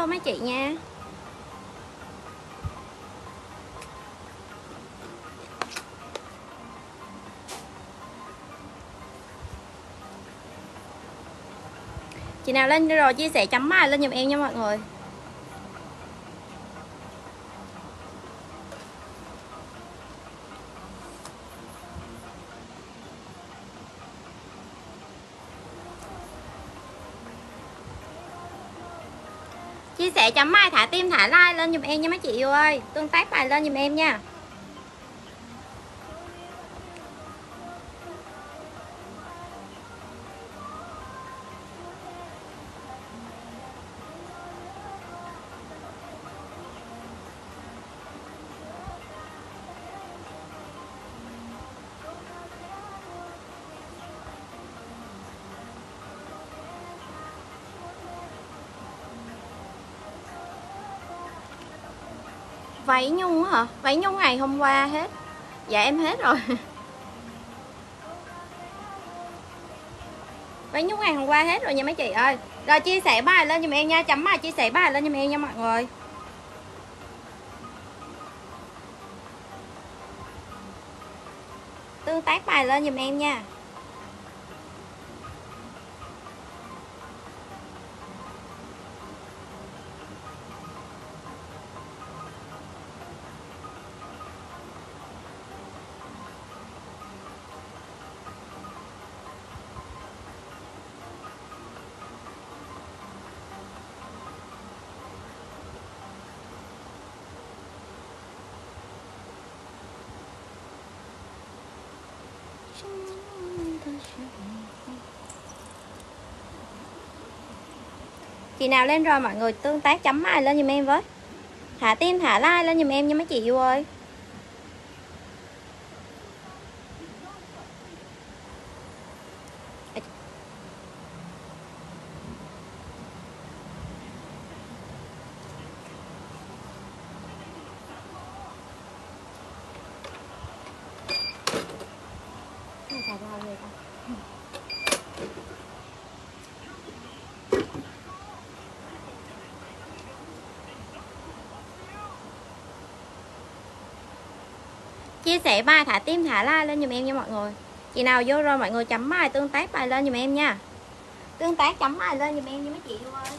hello mấy chị nha. Chị nào lên rồi chia sẻ chấm mai lên giùm em nha mọi người. Chấm mai thả tim, thả like lên giùm em nha mấy chị yêu ơi. Tương tác bài lên giùm em nha. Váy nhung hả? Váy nhung ngày hôm qua hết. Dạ em hết rồi. Váy nhung ngày hôm qua hết rồi nha mấy chị ơi. Rồi, chia sẻ bài lên giùm em nha. Chấm bài, chia sẻ bài lên giùm em nha mọi người. Tương tác bài lên giùm em nha. Chị nào lên rồi mọi người tương tác chấm ai lên giùm em với? Thả tim thả like lên giùm em nha mấy chị yêu ơi. Sẻ bài thả tim thả like lên giùm em nha mọi người. Chị nào vô rồi mọi người chấm bài, tương tác bài lên giùm em nha. Tương tác chấm bài lên giùm em nha mấy chị yêu ơi.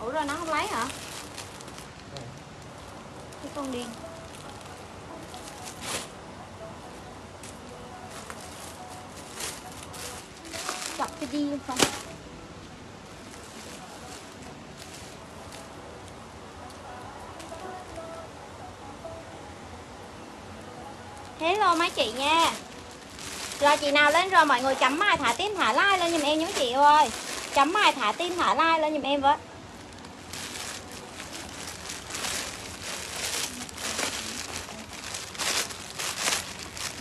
Ủa rồi nó không lấy hả? Cái con điên. Chọc cái đi không? Hello mấy chị nha. Rồi chị nào lên rồi mọi người chấm bài thả tim thả like lên giùm em những chị ơi. Chấm bài thả tim thả like lên giùm em với.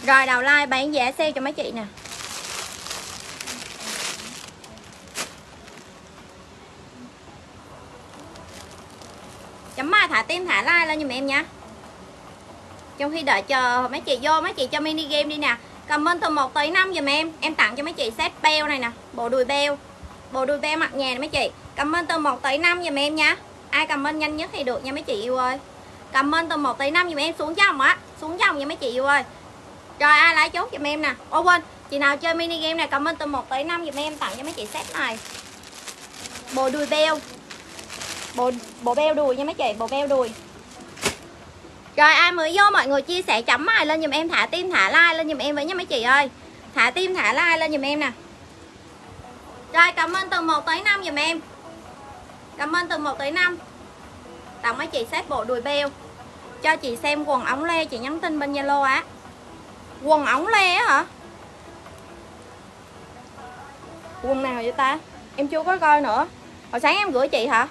Rồi, đầu like bán giá sale cho mấy chị nè. Chấm bài thả tim thả like lên giùm em nha trong khi đợi chờ mấy chị vô, mấy chị cho mini game đi nè. Comment từ 1 tới 5 giùm em. Em tặng cho mấy chị set beo này nè. Bộ đùi beo bộ đùi beo mặt nhà nè mấy chị. Comment từ 1 tới 5 giùm em nha. Ai comment nhanh nhất thì được nha mấy chị yêu ơi. Comment từ 1 tới 5 giùm em. Xuống dòng á. Xuống dòng nha mấy chị yêu ơi. Rồi ai lái chốt giùm em nè. Ô, quên. Chị nào chơi mini game này comment từ 1 tới 5 giùm em. Tặng cho mấy chị set này. Bộ đùi beo bộ bộ beo đùi nha mấy chị. Bộ beo đùi rồi ai mới vô mọi người chia sẻ chấm mài lên giùm em, thả tim, thả like lên giùm em với nha mấy chị ơi. Thả tim, thả like lên giùm em nè. Rồi, cảm ơn từ 1 tới 5 giùm em. Cảm ơn từ 1 tới 5 Tặng mấy chị set bộ đùi beo. Cho chị xem quần ống lê chị nhắn tin bên Zalo á. Quần ống lê á hả? Quần nào vậy ta? Em chưa có coi nữa. Hồi sáng em gửi chị hả?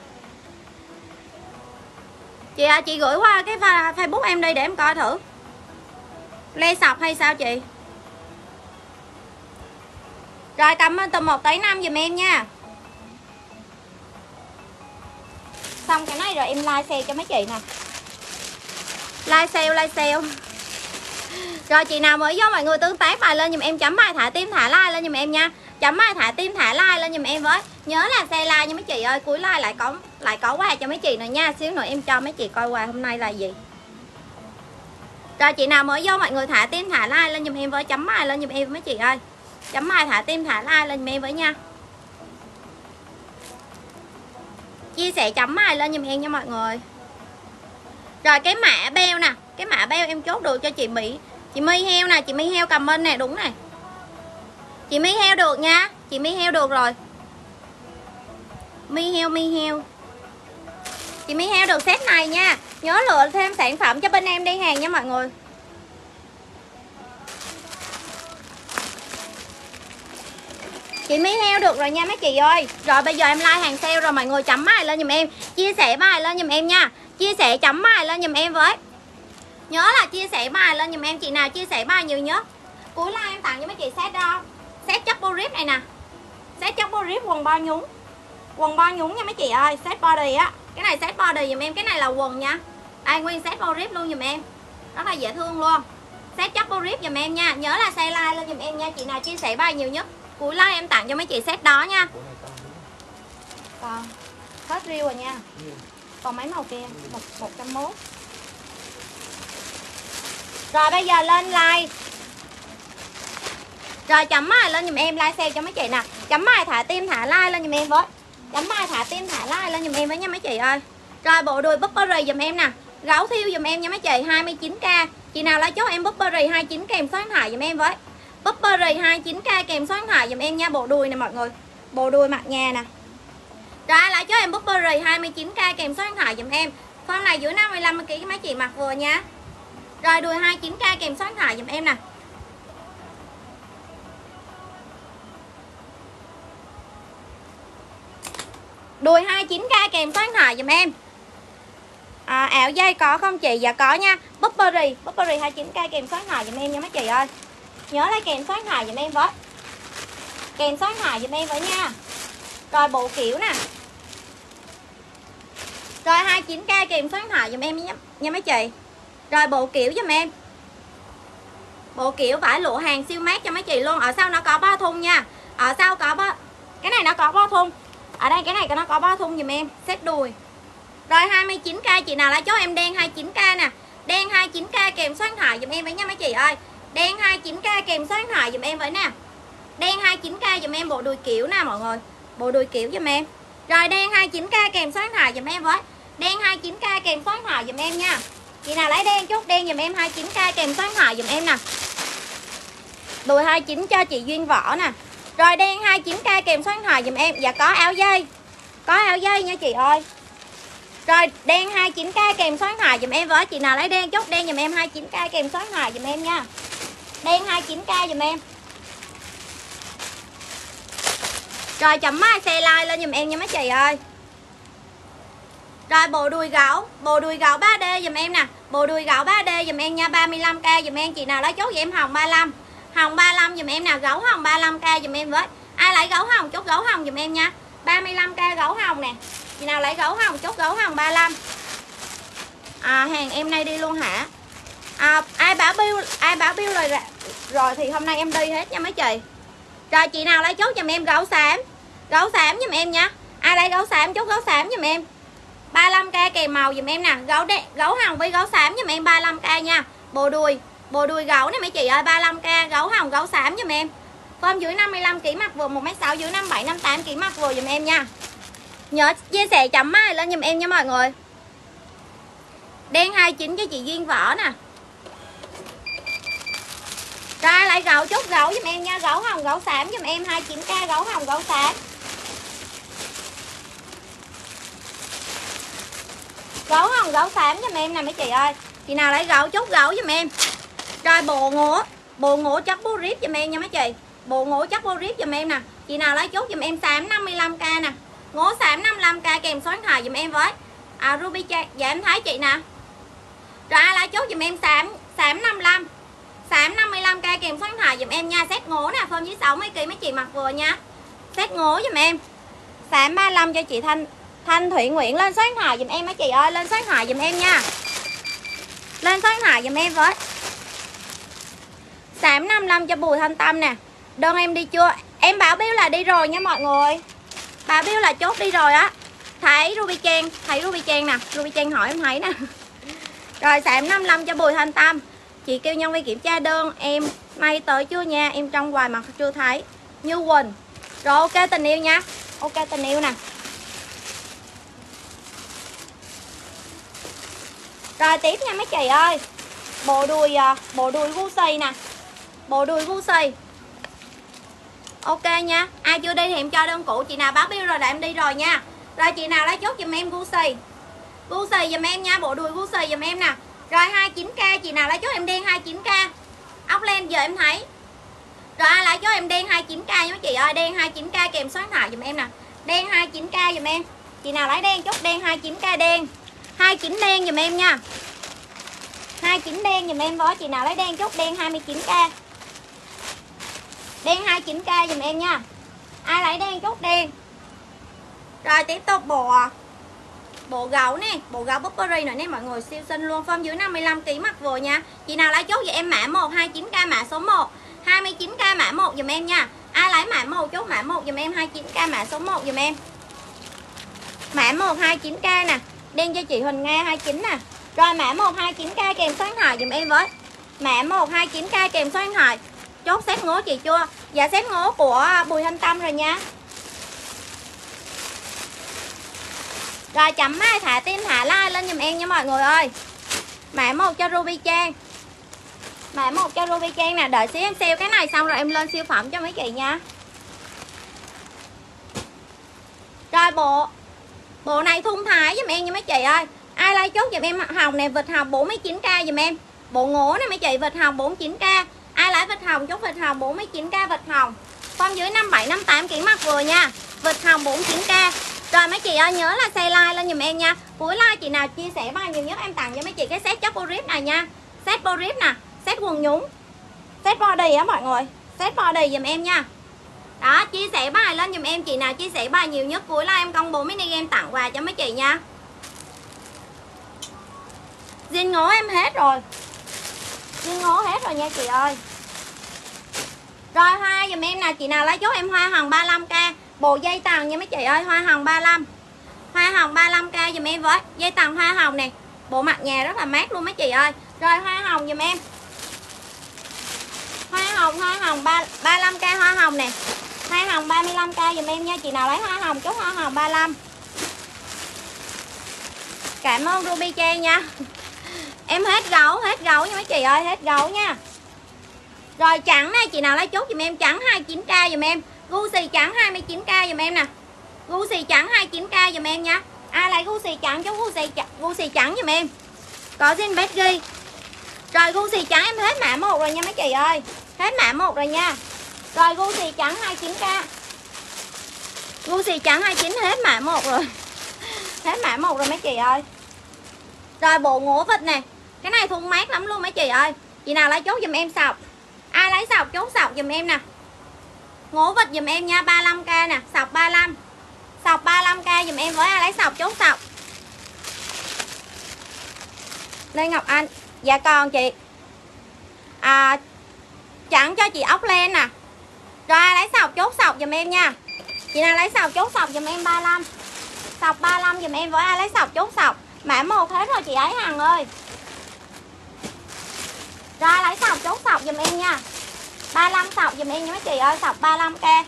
Chị à, chị gửi qua cái facebook em đi để em coi thử. Lê sọc hay sao chị? Rồi cảm ơn từ 1 tới 5 dùm em nha. Xong cái này rồi em like sale cho mấy chị nè. Like sale like sale rồi chị nào mới vô mọi người tương tác bài lên dùm em chấm bài thả tim thả like lên dùm em nha chấm ai, thả tim thả like lên giùm em với. Nhớ là xe like nha mấy chị ơi, cuối like lại có lại có quà cho mấy chị nữa nha. Xíu nữa em cho mấy chị coi quà hôm nay là gì. Rồi, chị nào mới vô mọi người thả tim thả like lên giùm em với. Chấm ai lên giùm em với mấy chị ơi. Chấm ai thả tim thả like lên giùm em với nha. Chia sẻ chấm ai lên giùm em nha mọi người. Rồi, cái mã beo nè. Cái mã beo em chốt được cho chị mỹ. Chị mi heo nè, chị mi heo cầm bên nè, đúng này chị mi heo được nha. Chị mi heo được rồi. Mi heo mi heo. Chị mi heo được set này nha. Nhớ lựa thêm sản phẩm cho bên em đi hàng nha mọi người. Chị mi heo được rồi nha mấy chị ơi. Rồi bây giờ em like hàng sale rồi mọi người chấm bài lên giùm em. Chia sẻ bài lên giùm em nha. Chia sẻ chấm bài lên giùm em với. Nhớ là chia sẻ bài lên giùm em. Chị nào chia sẻ bài nhiều nhất. Cuối like em tặng cho mấy chị set đó set chất rip này nè. Set chất rip quần bao nhúng. Quần bo nhúng nha mấy chị ơi, set body á. Cái này set body dùm em, cái này là quần nha. Ai nguyên set bo rip luôn dùm em. Rất là dễ thương luôn. Set chất bo rip dùm em nha. Nhớ là say like lên dùm em nha. Chị nào chia sẻ bài nhiều nhất. Cuối like em tặng cho mấy chị set đó nha. Còn hết riêu rồi nha. Còn mấy màu kia một một trăm mốt. Rồi bây giờ lên like rồi, chấm mai lên giùm em like share cho mấy chị nè chấm mai thả tim thả like lên giùm em với. Chấm mai thả tim thả like lên giùm em với nha mấy chị ơi. Rồi, bộ đùi Burberry giùm em nè. Gấu thiêu giùm em nha mấy chị 29k chị nào lấy chốt em Burberry 29 kèm số điện thoại giùm em với. Burberry 29k kèm số điện thoại giùm em nha, bộ đùi nè mọi người. Bộ đùi mặt nhà nè. Rồi lại cho em Burberry 29k kèm số điện thoại giùm em. Con này dưới 55 kg mấy chị mặc vừa nha. Rồi, đùi 29k kèm số điện thoại giùm em nè. Đùi 29k kèm số điện thoại dùm em. À, ảo dây có không chị? Dạ có nha. Burberry Burberry 29k kèm số điện thoại dùm em nha mấy chị ơi. Nhớ lấy kèm số điện thoại dùm em với. Kèm số điện thoại dùm em với nha. Rồi bộ kiểu nè. Rồi 29k kèm số điện thoại dùm em nha, nha mấy chị. Rồi bộ kiểu dùm em. Bộ kiểu vải lụa hàng siêu mát cho mấy chị luôn. Ở sau nó có bao thun nha. Ở sau có bao Cái này nó có bao thun ở đây, cái này nó có bao thun giùm em. Xét đùi. Rồi 29k chị nào lấy chốt em đen 29k nè. Đen 29k kèm số điện thoại giùm em với nha mấy chị ơi. Đen 29k kèm số điện thoại giùm em với nè. Đen 29k giùm em bộ đùi kiểu nè, mọi người. Bộ đùi kiểu giùm em. Rồi, đen 29k kèm số điện thoại giùm em với. Đen 29k kèm số điện thoại giùm em nha. Chị nào lấy đen chốt đen giùm em 29k kèm số điện thoại giùm em nè. Đùi 29 cho chị duyên võ nè rồi đen 29k kèm số điện thoại dùm em. Dạ có áo dây. Có áo dây nha chị ơi. Rồi đen 29k kèm số điện thoại dùm em. Với Chị nào lấy đen chốt đen dùm em 29k kèm số điện thoại dùm em nha. Đen 29k dùm em. Rồi chấm mai xe like lên dùm em nha mấy chị ơi. Rồi bộ đùi gấu, Bộ đùi gấu 3D dùm em nè. Bộ đùi gấu 3D dùm em nha. 35k dùm em. Chị nào lấy chốt dùm em hồng 35 Hồng 35 dùm em nào gấu hồng 35k dùm em với. Ai lấy gấu hồng chốt gấu hồng dùm em nha. 35k gấu hồng nè. Chị nào lấy gấu hồng chốt gấu hồng 35 à, Hàng em nay đi luôn hả? À, Ai báo bill ai báo bill rồi rồi thì hôm nay em đi hết nha mấy chị. Rồi chị nào lấy chốt dùm em gấu xám. Gấu xám dùm em nha. Ai lấy gấu xám chốt gấu xám dùm em. 35k kèm màu dùm em nè. Gấu đen, gấu hồng với gấu xám dùm em 35k nha. Bồ đùi. Bộ đùi gấu này mấy chị ơi 35k gấu hồng, gấu xám giùm em. Form dưới 55 kg mặt vừa 1m6 dưới 57 58 kg mặt vừa giùm em nha. Nhớ chia sẻ chấm mai lên giùm em nha mọi người. Đen 29 cho chị Duyên Võ nè. Rồi lại gấu chút, gấu giùm em nha, Gấu hồng, gấu xám giùm em 29k gấu hồng, gấu xám. Gấu hồng, gấu xám giùm em nè mấy chị ơi. Chị nào lấy gấu chút, gấu giùm em rồi bộ ngủ Bộ ngủ chất bố rip giùm em nha mấy chị. Bộ ngủ chất bố rip giùm em nè. Chị nào lấy chốt giùm em xám 55k nè. Ngố xám 55k kèm số điện thoại giùm em với. À Ruby Jack Dạ em thấy chị nè. Rồi, ai lấy chốt giùm em xám Xám 55 Xám 55k kèm số điện thoại giùm em nha. Xét ngố nè Form dưới 60kg mấy chị mặc vừa nha. Xét ngố giùm em. Xám 35 cho chị Thanh Thanh Thủy Nguyễn lên số điện thoại giùm em mấy chị ơi. Lên số điện thoại giùm em nha. Lên số điện thoại giùm em với. 855 cho Bùi Thanh Tâm nè. Đơn em đi chưa? Em bảo bill là đi rồi nha mọi người. Bà bill là chốt đi rồi á. Thấy ruby Trang, thấy ruby Trang nè. Ruby Trang hỏi em thấy nè. Rồi sạm 55 cho bùi thanh tâm. Chị kêu nhân viên kiểm tra đơn, em may tới chưa nha? Em trong hoài mà chưa thấy. Như quỳnh. Rồi, ok, tình yêu nha. Ok, tình yêu nè. Rồi, tiếp nha mấy chị ơi. Bộ đùi à, bộ đùi Gucci nè bộ đùi Gucci ok nha. Ai chưa đi thì em cho đơn cũ chị nào báo bill rồi là em đi rồi nha. Rồi chị nào lấy chốt giùm em Gucci Gucci giùm em nha. Bộ đùi Gucci giùm em nè. Rồi 29k chị nào lấy chốt em đen 29k ốc len giờ em thấy. Rồi ai lấy chốt em đen 29k nha chị ơi. Đen 29k kèm số điện thoại giùm em nè. Đen 29k giùm em. Chị nào lấy đen chốt đen 29k đen 29 đen giùm em nha. 29 đen giùm em với chị nào lấy đen chốt đen 29k đen 29k dùm em nha. Ai lấy đen chốt đen rồi, tiếp tục bộ bộ gấu nè, bộ gấu Burberry nữa nè, mọi người siêu xinh luôn. Form dưới 55 kg mặc vừa nha. Chị nào lấy chốt dùm em, mã 1 29k mã số 1 29k mã 1 dùm em nha. Ai lấy mã 1 chốt mã 1 dùm em 29k mã số 1 dùm em. Mã 1 29k nè. Đen cho chị Huỳnh Nga 29 nè. Rồi, mã 1 29k kèm số điện thoại dùm em với. Mã 1 29k kèm số điện thoại. Chốt xét ngố chị chưa? Dạ xét ngố của Bùi Thanh Tâm rồi nha. Rồi, chấm mai thả tim, thả like lên dùm em nha mọi người ơi. Mã một cho Ruby Trang. Mã một cho Ruby Trang nè, Đợi xíu em sale cái này xong rồi em lên siêu phẩm cho mấy chị nha. Rồi, bộ Bộ này thun thái giùm em nha mấy chị ơi. Ai lấy chốt giùm em hồng này vịt hồng 49k giùm em. Bộ ngố này mấy chị vịt hồng 49k ai lấy vịt hồng, chốt vịt hồng 49k vịt hồng. Con dưới 57 58 kg mặt vừa nha. Vịt hồng 49k rồi mấy chị ơi, nhớ là say like lên giùm em nha. Cuối like chị nào chia sẻ bao nhiêu nhất em tặng cho mấy chị cái set chất rip này nha. Set rip nè, set quần nhúng, set body á mọi người. Set body giùm em nha. Đó, chia sẻ bài lên dùm em, chị nào chia sẻ bài nhiều nhất, cuối like em công bố mini em tặng quà cho mấy chị nha. Zin ngố em hết rồi nhưng ngố hết rồi nha chị ơi. Rồi hoa dùm em nào Chị nào lấy chốt em hoa hồng 35k Bộ dây tàng nha mấy chị ơi Hoa hồng 35 Hoa hồng 35k dùm em với. Dây tàng hoa hồng nè. Bộ mặt nhà rất là mát luôn mấy chị ơi. Rồi hoa hồng dùm em. Hoa hồng hoa hồng 3, 35k hoa hồng nè. Hoa hồng 35k dùm em nha. Chị nào lấy hoa hồng chốt hoa hồng 35 Cảm ơn Ruby Trang nha em hết gấu hết gấu nha mấy chị ơi, hết gấu nha. Rồi trắng này chị nào lấy chốt giùm em trắng 29k giùm em. Gucci trắng 29k giùm em nè. Gucci trắng 29k giùm em nha. Ai lấy Gucci trắng chốt Gucci Gucci trắng giùm em. Có xin bét ghi. Rồi Gucci trắng em hết mã một rồi nha mấy chị ơi. Hết mã một rồi nha. Rồi Gucci trắng 29k Gucci trắng 29 hết mã một rồi. Hết mã một rồi mấy chị ơi rồi bộ ngũ vịt nè. Cái này thun mát lắm luôn mấy chị ơi. Chị nào lấy chốt giùm em sọc ai lấy sọc chốt sọc giùm em nè. Ngũ vịt giùm em nha 35k nè. Sọc 35 sọc 35k giùm em với ai lấy sọc chốt sọc. Lê Ngọc Anh. Dạ còn chị. À, Chẳng cho chị ốc len nè. Rồi ai lấy sọc chốt sọc giùm em nha. Chị nào lấy sọc chốt sọc giùm em 35 Sọc 35 giùm em với ai lấy sọc chốt sọc. Mã một hết rồi chị ấy Hằng ơi. Ra lấy sọc, chốt sọc giùm em nha. 35 sọc giùm em nha mấy chị ơi, Sọc 35k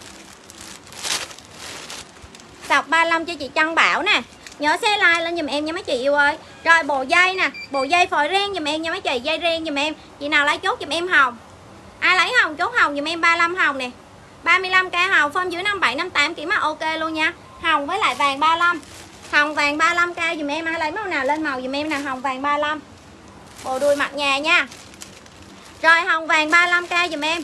Sọc 35 cho chị Trân Bảo nè. Nhớ xe like lên giùm em nha mấy chị yêu ơi. Rồi bộ dây nè, Bộ dây phổi ren giùm em nha mấy chị, Dây ren giùm em. Chị nào lấy chốt giùm em hồng. Ai lấy hồng, chốt hồng giùm em 35 hồng nè. 35k hồng phong dưới 57 58 kg mà ok luôn nha. Hồng với lại vàng 35 Hồng vàng 35k dùm em, ai lấy màu nào lên màu dùm em nè, Hồng vàng 35 Bộ đuôi mặt nhà nha. Rồi, hồng vàng 35k dùm em.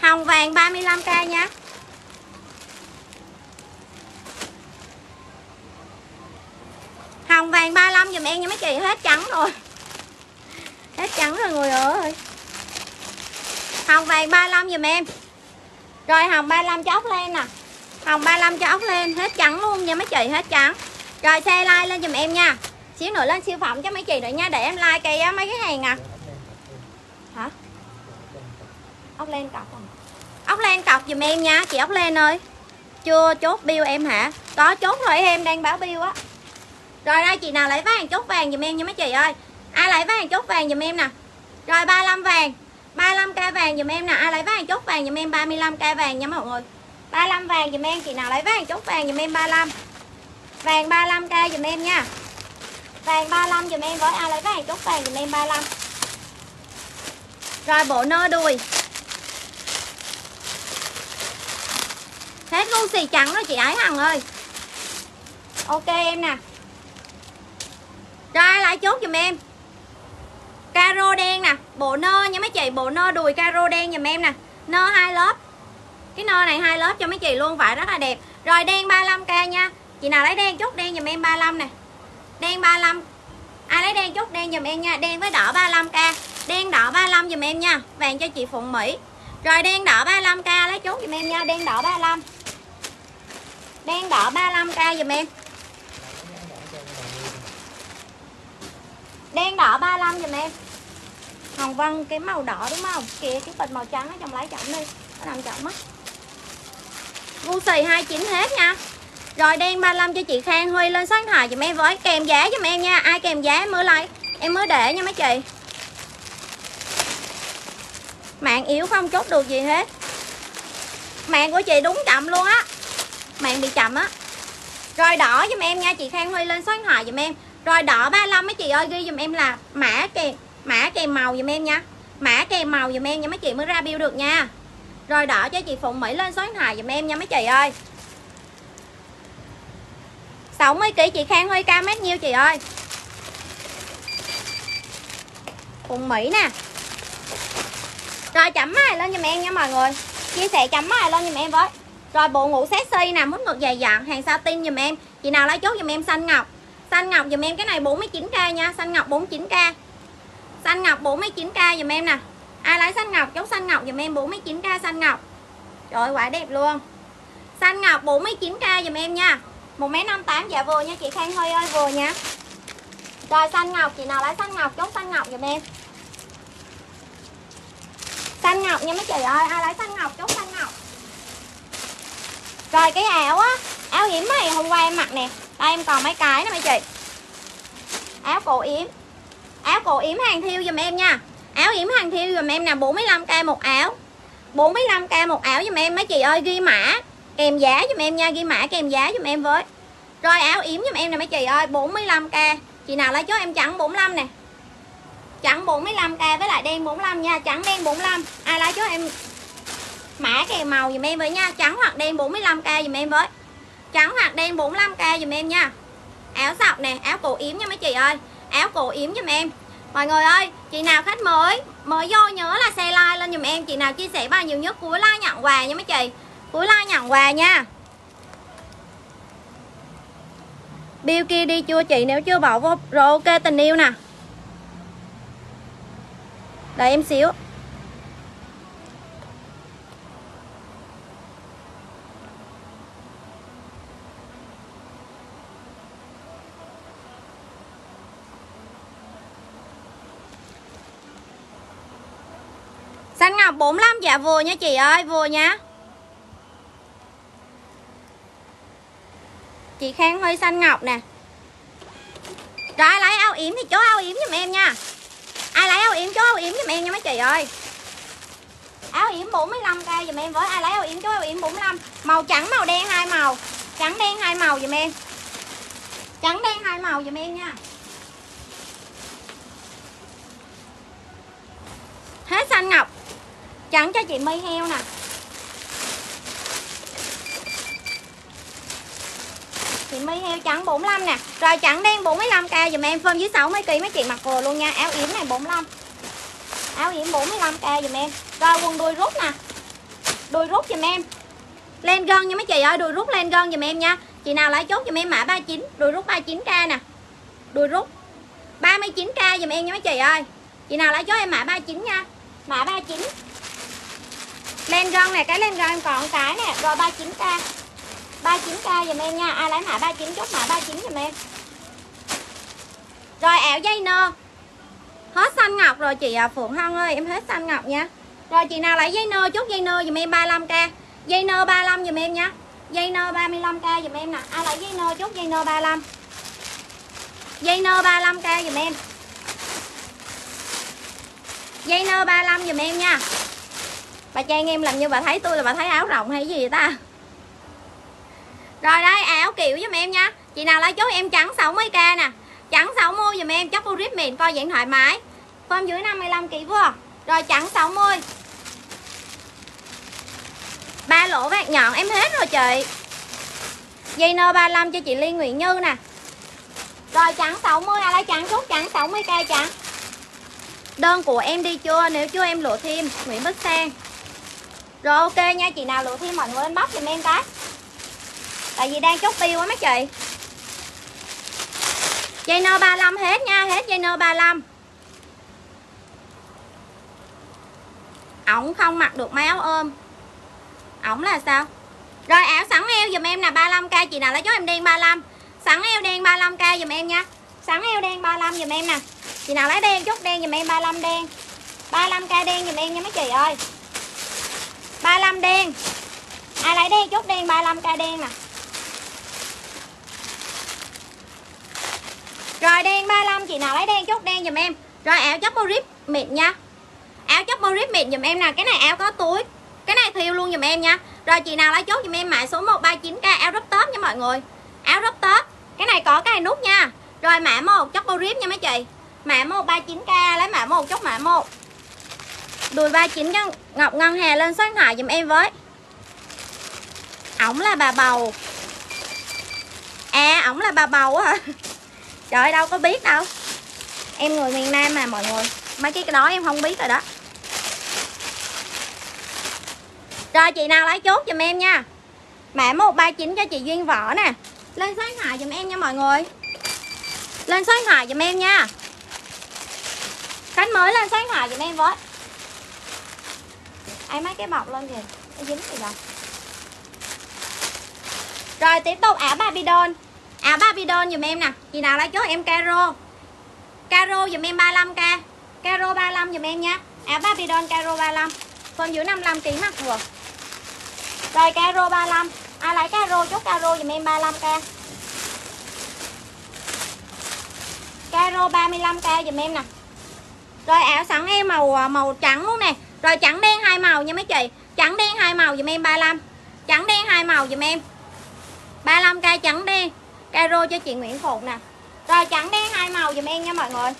Hồng vàng 35k nha. Hồng vàng 35 dùm em nha, mấy chị, Hết trắng rồi. Hết trắng rồi người ơi Hồng vàng 35 dùm em. Rồi, hồng 35 chốt lên nè. Hồng 35 cho ốc lên, Hết trắng luôn nha, mấy chị, Hết trắng. Rồi, xe like lên dùm em nha. Xíu nữa lên siêu phẩm cho mấy chị nữa nha, Để em like cây mấy cái hàng à. Hả? Ốc lên cọc không? Ốc lên cọc giùm em nha, chị ốc lên ơi. Chưa chốt bill em hả? Có chốt rồi, em đang báo bill á. Rồi đây, chị nào lấy vàng, chốt vàng giùm em nha mấy chị ơi. Ai lấy vàng, chốt vàng giùm em nè. Rồi 35 vàng. 35k vàng giùm em nè. Ai lấy vàng, chốt vàng giùm em 35k vàng nha mọi người. 35 vàng dùm em, chị nào lấy vàng chốt vàng dùm em 35 vàng 35k dùm em nha. Vàng 35 dùm em, với ai lấy vàng chốt vàng dùm em 35 rồi, bộ nơ đùi. Hết luôn xì trắng rồi, chị Ái Hằng ơi. Ok em nè. Rồi lại chốt dùm em. Caro đen nè, Bộ nơ nha mấy chị, Bộ nơ đùi caro đen dùm em nè. Nơ hai lớp. Cái nơ này hai lớp cho mấy chị luôn, vải rất là đẹp. Rồi đen 35k nha. Chị nào lấy đen chốt đen dùm em 35 nè. Đen 35 Ai lấy đen chốt đen dùm em nha. Đen với đỏ 35k Đen, đỏ 35 dùm em nha. Vàng cho chị Phụng Mỹ. Rồi đen, đỏ 35k lấy chốt dùm em nha. Đen, đỏ 35 Đen, đỏ 35k dùm em. Đen, đỏ 35 dùm em. Hồng Vân, cái màu đỏ đúng không? Kìa, cái bịch màu trắng ở trong lấy chậm đi. Nó nằm chậm mất. Gu xì 29 hết nha. Rồi đen 35 cho chị Khang Huy lên số điện thoại dùm em với. Kèm giá dùm em nha. Ai kèm giá mới like Em mới để nha mấy chị. Mạng yếu không chốt được gì hết. Mạng của chị đúng chậm luôn á. Mạng bị chậm á. Rồi đỏ giùm em nha, chị Khang Huy lên số điện thoại giùm em. Rồi đỏ 35 mấy chị ơi, ghi giùm em là mã kèm mã kèm màu giùm em nha. Mã kèm màu giùm em nha, mấy chị mới ra bill được nha rồi đỏ cho chị Phụng Mỹ lên số điện thoại giùm em nha mấy chị ơi. 60 kg chị Khang Huy cao mét nhiêu chị ơi? Phụng Mỹ nè. Rồi chấm mài lên giùm em nha mọi người. Chia sẻ chấm mài lên giùm em với. Rồi bộ ngủ sexy nè, mút ngực dài dặn, hàng satin giùm em. Chị nào lấy chốt giùm em, xanh ngọc. Xanh ngọc giùm em cái này 49k nha, xanh ngọc 49k xanh ngọc 49k giùm em nè. À, ai lấy xanh ngọc chốt xanh ngọc dùm em 49k xanh ngọc. Trời quả đẹp luôn. Xanh ngọc 49k dùm em nha. 1m58 dạ vừa nha chị Khang hơi ơi vừa nha. Rồi xanh ngọc, chị nào lấy xanh ngọc chốt xanh ngọc dùm em. Xanh ngọc nha mấy chị ơi, ai lấy xanh ngọc chốt xanh ngọc. Rồi, cái áo á, áo yếm này hôm qua em mặc nè. Đây, em còn mấy cái nè mấy chị. Áo cổ yếm. Áo cổ yếm hàng thiêu dùm em nha áo yếm hàng thiêu dùm em nè 45k một áo. 45k một áo dùm em mấy chị ơi, ghi mã, kèm giá dùm em nha, ghi mã, kèm giá dùm em với. Rồi áo yếm dùm em nè mấy chị ơi 45k chị nào lấy chốt em trắng 45 nè. Trắng 45k với lại đen 45 nha, trắng đen 45 ai lấy chốt em mã kèm màu dùm em với nha, trắng hoặc đen 45k dùm em với. Trắng hoặc đen 45k dùm em nha. Áo sọc nè, áo cổ yếm nha mấy chị ơi. Áo cổ yếm dùm em mọi người ơi, chị nào khách mới mới vô nhớ là xe like lên dùm em. Chị nào chia sẻ bao nhiêu nhất, cuối like nhận quà nha mấy chị. Cuối like nhận quà nha. Bill kia đi chưa chị nếu chưa bỏ vô, rồi ok, tình yêu nè. Đợi em xíu. Xanh ngọc 45 dạ vừa nha chị ơi Vừa nha. Chị Khang huy xanh ngọc nè? Rồi, ai lấy áo yếm thì chốt áo yếm giùm em nha. Ai lấy áo yếm chốt áo yếm giùm em nha mấy chị ơi. Áo yếm 45k giùm em với, Ai lấy áo yếm chốt áo yếm 45 Màu trắng, màu đen hai màu. Trắng, đen hai màu giùm em. Trắng, đen hai màu giùm em nha. Hết xanh ngọc? Trắng cho chị mây heo nè. Chị mây heo trắng 45 nè. Rồi trắng đen 45k dùm em, phơm dưới 60 kg mấy chị, mặc vừa luôn nha. Áo yếm này 45 áo yếm 45k dùm em. Rồi quần đuôi rút nè. Đuôi rút dùm em. Lên gân nha mấy chị ơi đuôi rút lên gân dùm em nha. Chị nào lấy chốt dùm em mã 39 đuôi rút 39k nè. Đuôi rút 39k dùm em nha mấy chị ơi. Chị nào lấy chốt em mã 39 nha. Mã 39 Len gân này, cái len gân em còn cái nè Rồi 39k 39k dùm em nha. Ai lấy mã 39 chốt mã 39 dùm em. Rồi ảo dây nơ. Hết xanh ngọc rồi chị à, Phượng Hân ơi Em hết xanh ngọc nha. Rồi chị nào lấy dây nơ chút dây nơ dùm em 35k dây nơ 35 dùm em nha. Dây nơ 35k dùm em nè. Ai lấy dây nơ chút dây nơ 35 dây nơ 35k dùm em. Dây nơ 35 dùm em nha bà trang em làm như bà thấy tôi là bà thấy áo rộng hay gì vậy ta? Rồi đây, áo kiểu giùm em nha. Chị nào lấy chốt em trắng 60k nè. Trắng 60 giùm em, chắc rip mịn coi dạng thoải mái. Form dưới 55 kg vừa rồi trắng 60 ba lỗ vạt nhọn, em hết rồi chị. Dây nơ 35 cho chị Liên Nguyễn Như nè. Rồi trắng 60 ai lấy trắng chút trắng 60k trắng. Đơn của em đi chưa? Nếu chưa em lụa thêm, Nguyễn Bích Sang rồi, ok nha, chị nào lựa thêm mình lên inbox thì em cái. Tại vì đang chốt tiêu á mấy chị. Dây nơ 35 hết nha, hết dây nơ 35 ổng không mặc được mấy áo ôm. Ổng là sao? Rồi ảo sẵn eo dùm em nè 35k chị nào lấy cho em đen 35 sẵn eo đen 35k dùm em nha. Sẵn eo đen 35 dùm em nè. Chị nào lấy đen chút đen dùm em 35 đen. 35k đen dùm em nha mấy chị ơi. 35 đen. À, Ai lấy đen chút đen 35 ca đen nè. Rồi, đen 35 chị nào lấy đen chút đen dùm em. Rồi, áo chấp rip mịn nha. Áo chấp rip mịn dùm em nè, cái này áo có túi, cái này thiêu luôn dùm em nha. Rồi, chị nào lấy chốt dùm em, mã số 139k áo rất top nha mọi người. Áo rất top, cái này có cái này nút nha. Rồi, mã một chốt rip nha mấy chị. Mã 139k lấy mã 1 chốt mã 1 đùi 39 cho Ngọc Ngân Hà lên số điện thoại dùm em với. Ổng là bà bầu. À ổng là bà bầu hả? Trời đâu có biết đâu. Em người miền Nam mà, mọi người. Mấy cái đó em không biết rồi đó. Rồi, chị nào lấy chốt giùm em nha. Mã 139 cho chị Duyên Võ nè. Lên số điện thoại giùm em nha, mọi người. Lên số điện thoại giùm em nha. Khách mới lên số điện thoại giùm em với ấy mấy cái bọc lên kìa. Nó dính gì đâu rồi, tiếp tục. Áo Babydon áo Babydon giùm em nè. Chị nào lấy chốt em, caro. Caro giùm em 35k caro 35 giùm em nha áo Babydon caro 35 phần giữ 55 kg mặc vừa rồi, caro 35 ai à, lấy caro, chốt caro giùm em 35k caro 35k giùm em nè. Rồi áo sẵn em màu à, màu trắng luôn nè rồi trắng đen hai màu nha mấy chị. Trắng đen hai màu giùm em 35 trắng đen hai màu giùm em. 35 cây trắng đen. Caro cho chị Nguyễn Phụng nè. Rồi trắng đen hai màu giùm em nha mọi người.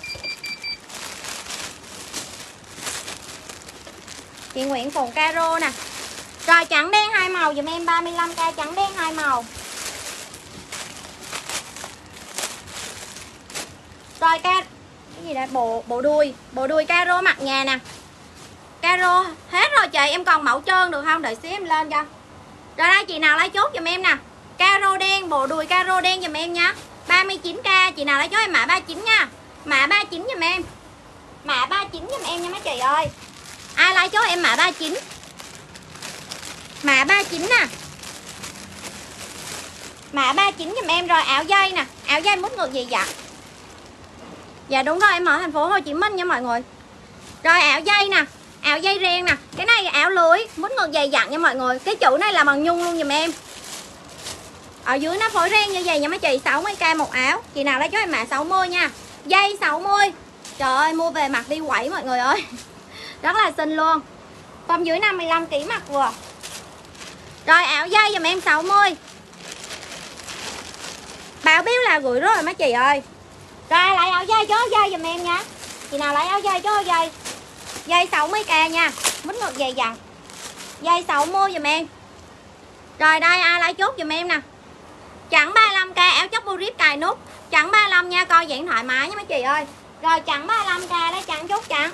Chị Nguyễn Phụng caro nè. Rồi trắng đen hai màu dùm em 35 cây trắng đen hai màu. Rồi ca cái gì đây? Bộ bộ đuôi. Bộ đuôi caro mặt nhà nè caro. Hết rồi chị, em còn mẫu trơn được không? Đợi xíu em lên cho. Rồi đây, chị nào lấy chốt giùm em nè. Caro đen, bộ đùi caro đen giùm em nha 39k chị nào lấy chốt em? Mã 39 nha. Mã 39 giùm em. Mã 39 giùm em nha mấy chị ơi. Ai lấy chốt em? Mã 39 mã 39 nè. Mã 39 giùm em rồi, áo dây nè. Áo dây mút ngược gì vậy? Dạ đúng rồi, em ở thành phố Hồ Chí Minh nha mọi người. Rồi ảo dây nè áo dây ren nè. Cái này áo lưới mút ngực dày dặn nha mọi người. Cái chủ này là bằng nhung luôn dùm em. Ở dưới nó phối ren như vậy nha mấy chị 60k một áo. Chị nào lấy cho em mã 60 nha. Dây 60 trời ơi, mua về mặc đi quẩy mọi người ơi. Rất là xinh luôn. Phong dưới 55 kg mặc vừa. Rồi, áo dây dùm em 60 Báo biếu là gửi rồi mấy chị ơi. Rồi lại áo dây chó dây dùm em nha. Chị nào lấy áo dây chó dây. Dây 60k nha. Mít ngược dày dặn. Dây 60 dùm em. Rồi đây, ai lấy chốt dùm em nè. Chẳng 35k áo chóc rip cài nút. Chẳng 35 nha, coi dạng thoải mái nha mấy chị ơi. Rồi chẳng 35k đấy chẳng chốt chẳng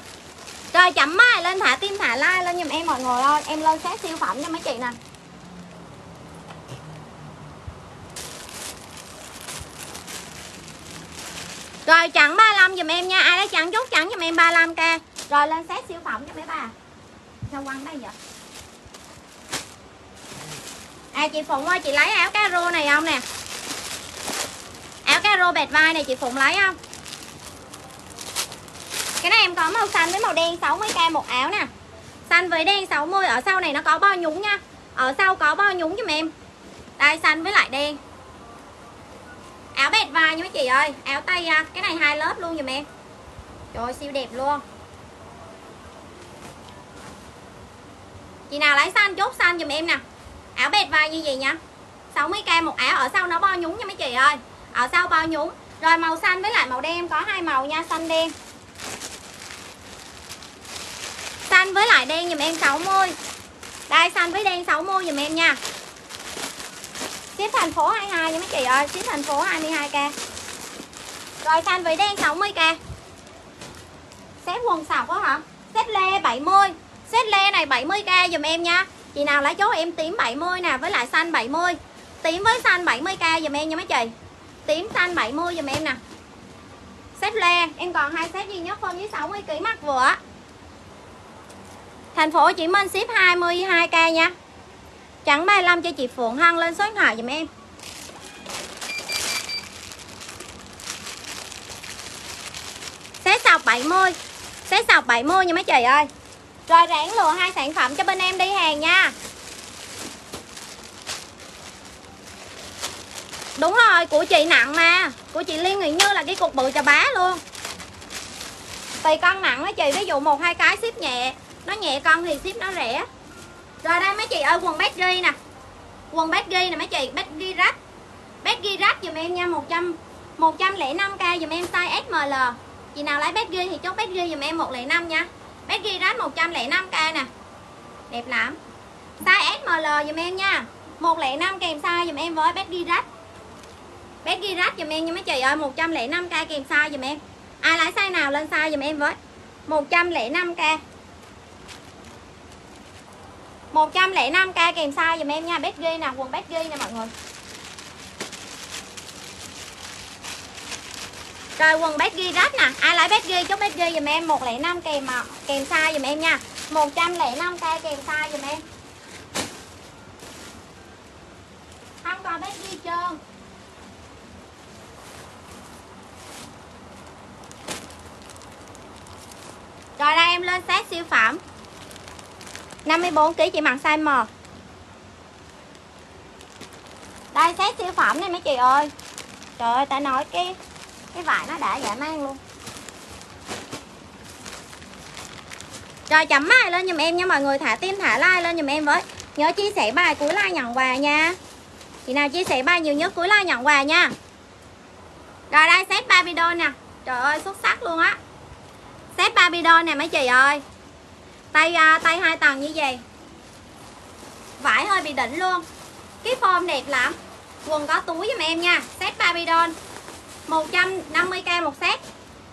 Rồi chậm mai lên thả tim, thả like lên dùm em mọi người ơi. Em lên xét siêu phẩm cho mấy chị nè. Rồi chặn 35 dùm em nha. Ai đã chặn chốt chặn dùm em 35k rồi lên xét siêu phẩm cho mấy bà. Sao quăng đây vậy? À chị Phụng ơi, chị lấy áo caro này không nè? Áo caro bẹt vai này chị Phụng lấy không? Cái này em có màu xanh với màu đen 60k một áo nè. Xanh với đen 60 ở sau này nó có bao nhúng nha. Ở sau có bao nhúng cho em. Đây, xanh với lại đen. Áo bệt vai nha mấy chị ơi. Áo tay à, cái này hai lớp luôn giùm em. Trời siêu đẹp luôn. Chị nào lấy xanh, chốt xanh giùm em nè. Áo bệt vai như vậy nha. 60k một áo, ở sau nó bo nhúng nha mấy chị ơi. Ở sau bo nhúng. Rồi màu xanh với lại màu đen, có hai màu nha, xanh đen. Xanh với lại đen giùm em 60 đây, xanh với đen 60 giùm em nha. Ship thành phố 22 nha mấy chị ơi. Ship thành phố 22k rồi xanh với đen 60k xếp quần sọc quá hả? Xếp lê 70 Set le này 70k dùm em nha. Chị nào lấy chốt em tím 70 nè, với lại xanh 70 tím với xanh 70k dùm em nha mấy chị. Tím, xanh 70 dùm em nè. Set le, em còn hai set duy nhất phân với 60 kg mặt vừa. Thành phố Hồ Chí Minh ship 22k nha. Trắng 35 cho chị Phượng Hân lên số điện thoại dùm em. Xếp sọc 70 Xếp sọc 70 nha mấy chị ơi. Rồi ráng lựa hai sản phẩm cho bên em đi hàng nha. Đúng rồi, của chị nặng mà. Của chị Liên Nguyễn Như là cái cục bự chà bá luôn. Tùy cân nặng á chị Ví dụ một hai cái ship nhẹ. Nó nhẹ cân thì ship nó rẻ. Rồi đây mấy chị ơi quần baggy nè. Quần baggy nè mấy chị baggy rách. Baggy rách dùm em nha 100 105k dùm em size SML Chị nào lấy baggy thì chốt baggy dùm em 105 nha. Betri rách 105k nè. Đẹp lắm. Size SML dùm em nha. 105 kèm size dùm em với Betri rách. Bé ghi rách dùm em nha mấy chị ơi 105k kèm size dùm em. Ai lấy size nào lên size dùm em với. 105k 105k kèm size dùm em nha. Bé ghi nè, quần bé ghi nè mọi người. Rồi quần bé ghi rách nè. Ai lấy bé ghi? Chốt bé ghi dùm em. 105 kèm à, kèm size dùm em nha. 105k kèm size dùm em. Không còn bé ghi trơn Rồi đây em lên set siêu phẩm. 54kg chị mặc size M. Đây set siêu phẩm này mấy chị ơi. Trời ơi ta nói cái cái vải nó đã giả mang luôn. Rồi chấm mai lên giùm em nha mọi người. Thả tim thả like lên giùm em với. Nhớ chia sẻ bài cuối like nhận quà nha. Chị nào chia sẻ bài nhiều nhất cuối like nhận quà nha. Rồi đây set ba video nè. Trời ơi xuất sắc luôn á. Set video nè mấy chị ơi. Tay uh, tay hai tầng như vậy. Vải hơi bị đỉnh luôn. Cái form đẹp lắm. Quần có túi giùm em nha. Set ba doll 150k một set.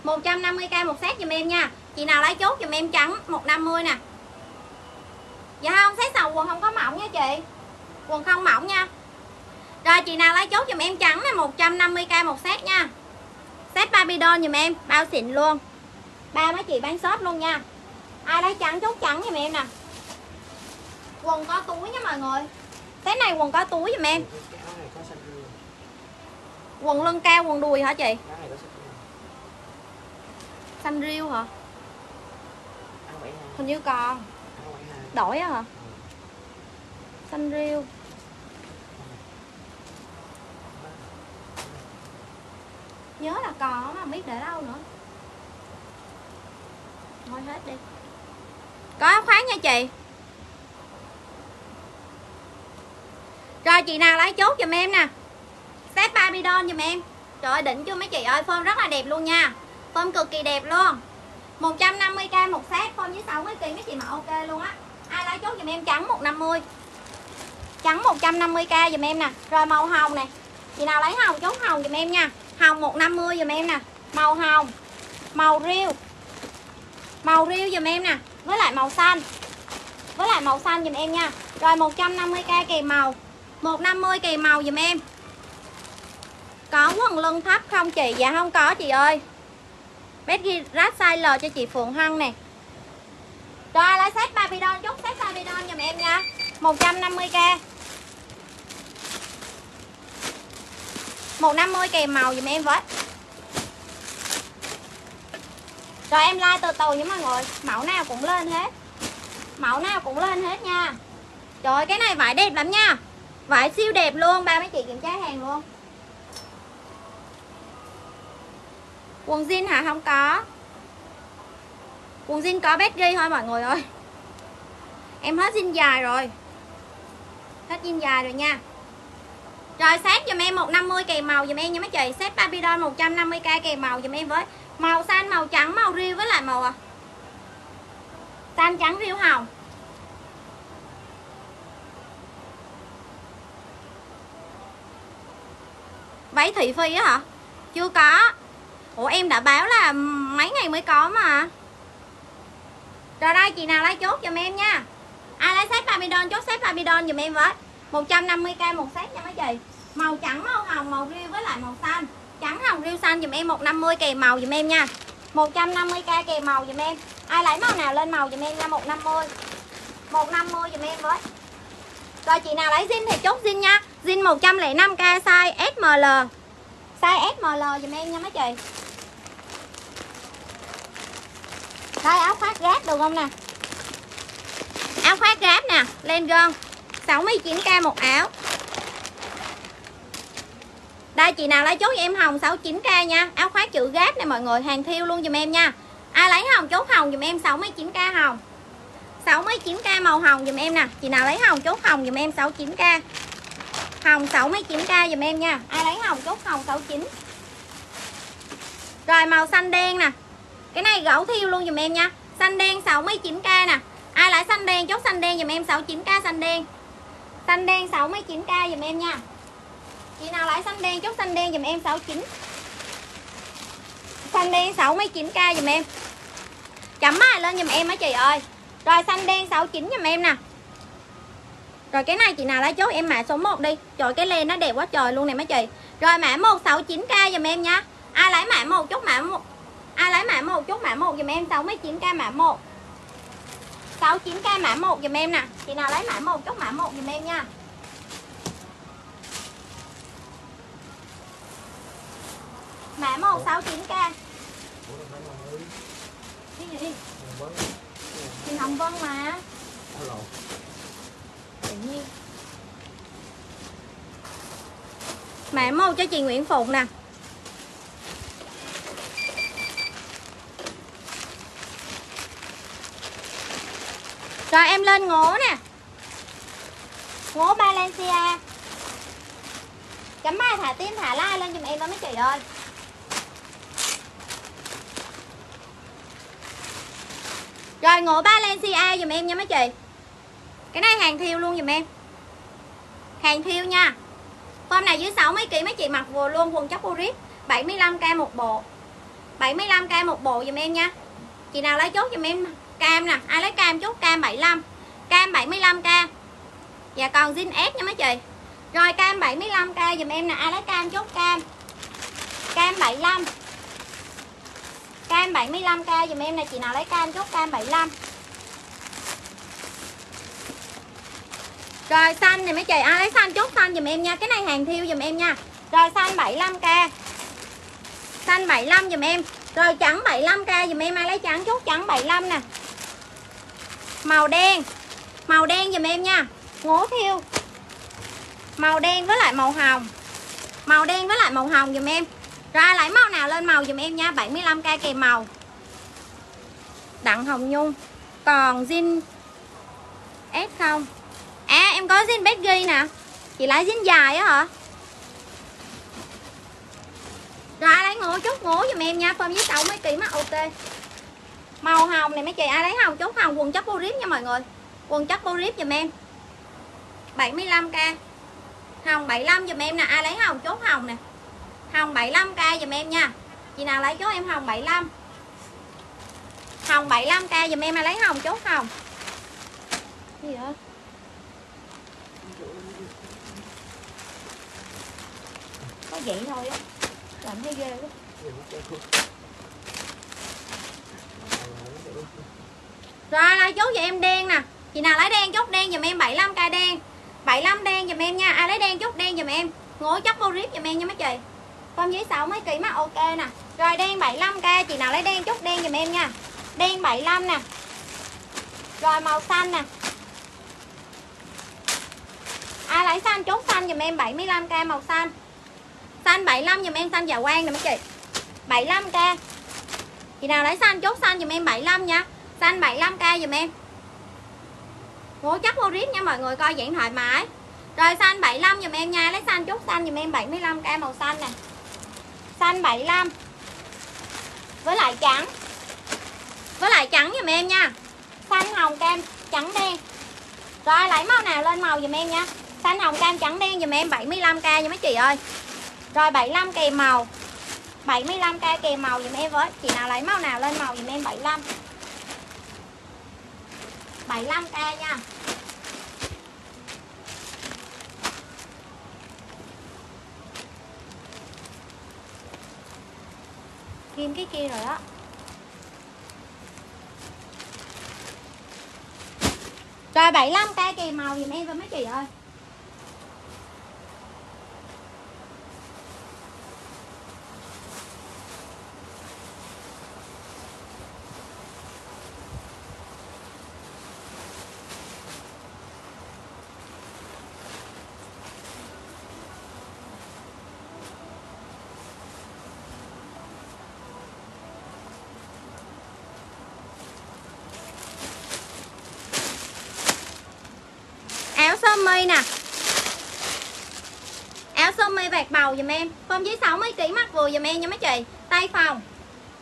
150k một set giùm em nha. Chị nào lấy chốt giùm em trắng 150 nè. Dạ không, xét sầu quần không có mỏng nha chị. Quần không mỏng nha. Rồi chị nào lấy chốt giùm em trắng nè 150k một set nha. Set Barbie dùm giùm em Bao xịn luôn. Ba mấy chị bán shop luôn nha. Ai lấy trắng chốt trắng giùm em nè. Quần có túi nha mọi người. Cái này quần có túi giùm em quần lưng cao quần đùi hả chị? Xanh riêu hả? Hình như còn. Đổi hả? Xanh riêu. Nhớ là còn mà không biết để đâu nữa. Thôi hết đi. Có áo khoáng nha chị. Rồi chị nào lấy chốt giùm em nè set barbidon giùm em. Trời ơi, đỉnh chưa mấy chị ơi, form rất là đẹp luôn nha. Form cực kỳ đẹp luôn. 150k một set, form với 60 kg mấy chị mà ok luôn á. Ai lấy chốt giùm em, trắng 150 trắng 150k giùm em nè. Rồi màu hồng nè. Chị nào lấy hồng, chốt hồng giùm em nha. Hồng 150 giùm em nè. Màu hồng, màu riêu. Màu riêu dùm em nè. Với lại màu xanh. Với lại màu xanh dùm em nha. Rồi 150k kỳ màu. 150 kỳ màu dùm em có quần lưng thấp không chị? Dạ không có chị ơi. Bét ghi rát size L cho chị Phượng Hân nè. Rồi lấy set Babydon chút set Babydon dùm em nha. 150k 150 kèm màu dùm em với. Rồi em like từ từ nha mọi người. Mẫu nào cũng lên hết. Mẫu nào cũng lên hết nha. Trời ơi, cái này vải đẹp lắm nha. Vải siêu đẹp luôn. Ba mấy chị kiểm tra hàng luôn. Quần jean hả? Không có. Quần jean có bét ghi thôi mọi người ơi. Em hết jean dài rồi. Hết jean dài rồi nha. Rồi xét dùm em 150 kèm màu dùm em nha mấy chị. Set Babylon 150k kèm màu dùm em với. Màu xanh màu trắng màu riêu với lại màu à, xanh trắng riêu hồng. Váy thị phi á hả? Chưa có ủa, em đã báo là mấy ngày mới có mà. Rồi đây, chị nào lấy chốt giùm em nha. Ai lấy set Babylon, chốt set Babylon giùm em với. 150k một set nha mấy chị. Màu trắng màu hồng, màu riêu với lại màu xanh. Trắng hồng, riêu xanh giùm em 150 kèm màu giùm em nha. 150k kèm màu giùm em. Ai lấy màu nào lên màu giùm em nha 150 150 giùm em với. Rồi chị nào lấy zin thì chốt zin nha. Zin 105k size SML size SML giùm em nha mấy chị. Đây áo khoác gáp được không nè? Áo khoác gáp nè, lên gơn 69k một áo. Đây, chị nào lấy chốt cho em hồng 69k nha. Áo khoác chữ gáp này mọi người hàng thiêu luôn dùm em nha. Ai lấy hồng chốt hồng dùm em 69k hồng. 69k màu hồng dùm em nè. Chị nào lấy hồng chốt hồng dùm em 69k hồng 69k dùm em nha. Ai lấy hồng chốt hồng 69 rồi, màu xanh đen nè cái này gấu thiêu luôn dùm em nha. Xanh đen 69k nè. Ai lại xanh đen, chốt xanh đen dùm em 69k xanh đen. Xanh đen 69k dùm em nha. Chị nào lại xanh đen, chốt xanh đen dùm em 69 xanh đen 69k dùm em. Chấm mài lên dùm em á chị ơi. Rồi xanh đen 69 dùm em nè. Rồi cái này chị nào lấy chốt em mã số 1 đi. Trời, cái len nó đẹp quá trời luôn nè mấy chị. Rồi mã 169k dùm em nha. Ai lấy mã 1 chốt mã 1 Ai lấy mã 1 chốt mã 1 giùm em 69k mã 1 69k mã 1 giùm em nè. Chị nào lấy mã 1 chốt mã 1 giùm em nha. Mã 1 69k Đi gì Chị Hồng Vân mà. Tự nhiên. Mã 1 cho chị Nguyễn Phụng nè. Rồi, em lên ngố nè. Ngố Balencia Chấm mai thả tim, thả like lên giùm em đó mấy chị ơi. Rồi ngộ Balencia dùm em nha mấy chị. Cái này hàng thiêu luôn dùm em. Hàng thiêu nha. Hôm này dưới 60 kg mấy chị mặc vừa luôn, quần chóc rip 75k một bộ. 75k một bộ dùm em nha. Chị nào lấy chốt dùm em cam nè Ai lấy cam chút? Cam 75 Cam 75k Dạ còn zin S nha mấy chị. Rồi cam 75k dùm em nè Ai lấy cam chút? Cam. Cam 75 Cam 75k dùm em nè, chị nào lấy cam chút? Cam 75 Rồi xanh này mấy chị ai lấy xanh chút? Xanh dùm em nha Cái này hàng thiêu dùm em nha. Rồi xanh 75k Xanh 75 dùm em. Rồi trắng 75k dùm em ai lấy trắng chút? Trắng 75 nè. Màu đen. Màu đen dùm em nha. Ngố thiêu. Màu đen với lại màu hồng. Màu đen với lại màu hồng dùm em. Rồi lấy màu nào lên màu dùm em nha. 75k kèm màu. Đặng Hồng Nhung. Còn zin S không? À em có zin baggy nè. Chị lấy zin dài á hả? Rồi lấy ngố chút? Ngố dùm em nha. Phơm với 60kg mắc ok. Màu hồng này mấy chị? Ai lấy hồng chốt hồng Quần chất bô nha mọi người. Quần chất bô rip dùm em 75k Hồng 75 dùm em nè. Ai lấy hồng chốt hồng nè. Hồng 75k dùm em nha. Chị nào lấy chốt em hồng 75 Hồng 75k dùm em. Ai lấy hồng chốt hồng Gì vậy Có vậy thôi á. Làm thấy ghê quá. Rồi lấy chốt cho em đen nè. Chị nào lấy đen, chốt đen dùm em 75k đen. 75 đen dùm em nha. Ai lấy đen, chốt đen dùm em. Ngố chắc vô rip dùm em nha mấy chị. Con dưới 6 mấy kỹ mà, ok nè. Rồi, đen 75k Chị nào lấy đen, chốt đen giùm em nha. Đen 75 nè. Rồi, màu xanh nè. Ai lấy xanh, chốt xanh giùm em 75k màu xanh. Xanh 75 giùm em, xanh dạ quang nè mấy chị. 75k chị nào lấy xanh, chốt xanh giùm em 75 nha xanh 75k dùm em. Ngố chắc vô riết nha mọi người, coi dạng thoải mái rồi xanh 75 dùm em nha, lấy xanh chút, xanh dùm em 75k màu xanh nè. Xanh 75 với lại trắng. Với lại trắng dùm em nha. Xanh hồng, cam, trắng đen. Rồi, lấy màu nào lên màu dùm em nha. Xanh hồng, cam, trắng đen dùm em 75k nha mấy chị ơi. Rồi 75 kèm màu. 75k kèm màu dùm em với. Chị nào lấy màu nào lên màu dùm em 75 75k e nha. Kim cái kia rồi đó. Rồi 75k e kìa, màu dùm em và mấy chị ơi áo sơ mi nè. Áo sơ mi vạt bầu dùm em. Form dưới 60 kg mắc vừa dùm em nha mấy chị. Tay phòng.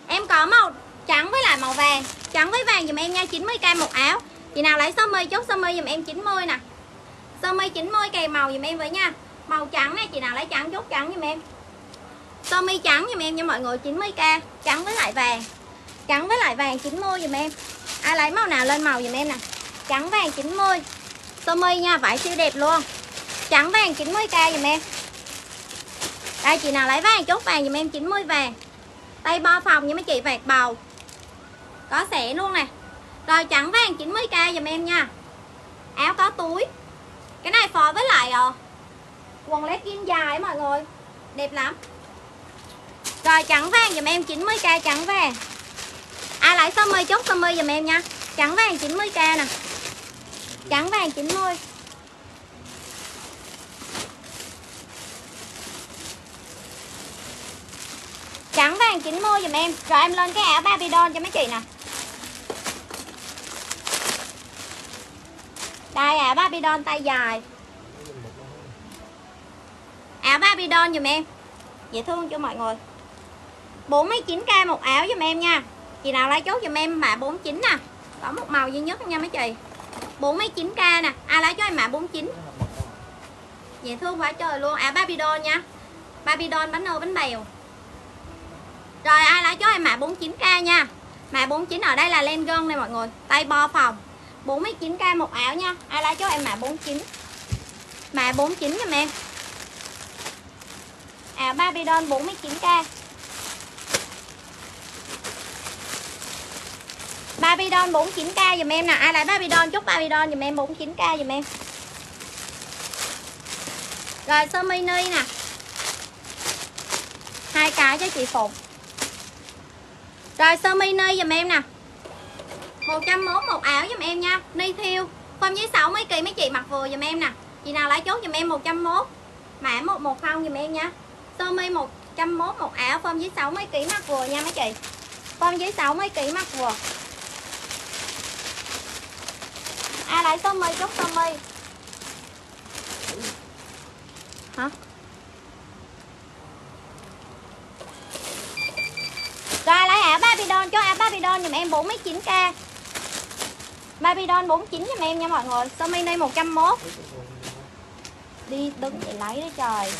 Em có màu trắng với lại màu vàng. Trắng với vàng dùm em nha 90k một áo. Chị nào lấy sơ mi chốt sơ mi dùm em 90 nè. Sơ mi 90 kèm màu dùm em với nha. Màu trắng này, chị nào lấy trắng, chốt trắng dùm em. Sơ mi trắng dùm em nha mọi người 90k trắng với lại vàng. Trắng với lại vàng 90 dùm em. Ai lấy màu nào lên màu dùm em nè. Trắng vàng 90 sơ mi nha vải siêu đẹp luôn. Trắng vàng 90k dùm em. Đây chị nào lấy vàng chốt vàng dùm em 90 vàng. Tay bo phòng nha mấy chị vạt bầu. Có xẻ luôn nè. Rồi trắng vàng 90k dùm em nha. Áo có túi. Cái này phò với lại à, quần legging dài mọi người. Đẹp lắm. Rồi trắng vàng dùm em 90k trắng vàng. À, Ai lấy sơ mi chốt sơ mi dùm em nha. Trắng vàng 90k nè trắng vàng 90 trắng vàng 90 dùm em. Rồi em lên cái áo Babydon cho mấy chị nè. Đây, áo Babydon tay dài. Áo Babydon dùm em. Dễ thương cho mọi người. 49k một áo dùm em nha. Chị nào lấy chốt dùm em, mã 49 nè. Có một màu duy nhất nha mấy chị. 49k nè. Ai lấy cho em mã 49 dễ thương quá trời luôn. À Barbie doll nha. Barbie doll bánh nô, bánh bèo. Rồi, ai lấy cho em mã 49k nha. Mã 49 ở đây là len gân này mọi người. Tay bo phòng. 49k một áo nha. Ai lấy cho em mã 49 mã 49 giùm em. À Barbie doll 49k Babydon 49k dùm em nè. À, Ai lấy Babydon doll chúc Barbie dùm em 49k dùm em. Rồi, sơ mini nè. Hai cái cho chị Phụng. Rồi, sơ mini dùm em nè. 101 một ảo dùm em nha. Ni thiêu. Form dưới 60 kg mấy chị mặc vừa dùm em nè. Chị nào lấy chốt dùm em 101 Mã 110 dùm em nha. Sơ mi 101 một áo Form dưới 60 kg mặc vừa nha mấy chị. Form dưới 60 kg mặc vừa ai lấy sơ mi chốt sơ mi hả? Rồi lấy áo babydon cho áo babydon giùm em 49k babydon 49 giùm em nha mọi người. Sơ mi đây 101 đi đứng để lấy đó trời.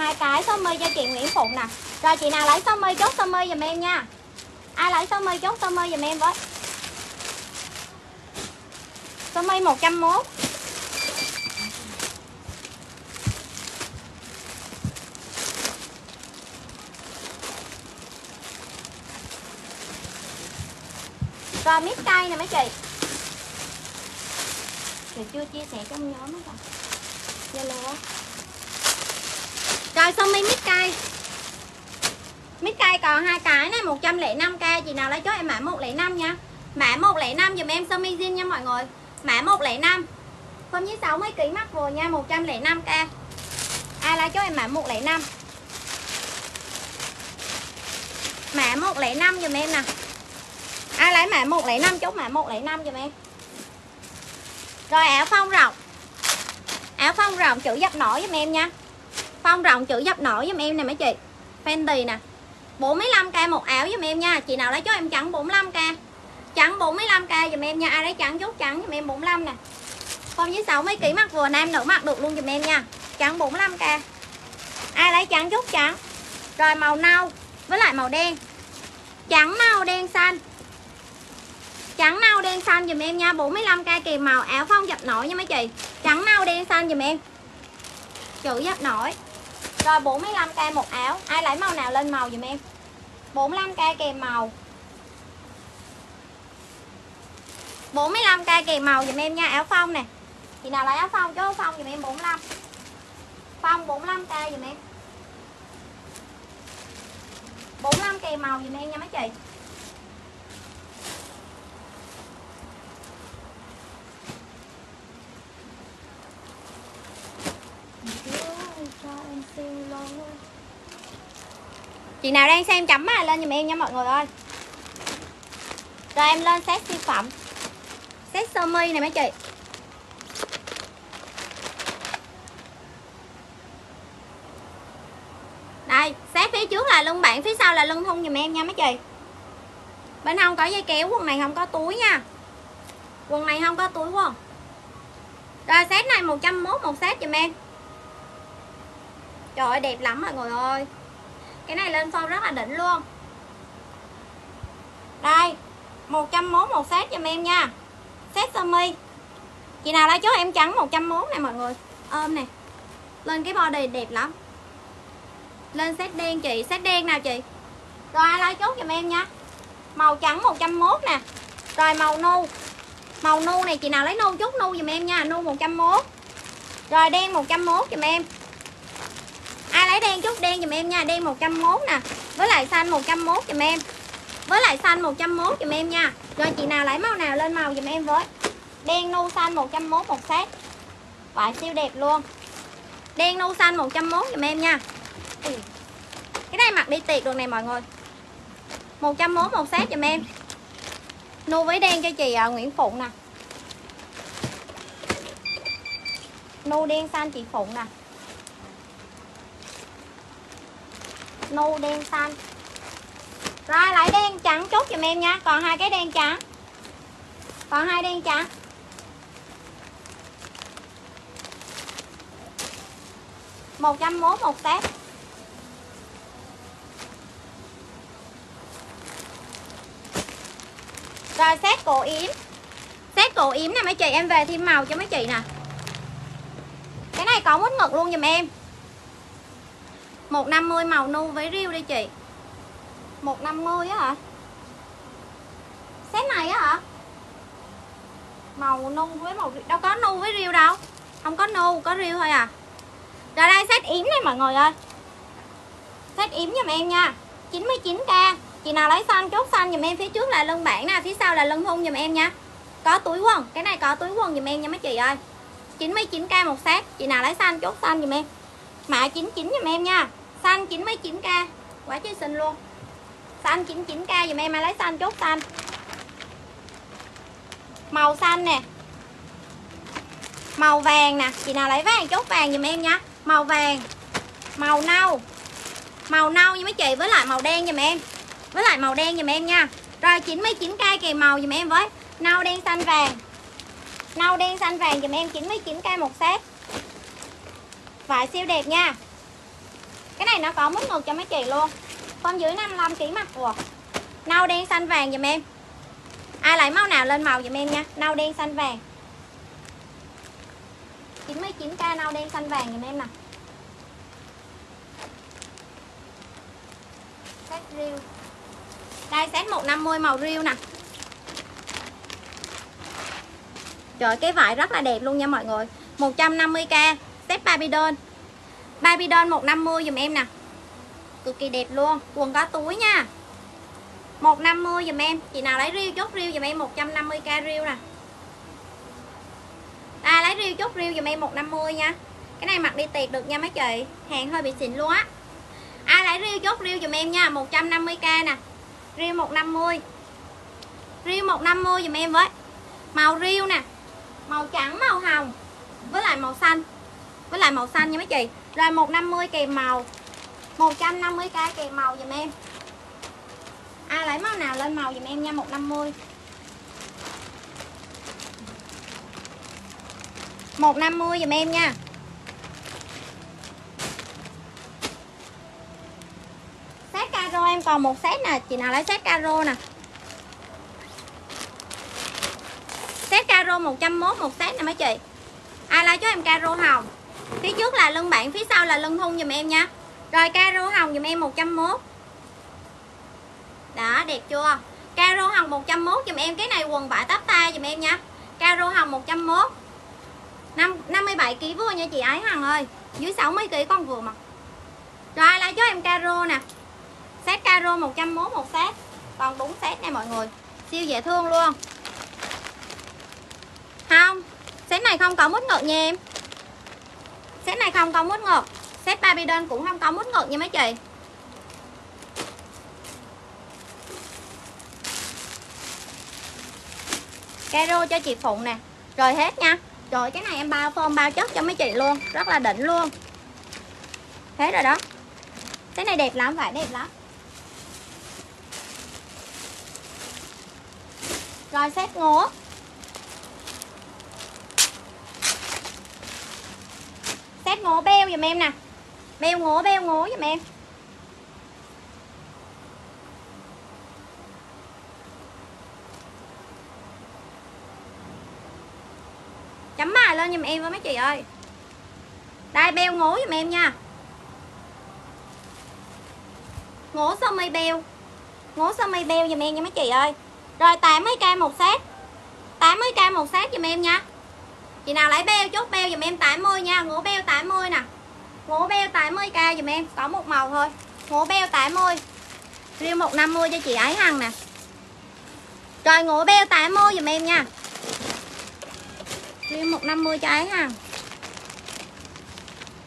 Hai cái số mi cho chị Nguyễn Phụng nè. Rồi chị nào lấy số mi, chốt số mi giùm em nha. Ai lấy số mi, chốt số mi giùm em với. Số mi 101 rồi mít cây nè mấy chị. Chị chưa chia sẻ trong nhóm đó Zalo á rồi xong mi mít cay. Mít cay còn hai cái này 105k Chị nào lấy cho em mã 105 nha. Mã 105 dùm em sơ mi jean nha mọi người. Mã 105 Không với 60 kg mắc vừa nha 105k Ai lấy cho em mã 105 Mã 105 dùm em nè. Ai lấy mã 105 chốt mã 105 dùm em. Rồi áo phong rộng. Áo phong rộng, chữ dập nổi dùm em nha. Phong rộng chữ dập nổi giùm em nè mấy chị. Fendi nè. 45k một áo giùm em nha. Chị nào lấy cho em trắng 45k Trắng 45k giùm em nha. Ai lấy trắng chốt trắng giùm em 45 nè. Con với 6 mấy ký mặc vừa nam nữ mặc được luôn giùm em nha. Trắng 45k Ai lấy trắng chốt trắng. Rồi màu nâu với lại màu đen. Trắng nâu, đen, xanh. Trắng nâu, đen, xanh dùm em nha. 45k kìm màu áo phong dập nổi nha mấy chị. Trắng nâu, đen, xanh dùm em. Chữ dập nổi. Rồi 45k một áo. Ai lấy màu nào lên màu dùm em? 45k kèm màu. 45k kèm màu dùm em nha, Áo phong nè. Chị nào lấy áo phong chứ phong dùm em 45 Phong 45k dùm em. 45 kèm màu dùm em nha mấy chị. Thank you. Chị nào đang xem chấm à lên giùm em nha mọi người ơi. Rồi em lên xét siêu phẩm. Xét sơ mi này mấy chị. Đây, xét phía trước là lưng bạn phía sau là lưng thun giùm em nha mấy chị. Bên hông có dây kéo, quần này không có túi nha. Quần này không có túi quần. Rồi set này 101 một set giùm em. Trời ơi, đẹp lắm mọi người ơi. Cái này lên form rất là đỉnh luôn. Đây 141 một set giùm em nha. Set sơ mi. Chị nào lấy chốt em trắng 140 này mọi người. Ôm nè. Lên cái body đẹp lắm. Lên set đen chị. Set đen nào chị? Rồi ai lấy chốt giùm em nha. Màu trắng 101 nè. Rồi, màu nu. Màu nu này chị nào lấy nu chút, nu giùm em nha. Nu 101 Rồi, đen 101 giùm em ai lấy đen chút đen giùm em nha đen 101 nè. Với lại xanh 101 giùm em. Với lại xanh 101 giùm em nha. Rồi chị nào lấy màu nào lên màu giùm em với. Đen nu xanh 101 một set. Vải siêu đẹp luôn. Đen nu xanh 101 giùm em nha. Cái này mặc đi tiệc được này mọi người. 101 một set giùm em. Nu với đen cho chị uh, Nguyễn Phụng nè. Nu đen xanh chị Phụng nè. Nâu đen xanh. Rồi, lại đen trắng chốt giùm em nha. Còn hai cái đen trắng. Còn hai đen trắng. Một trăm mốt, một tép. Rồi xét cổ yếm. Xét cổ yếm nè, mấy chị. Em về thêm màu cho mấy chị nè. Cái này có mút ngực luôn giùm em. 150 màu nu với riêu đi chị. 150 á hả? Set này á hả? Màu nu với màu Đâu có nu với riêu đâu. Không có nu, có riêu thôi à. Rồi đây set yếm này mọi người ơi. Set yếm giùm em nha. 99k Chị nào lấy xanh chốt xanh giùm em Phía trước là lưng bản nè Phía sau là lưng thun giùm em nha. Có túi quần Cái này có túi quần giùm em nha mấy chị ơi. 99k một set. Chị nào lấy xanh chốt xanh giùm em. Mã 99 giùm em nha. Xanh 99k Quá chứ xinh luôn. Xanh 99k dùm em ai lấy xanh chốt xanh Màu xanh nè. Màu vàng nè. Chị nào lấy vàng chốt vàng dùm em nha. Màu vàng. Màu nâu. Màu nâu như mấy chị với lại màu đen dùm em. Với lại màu đen dùm em nha. Rồi 99k kèm màu dùm em với. Nâu, đen, xanh, vàng. Nâu, đen, xanh, vàng dùm em. 99k một set. Vải siêu đẹp nha cái này nó có mức ngực cho mấy chị luôn. Con dưới 55 kg mặt. Của Nâu đen, xanh vàng dùm em. Ai lấy màu nào lên màu dùm em nha. Nâu đen, xanh vàng. 99k nâu đen, xanh vàng dùm em nè. Set riêu Đây, set 150 màu riêu nè. Trời, cái vải rất là đẹp luôn nha mọi người. 150k Set Barbie đơn Baby 150 dùm em nè. Cực kỳ đẹp luôn, Quần có túi nha. 150 dùm em, Chị nào lấy riêu chốt riêu dùm em 150k riêu nè. À lấy riêu chốt riêu dùm em 150 nha. Cái này mặc đi tiệc được nha mấy chị, Hàng hơi bị xịn luôn á. À lấy riêu chốt riêu dùm em nha 150k nè. Riêu 150 Riêu 150 dùm em với. Màu riêu nè, Màu trắng, màu hồng, Với lại màu xanh, Với lại màu xanh nha mấy chị. Rồi 150 kèm màu. 150 cái kèm màu dùm em. Ai lấy màu nào lên màu dùm em nha 150 150 dùm em nha. Set caro em, còn một set nè. Chị nào lấy set caro nè. Set caro 101 một set nè mấy chị. Ai lấy cho em caro hồng Phía trước là lưng bạn Phía sau là lưng thun dùm em nha. Rồi caro hồng dùm em 101 Đó đẹp chưa? Caro hồng 101 dùm em Cái này quần vải tắp tay dùm em nha. Caro hồng 101 5, 57 kg vừa nha chị ấy Hằng ơi. Dưới 60 kg con vừa mà. Rồi ai cho em caro nè. Set caro 101 một set. Còn đúng set này mọi người. Siêu dễ thương luôn. Không Set này không có mút ngực nha em. Set này không có mút ngực Set baby đơn cũng không có mút ngực nha mấy chị. Caro cho chị Phụng nè. Rồi hết nha. Rồi cái này em bao form bao chất cho mấy chị luôn. Rất là đỉnh luôn. Hết rồi đó. Cái này đẹp lắm, phải đẹp lắm. Rồi set ngố. Xét ngố beo giùm em nè. Beo ngố, beo ngố giùm em. Chấm bài lên giùm em với mấy chị ơi. Đây beo ngố giùm em nha. Ngố sơ mi beo Ngố sơ mi beo giùm em nha mấy chị ơi. Rồi 80k một set. 80k một set giùm em nha. Chị nào lấy beo chốt beo dùm em 80 nha, Ngố beo 80 nè. Ngố beo 80k dùm em Có một màu thôi. Ngố beo 80 Riêu 150 cho chị ấy Hằng nè. Rồi ngố beo 80 dùm em nha. Riêu 150 cho ấy Hằng.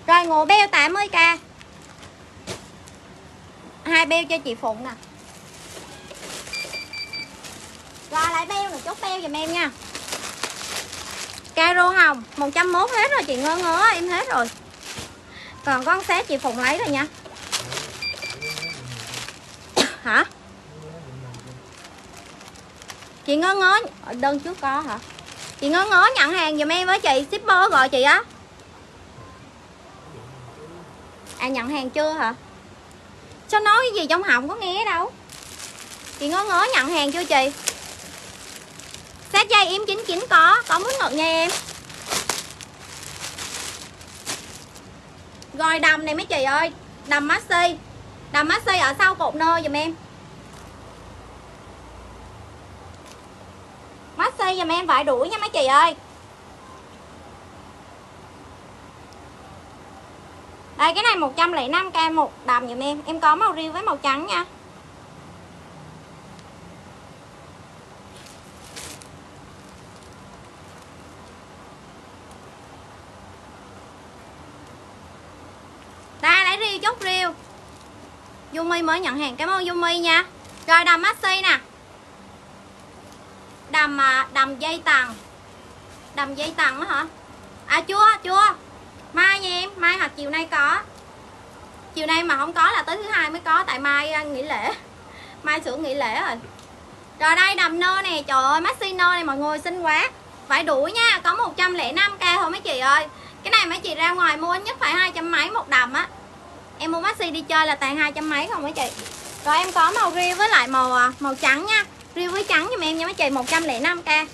Rồi ngố beo 80k hai beo cho chị Phụng nè. Rồi lại beo rồi chốt beo dùm em nha. Caro hồng 101 hết rồi chị ngơ ngớ em hết rồi. Còn con xé chị Phụng lấy rồi nha. Hả? Chị ngơ ngớ Đơn trước có hả? Chị ngơ ngớ nhận hàng giùm em với chị, Shipper gọi chị á. À nhận hàng chưa hả? Sao nói cái gì trong họng có nghe đâu? Chị ngó ngó nhận hàng chưa chị? Sát dây em 99 có Có muốn ngọt nha em? Rồi đầm này mấy chị ơi, Đầm maxi. Đầm maxi ở sau cột nơ dùm em. Maxi dùm em vải đuổi nha mấy chị ơi. Đây, cái này 105k một đầm dùm em. Em có màu riêu với màu trắng nha. Đây riêu Yumi mới nhận hàng Cảm ơn Yumi nha. Rồi đầm maxi nè. Đầm à, đầm dây tầng Đầm dây tầng đó hả? À chưa chưa. Mai nha em, mai hoặc chiều nay có. Chiều nay mà không có là tới thứ hai mới có, tại mai à, nghỉ lễ. Mai sửa nghỉ lễ rồi. Rồi đây, đầm nơ nè. Trời ơi, maxi nơ này mọi người xinh quá. Phải đuổi nha, có 105k thôi mấy chị ơi. Cái này mấy chị ra ngoài mua nhất phải hai trăm mấy một đầm á em mua maxi đi chơi là tàn hai trăm mấy không mấy chị? Rồi em có màu riêu với lại màu à, màu trắng nha. Riêu với trắng giùm em nha mấy chị 105k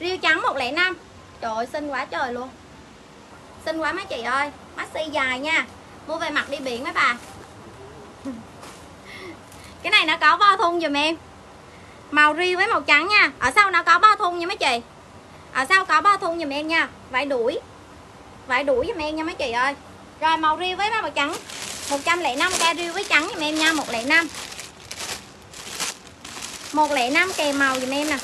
riêu trắng 105 trời ơi, xinh quá trời luôn. Xinh quá mấy chị ơi, maxi dài nha. Mua về mặc đi biển mấy bà. Cái này nó có bo thun dùm em. Màu riêu với màu trắng nha. Ở sau nó có bo thun nha mấy chị. Ở sau có bo thun dùm em nha. Vải đuổi. Vải đuổi dùm em nha mấy chị ơi rồi, màu riêu với màu trắng. 105k riêu với trắng dùm em nha 105 105 kèm màu dùm em nè.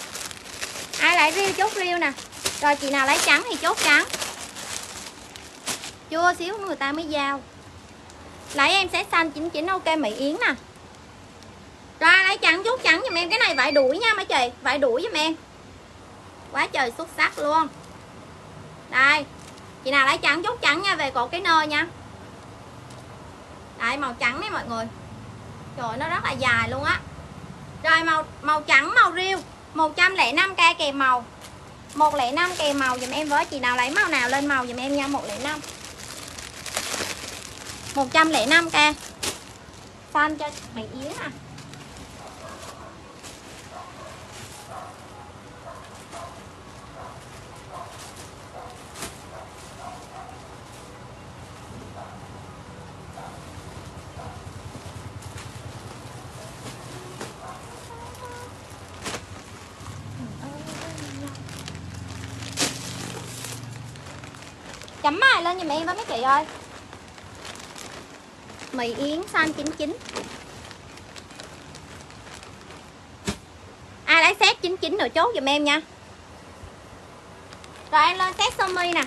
Ai lại riêu chốt riêu nè. Rồi, chị nào lấy trắng thì chốt trắng. Chua xíu người ta mới giao. Lấy em sẽ xanh 99 ok, Mỹ Yến nè. Rồi lấy trắng chốt trắng dùm em. Cái này vải đuổi nha, mấy chị. Vải đuổi dùm em. Quá trời xuất sắc luôn. Đây chị nào lấy trắng chốt trắng nha, về cột cái nơ nha. Đây, màu trắng đấy mọi người. Trời, nó rất là dài luôn á. Rồi, màu màu trắng, màu riêu. 105k kèm màu. 105 kèm màu dùm em với. Chị nào lấy màu nào lên màu dùm em nha 105 105k fan cho mày Yến à. Chấm mài lên giùm em với mấy chị ơi. Mì yến xanh 99 ai lấy set 99 rồi chốt giùm em nha. Rồi em lên set sơ mi nè.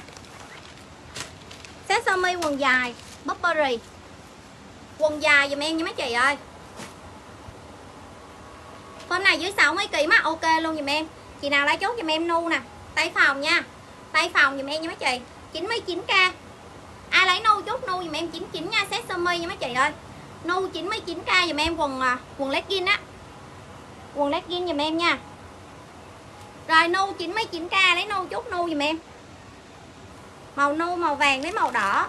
Set sơ mi quần dài, Burberry. Quần dài giùm em nha mấy chị ơi. Hôm nay dưới 60 kg mà, ok luôn giùm em. Chị nào lấy chốt giùm em nu nè. Tay phòng nha. Tay phòng giùm em nha mấy chị. 99k ai à, lấy nâu chút nâu dùm em 99 nha set sơ mi nha mấy chị ơi. Nâu 99k dùm em quần à, quần legging á. Quần legging dùm em nha. Rồi nâu 99k lấy nâu chút nâu dùm em. Màu nâu màu vàng với màu đỏ.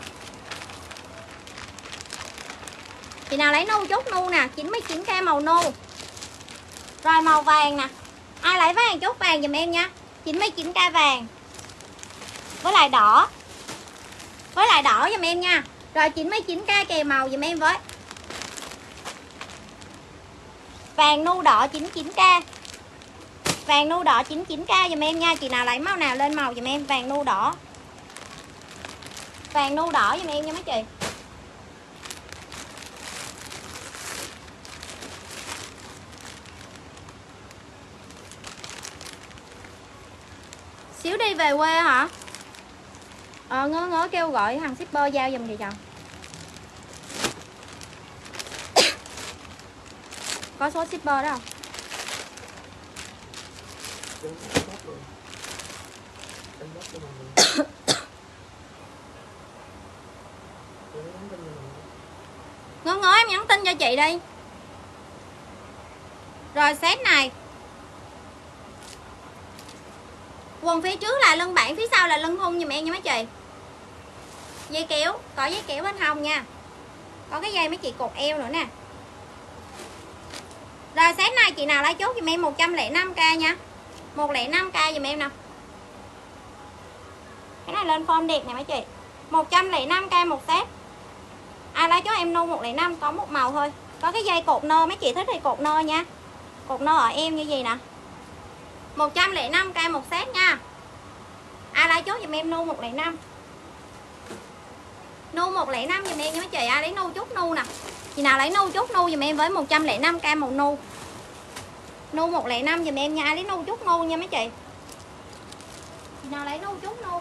Chị nào lấy nâu chút nâu nè 99k màu nâu, rồi màu vàng nè. Ai lấy vàng chốt vàng dùm em nha? 99k vàng với lại đỏ. Với lại đỏ giùm em nha. Rồi 99k kèm màu giùm em với. Vàng nu đỏ 99k vàng nu đỏ 99k giùm em nha. Chị nào lấy màu nào lên màu giùm em. Vàng nu đỏ. Vàng nu đỏ giùm em nha mấy chị. Xíu đi về quê hả? À, ngớ ngớ kêu gọi thằng shipper giao giùm kìa chồng. Có số shipper đó không? Ngớ ngớ em nhắn tin cho chị đi. Rồi set này. Quần phía trước là lưng bản phía sau là lưng hung giùm em nha mấy chị dây kéo, có dây kéo bên hông nha. Có cái dây mấy chị cột eo nữa nè. Rồi set này chị nào lấy chốt giùm em 105k nha. 105k giùm em nè cái này lên form đẹp nè mấy chị. 105k một set. Ai lấy chốt em nu 105 có một màu thôi. Có cái dây cột nơ, mấy chị thích thì cột nơ nha. Cột nơ ở em như gì nè. 105k một set nha. Ai lấy chốt giùm em nu 105 nu 105 giùm em nha mấy chị. Ai lấy nu chút nu nè. Chị nào lấy nu chút nu giùm em với 105k màu nu nu 105 giùm em nha. Ai lấy nu chút nu nha mấy chị? Chị nào lấy nu chút nu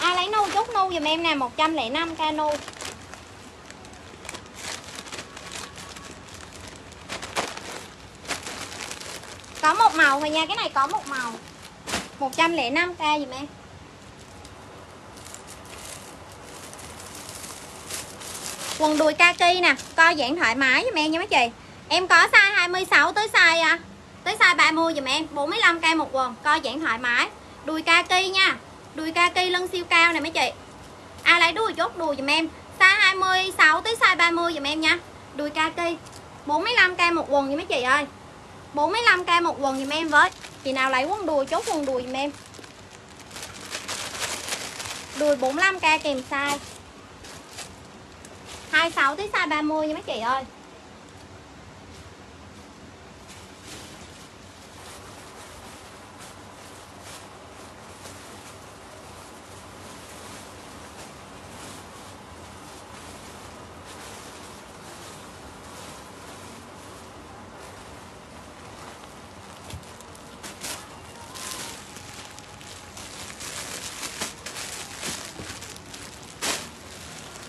ai lấy nu chút nu giùm em nè? 105k nu có một màu thôi nha cái này có một màu. 105k dùm em? Quần đùi kaki nè co giãn thoải mái dùm em nha mấy chị. Em có size 26 tới size à, tới size 30 dùm em 45k một quần co giãn thoải mái. Đùi kaki nha đùi kaki lưng siêu cao nè mấy chị. Ai lấy đùi chốt đùi dùm em size 26 tới size 30 dùm em nha. Đùi kaki 45k một quần nha mấy chị ơi. 45k một quần dùm em với. Chị nào lấy quần đùi, chốt quần đùi dùm em. Đùi 45k kèm size. 26 tới size 30 nha mấy chị ơi.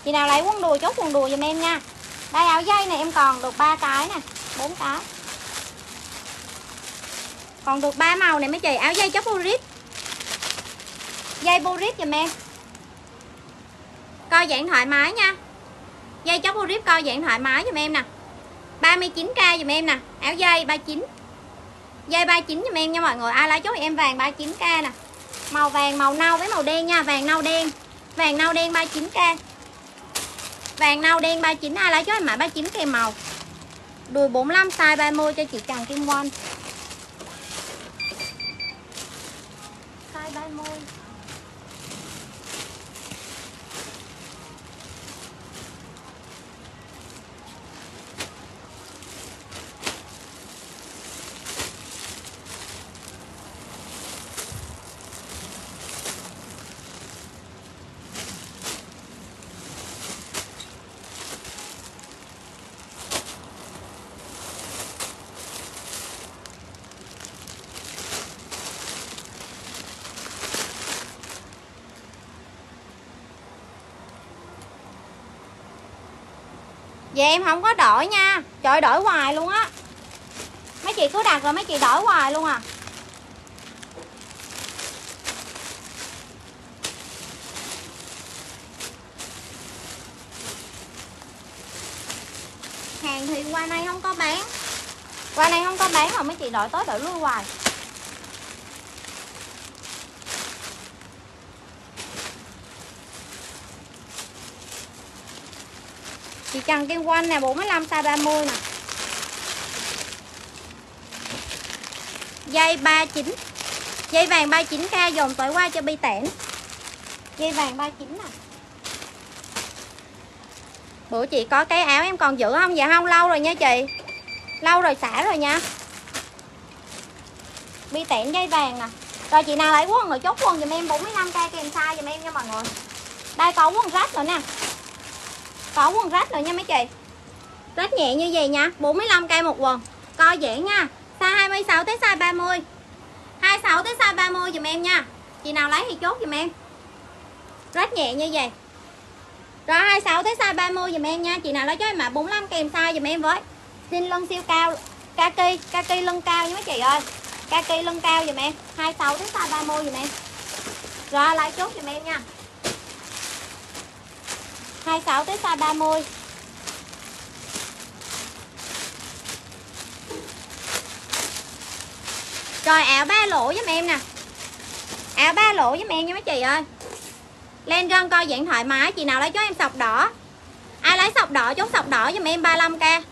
Chị nào lấy quần đùi, chốt quần đùi giùm em nha. Đây, áo dây này em còn được ba cái nè, bốn cái. Còn được ba màu này mấy chị, áo dây chốt burip dây burip giùm em. Coi dạng thoải mái nha. Dây chốt burit coi dạng thoải mái giùm em nè. 39k giùm em nè, áo dây 39 dây 39 giùm em nha mọi người. À, Ai lấy chốt em vàng 39k nè. Màu vàng, màu nâu với màu đen nha, vàng nâu đen. Vàng nâu đen 39k vàng nâu, đen 39 ai lấy chốt em mã 39 kèm màu. Đùi 45 size 30 cho chị Trần Kim Oanh size 30 Vậy em không có đổi nha. Trời đổi hoài luôn á. Mấy chị cứ đặt rồi mấy chị đổi hoài luôn à. Hàng thì qua nay không có bán. Qua nay không có bán mà mấy chị đổi tới đổi lui hoài. Trần Kim Quanh nè 45 size 30 nè. Dây 39 Dây vàng 39k dồn tới qua cho bi tẻn. Dây vàng 39 nè. Bữa chị có cái áo em còn giữ không? Dạ không, lâu rồi nha chị. Lâu rồi xả rồi nha. Bi tẻn dây vàng nè. Rồi chị nào lấy quần rồi chốt quần dùm em 45k kèm size dùm em nha mọi người. Đây có quần rách rồi nè có quần rách nữa nha mấy chị. Rách nhẹ như vậy nha 45 cây một quần. Co giãn nha, Size 26 tới size 30 26 tới size 30 dùm em nha. Chị nào lấy thì chốt dùm em. Rách nhẹ như vậy. Rồi 26 tới size 30 dùm em nha. Chị nào lấy cho em mã 45 kèm size dùm em với. Xin lưng siêu cao, Kaki Kaki lưng cao nha mấy chị ơi. Kaki lưng cao dùm em. 26 tới size 30 dùm em. Rồi lấy chốt dùm em nha. 26 tới size 30 Rồi áo ba lỗ giúp em nè. Áo ba lỗ giúp em nha mấy chị ơi. Lên gân coi dạng thoải mái, Chị nào lấy cho em sọc đỏ. Ai lấy sọc đỏ, chốt sọc đỏ giùm em 35k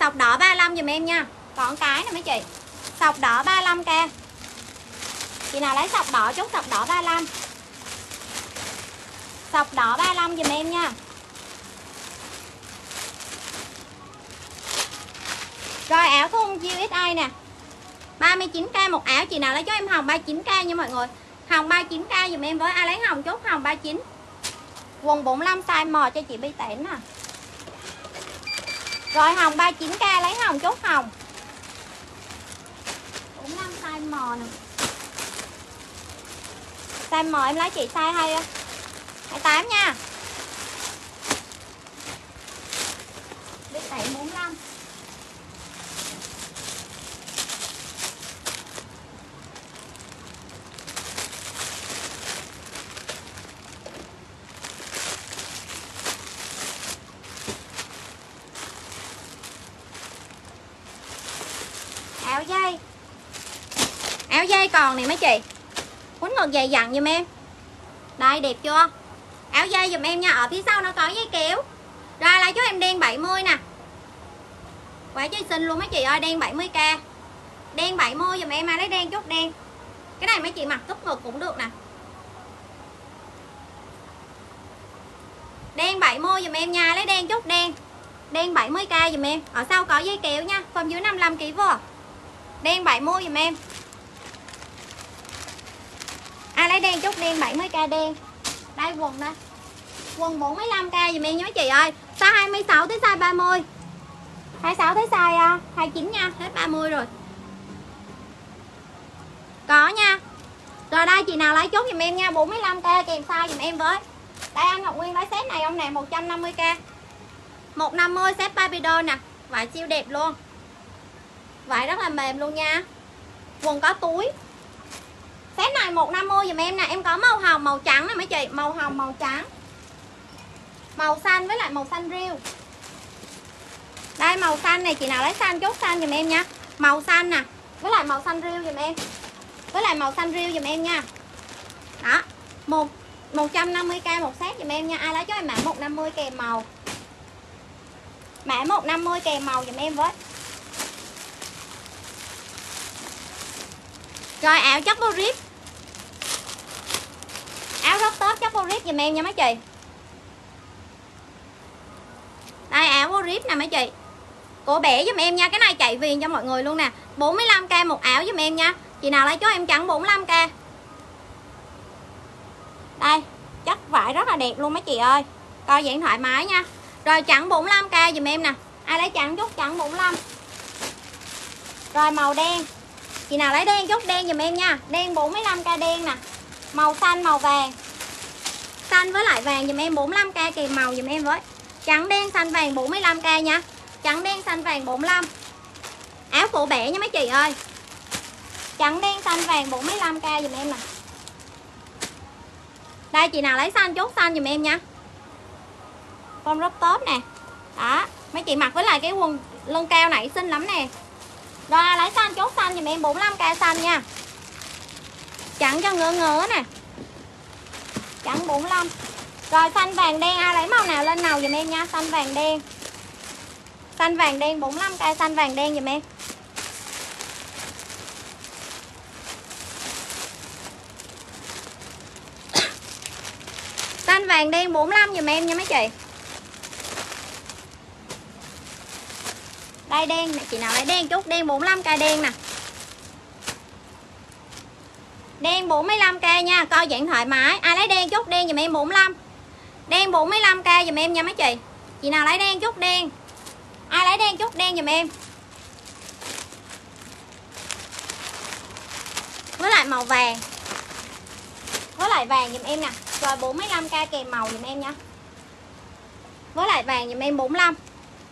Sọc đỏ 35 giùm em nha. Còn cái nè mấy chị. Sọc đỏ 35k Chị nào lấy sọc đỏ, chốt sọc đỏ 35 Sọc đỏ 35 giùm em nha. Rồi áo thun USI nè. 39k một áo chị nào lấy cho em hồng? 39k nha mọi người. Hồng 39k dùm em với. Ai lấy hồng chốt hồng? 39 Quần 45 size M cho chị Bi Tẻn nè. Rồi, hồng 39k lấy hồng chốt hồng. 45 size M nè. Size M em lấy chị size 2 28 nha. Bi Tẻn 45 áo dây áo dây còn này mấy chị? Quấn ngực dày dặn giùm em. Đây, đẹp chưa? Áo dây giùm em nha, ở phía sau nó có dây kéo. Rồi, lại cho em đen 70 nè. Quá chơi xinh luôn mấy chị ơi, đen 70k đen 70 giùm em mà lấy đen chút đen. Cái này mấy chị mặc cúp ngực cũng được nè. Đen 70 giùm em nha, lấy đen chút đen. Đen 70k giùm em. Ở sau có dây kéo nha, phần dưới 55 kg vừa. Đen 70 dùm em. Ai lấy đen chút đen 70k đen. Đây, quần đây Quần 45k dùm em nhớ chị ơi. Size 26 tới size 30 26 tới size à, 29 nha, Hết 30 rồi. Có nha. Rồi đây, chị nào lấy chốt dùm em nha 45k kèm size dùm em với. Đây, anh Ngọc Nguyên lấy set này ông nè 150k 150 set Barbie nè. Vải siêu đẹp luôn. Vải rất là mềm luôn nha. Quần có túi set này 150 dùm em nè. Em có màu hồng, màu trắng nè mấy chị. Màu hồng, màu trắng. Màu xanh với lại màu xanh riêu. Đây, màu xanh này, chị nào lấy xanh, chốt xanh dùm em nha. Màu xanh nè, với lại màu xanh riêu dùm em. Với lại màu xanh riêu dùm em nha. Đó, một 150k một set dùm em nha. Ai lấy cho em mã 150 kèm màu. Mã 150 kèm màu dùm em với. Rồi ảo chất bô rip áo rất tớp chất bô rip dùm em nha mấy chị. Đây, áo bô rip nè mấy chị. Cổ bẻ giùm em nha, cái này chạy viền cho mọi người luôn nè. 45k một áo giùm em nha. Chị nào lấy cho em trắng 45k đây chất vải rất là đẹp luôn mấy chị ơi. Coi dạng thoải mái nha. Rồi chặn 45k dùm em nè. Ai lấy chặn chút chặn 45 rồi màu đen. Chị nào lấy đen chút, đen dùm em nha. Đen 45k đen nè màu xanh, màu vàng. Xanh với lại vàng dùm em 45k kèm màu dùm em với. Trắng, đen, xanh, vàng 45k nha. Trắng, đen, xanh, vàng 45 áo cổ bẻ nha mấy chị ơi. Trắng, đen, xanh, vàng 45k dùm em nè. Đây, chị nào lấy xanh, chốt xanh dùm em nha. Con rất tốt nè. Đó, mấy chị mặc với lại cái quần lưng cao này xinh lắm nè. Rồi, lấy xanh, chốt xanh dùm em 45k xanh nha chặn cho ngứa ngứa nè. Chặn 45 rồi, xanh vàng đen, ai lấy màu nào lên màu dùm em nha, xanh vàng đen. Xanh vàng đen 45 cây xanh vàng đen dùm em. Xanh vàng đen 45 dùm em nha mấy chị. Đây đen nè chị nào lấy đen chút, đen 45 cây đen nè đen 45k nha, coi dạng thoải mái. Ai lấy đen chút, đen dùm em 45 đen 45k dùm em nha mấy chị. Chị nào lấy đen chút, đen. Ai lấy đen chút, đen dùm em. Với lại màu vàng. Với lại vàng dùm em nè. Rồi 45k kèm màu dùm em nha. Với lại vàng dùm em 45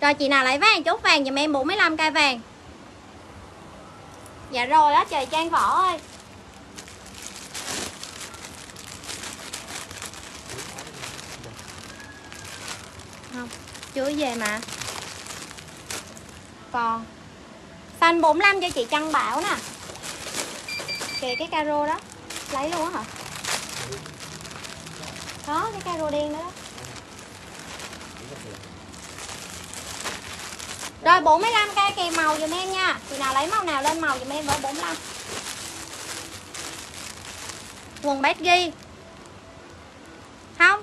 rồi chị nào lấy vàng chút, vàng dùm em 45k vàng. Dạ rồi đó trời Trang Võ ơi. Không Chưa về mà. Còn Xanh 45 cho chị Trăng Bảo nè. Kìa cái caro đó Lấy luôn á hả? Đó cái caro đen đó, đó. Rồi 45 cây kèm màu dùm em nha. Chị nào lấy màu nào lên màu dùm em với 45 Quần bét ghi. Không?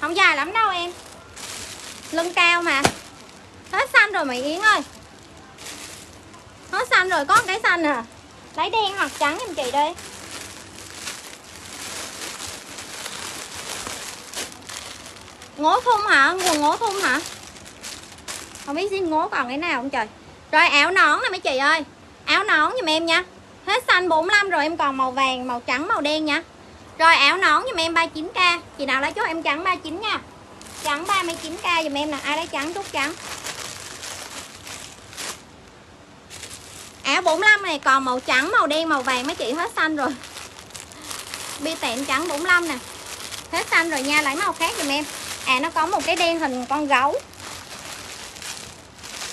Không dài lắm đâu em. Lưng cao mà. Hết xanh rồi mày Yến ơi. Hết xanh rồi, có một cái xanh à. Lấy đen hoặc trắng em chị đi. Ngố thun hả? Quần ngố thun hả? không biết xin ngố còn cái nào không trời. Rồi, áo nón nè mấy chị ơi. Áo nón giùm em nha. Hết xanh 45 rồi, em còn màu vàng, màu trắng, màu đen nha. Rồi, áo nón giùm em 39k chị nào lấy chốt em trắng 39 nha trắng 39k dùm em nè. Ai lấy trắng chút trắng? Áo 45 này, còn màu trắng, màu đen, màu vàng mấy chị hết xanh rồi. Bi tẹn trắng 45 nè. Hết xanh rồi nha, lấy màu khác dùm em. À nó có một cái đen hình con gấu.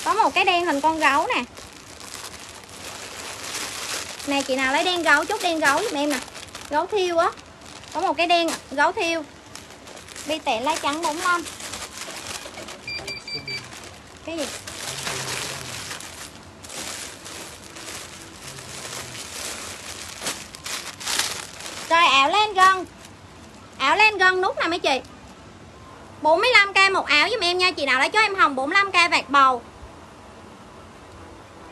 Có một cái đen hình con gấu nè. Nè chị nào lấy đen gấu, chút đen gấu dùm em nè. Gấu thiêu á. Có một cái đen gấu thiêu bi tẻ lá trắng 45 cái gì? Rồi, ảo lên gần. Ảo lên gần nút nè mấy chị. 45k một áo giùm em nha. Chị nào đã cho em hồng 45k vạt bầu.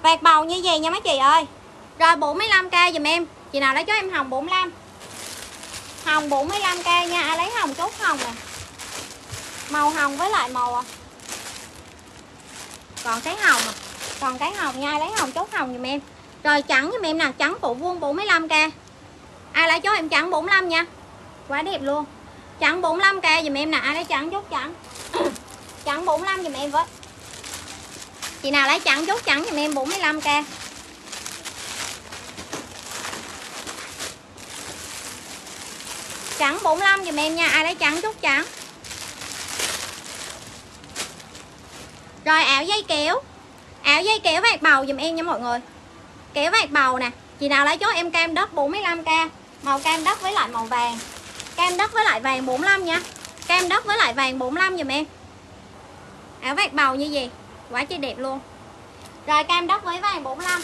Vạt bầu như vậy nha mấy chị ơi. Rồi 45k giùm em. Chị nào đã cho em hồng 45 Hồng 45k nha. Ai lấy hồng chốt hồng nè. Màu hồng với lại màu à. Còn cái hồng à. Còn cái hồng nha Ai lấy hồng chốt hồng giùm em. Rồi trắng giùm em nè Trắng phụ vuông 45k Ai lấy cho em trắng 45 nha. Quá đẹp luôn. Trắng 45k giùm em nè. Ai lấy trắng chốt trắng. Trắng 45 giùm em với. Chị nào lấy trắng chốt trắng giùm em 45k Trắng 45 dùm em nha. Ai lấy trắng chút trắng. Rồi, áo dây kéo. Áo dây kéo vạt bầu dùm em nha mọi người. Kéo vạt bầu nè. Chị nào lấy chốt em cam đất 45k Màu cam đất với lại màu vàng. Cam đất với lại vàng 45 nha. Cam đất với lại vàng 45 dùm em. Áo vạt bầu như gì Quá chi đẹp luôn. Rồi, cam đất với vàng 45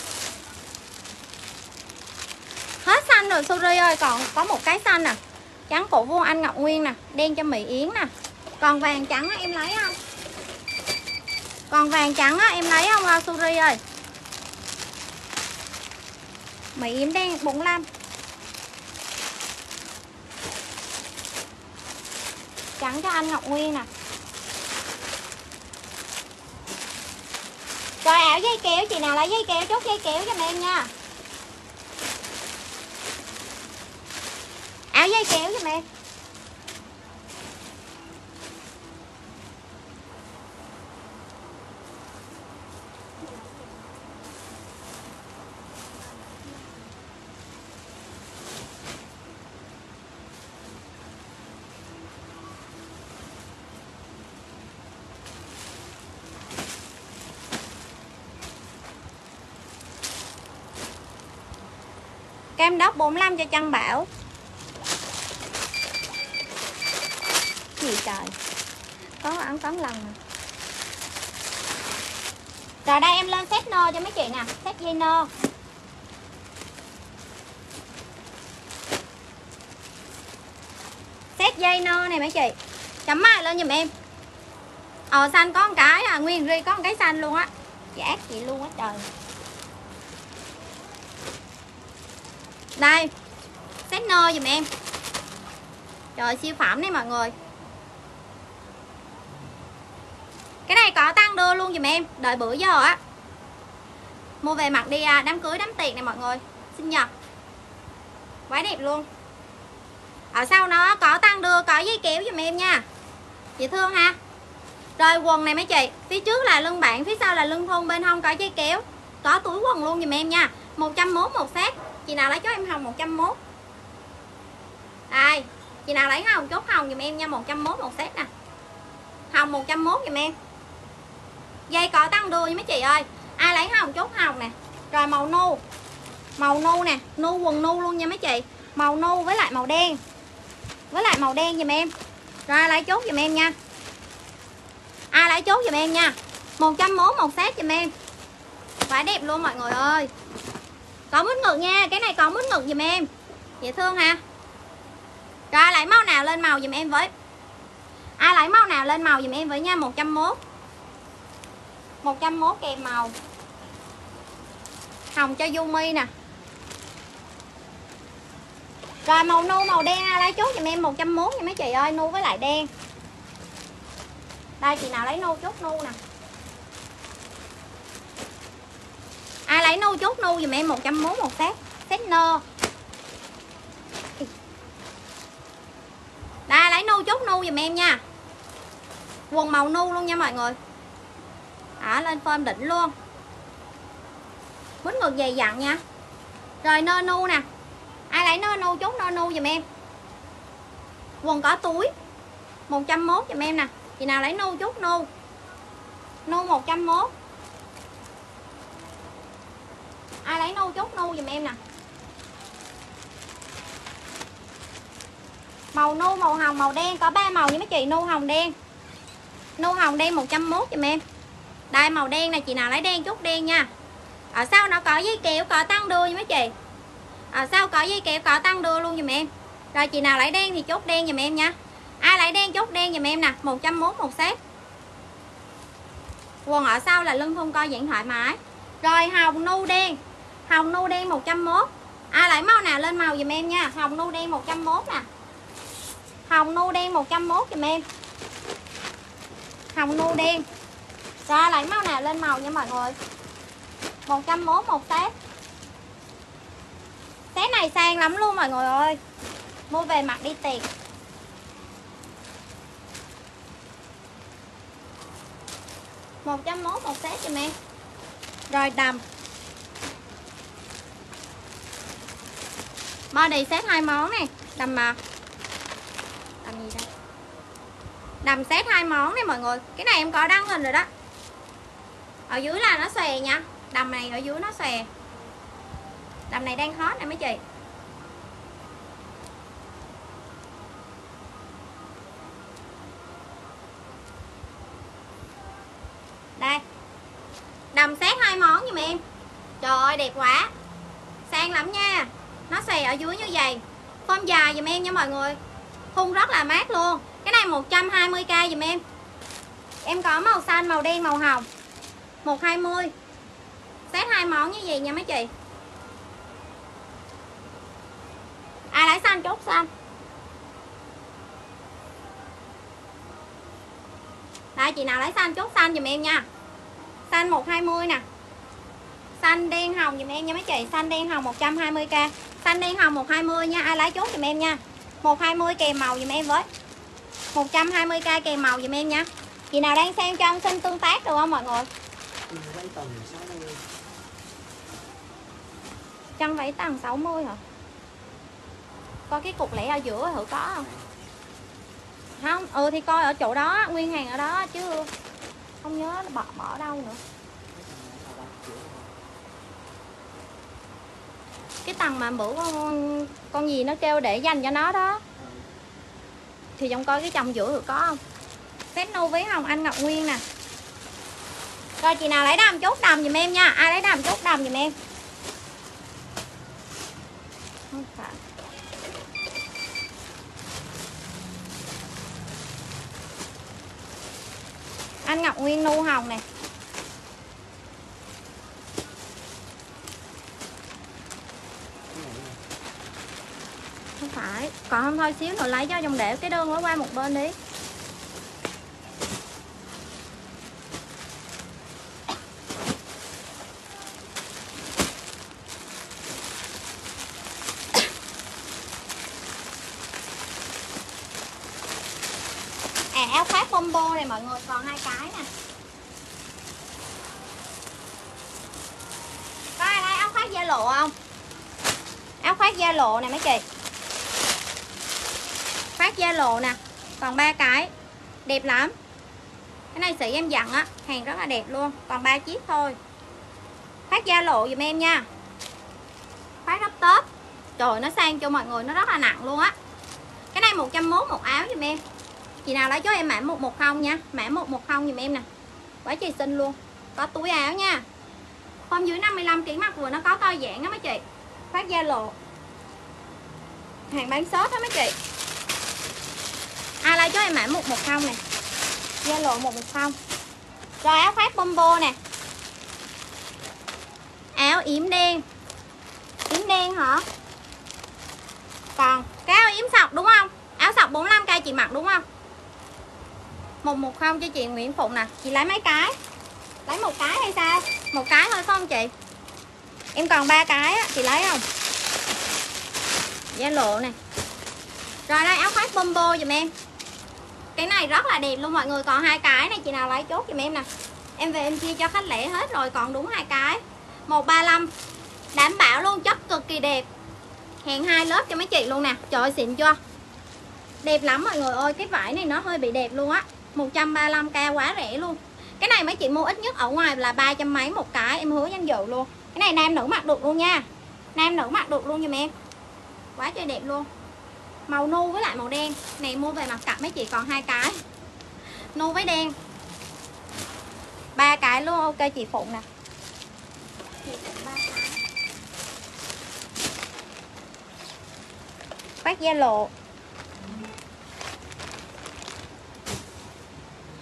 Hết xanh rồi, Suri ơi, Còn có một cái xanh nè Trắng cổ vuông anh Ngọc Nguyên nè, Đen cho Mỹ Yến nè. Còn vàng trắng em lấy không? Còn vàng trắng em lấy không à, Suri ơi? Mỹ Yến đen 45 Trắng cho anh Ngọc Nguyên nè. Rồi áo dây kéo, Chị nào lấy dây kéo, chốt dây kéo cho em nha. Dây kéo cho em Cam đốc 45 cho Trăng Bảo. Gì trời? Có ấn tấn lần mà. Rồi đây, em lên set nơ cho mấy chị nè. Set dây nơ Set dây nơ này mấy chị. Chấm mại lên giùm em. Ờ xanh có một cái à Nguyên ri có một cái xanh luôn á. Giá chị luôn á, trời. Đây. Set nơ dùm em. Trời, siêu phẩm đấy mọi người cái này luôn dùm em đợi bữa giờ á. Mua về mặc đi à, đám cưới đám tiệc này mọi người. Sinh nhật quá đẹp luôn. Ở sau nó có tăng đưa có dây kéo dùm em nha. Dễ thương ha. Rồi quần này mấy chị phía trước là lưng bạn phía sau là lưng thun bên hông có dây kéo. Có túi quần luôn dùm em nha. 101 một set chị nào lấy cho em hồng 101 đây chị nào lấy hồng chốt hồng dùm em nha 101 một set nè. Hồng 101 dùm em dây có tăng đuôi mấy chị ơi. Ai lấy hồng chốt hồng nè. Rồi màu nu. Màu nu nè, nu quần nu luôn nha mấy chị. Màu nu với lại màu đen. Với lại màu đen giùm em. Rồi lấy chốt giùm em nha. Ai lấy chốt giùm em nha. 101 một set giùm em. Quá đẹp luôn mọi người ơi. Có mút ngực nha, cái này có mút ngực giùm em. Dễ thương ha. Rồi lấy màu nào lên màu giùm em với? Ai lấy màu nào lên màu giùm em với nha 101 101 kèm màu. Hồng cho Yumi nè. Rồi màu nu, màu đen lấy chốt giùm em 101 nha mấy chị ơi, nu với lại đen. Đây, chị nào lấy nu chốt nu nè. Ai lấy nu chốt nu dùm em 101 một set set nơ. Đây, lấy nu chốt nu dùm em nha. Quần màu nu luôn nha mọi người à, lên form đỉnh luôn. Quýnh ngược dày dặn nha. Rồi nơ nu nè. Ai lấy nơ nu chốt nơ nu giùm em. Quần có túi 101 giùm em nè. Chị nào lấy nu chốt nu? Nu 101 ai lấy nâu chốt nâu giùm em nè? Màu nâu màu hồng màu đen có ba màu nha mấy chị? Nâu hồng đen. Nâu hồng đen 101 giùm em đây, màu đen này, chị nào lấy đen chút đen nha. Ở sau nó có dây kéo có tăng đuôi nha mấy chị. Ở sau có dây kéo có tăng đuôi luôn dùm em. Rồi chị nào lấy đen thì chốt đen dùm em nha. Ai lấy đen chốt đen dùm em nè 101 một set. Quần ở sau là lưng thun co giãn thoải mái rồi hồng nu đen, Hồng nu đen 101 Ai lấy màu nào lên màu dùm em nha. Hồng nu đen 101 nè. Hồng nu đen 101 dùm em. Hồng nu đen ra, lấy màu nào lên màu nha mọi người. 140 một set Set này sang lắm luôn mọi người ơi. Mua về mặc đi tiệc. Một trăm mốt, một set cho em. Rồi, đầm. Body xét hai món này đầm mà. Đầm gì đây? Đầm xét hai món này mọi người. Cái này em có đăng hình rồi đó ở dưới là nó xòe nha. Đầm này ở dưới nó xòe. Đầm này đang hot nè mấy chị. Đây. Đầm xét hai món giùm em. Trời ơi, đẹp quá. Sang lắm nha. Nó xòe ở dưới như vậy. Form dài giùm em nha mọi người. Thun rất là mát luôn. Cái này 120k giùm em. Em có màu xanh, màu đen, màu hồng. 120 set hai món như vậy nha mấy chị. À, Ai lấy xanh, chốt xanh. Đây, chị nào lấy xanh, chốt xanh dùm em nha. Xanh 120 nè. Xanh đen hồng dùm em nha mấy chị. Xanh đen hồng 120k xanh đen hồng 120 nha. Ai lấy chốt dùm em nha. 120 kèm màu dùm em với. 120k kèm màu dùm em nha. Chị nào đang xem cho xin tương tác được không mọi người? Chân váy tầng 60 hả? Coi cái cục lẻ ở giữa thử có không? Không ừ thì coi ở chỗ đó, nguyên hàng ở đó chứ không nhớ bỏ bỏ đâu nữa. Cái tầng mà bữa con con gì nó kêu để dành cho nó đó. Thì trong coi cái chồng giữa thử có không? Set nâu với hồng anh ngọc nguyên nè rồi chị nào lấy đầm chốt đầm giùm em nha. Ai lấy đầm chốt đầm giùm em. Anh ngọc nguyên nu hồng nè không phải. Còn không, thôi xíu nữa lấy cho dòng để cái đơn nó qua một bên đi à áo khoác combo này mọi người còn hai cái nè. Có ai lấy áo khoác da lộ không? Áo khoác da lộ nè mấy chị. Khoác da lộ nè còn ba cái. Đẹp lắm. Cái này sĩ em dặn á hàng rất là đẹp luôn còn ba chiếc thôi. Khoác da lộ dùm em nha. Khoác rất tớp, trời nó sang cho mọi người nó rất là nặng luôn á. Cái này 101 một áo dùm em chị nào lấy cho em mã 110 nha. Mã 110 dùm em nè. Quá chị xinh luôn. Có túi áo nha. Không dưới 55 kg mặc vừa nó có to dạng á mấy chị. Phát gia lộ. Hàng bán sốt á mấy chị. Ai lấy cho em mã 110 nè. Gia lộ 110 rồi áo khoác bombo nè. Áo yếm đen. Yếm đen hả? Còn cái áo yếm sọc đúng không? Áo sọc 45k chị mặc đúng không? 110 cho chị Nguyễn Phụng nè. Chị lấy mấy cái? Lấy một cái hay sao? Một cái thôi phải không chị? Em còn ba cái á chị lấy không? Gia lộ nè. Rồi đây áo khoác bombo dùm em. Cái này rất là đẹp luôn mọi người. Còn hai cái này chị nào lấy chốt dùm em nè. Em về em chia cho khách lẻ hết rồi còn đúng hai cái. 135 đảm bảo luôn chất cực kỳ đẹp. Hẹn hai lớp cho mấy chị luôn nè. Trời ơi, xịn chưa? Đẹp lắm mọi người ơi. Cái vải này nó hơi bị đẹp luôn á. 135k quá rẻ luôn. Cái này mấy chị mua ít nhất ở ngoài là ba trăm mấy một cái, em hứa danh dự luôn. Cái này nam nữ mặc được luôn nha. Nam nữ mặc được luôn giùm em. Quá trời đẹp luôn. Màu nu với lại màu đen. Này, mua về mặt cặp mấy chị còn hai cái. Nu với đen. Ba cái luôn, ok chị phụng nè. Phát gia lộ.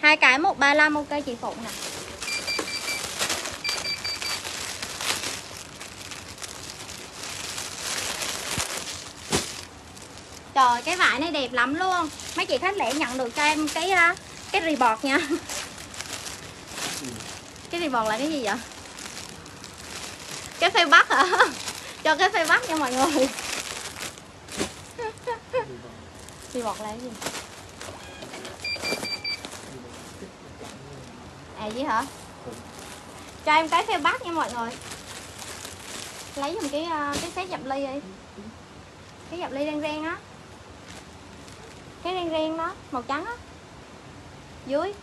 Hai cái 135 ok, chị Phụng nè Trời, cái vải này đẹp lắm luôn Mấy chị khách lẻ nhận được cho em cái ờ, cái report nha Cái report là cái gì vậy? Cái phê bắt hả? Cho cái phê bắt nha mọi người Report là cái gì? À gì hả? Cho em cái phê bát nha mọi người. Lấy dùm cái ờ, cái set dập ly đi. Cái dập ly đen ren á. Cái đen ren đó, màu trắng á. Dưới.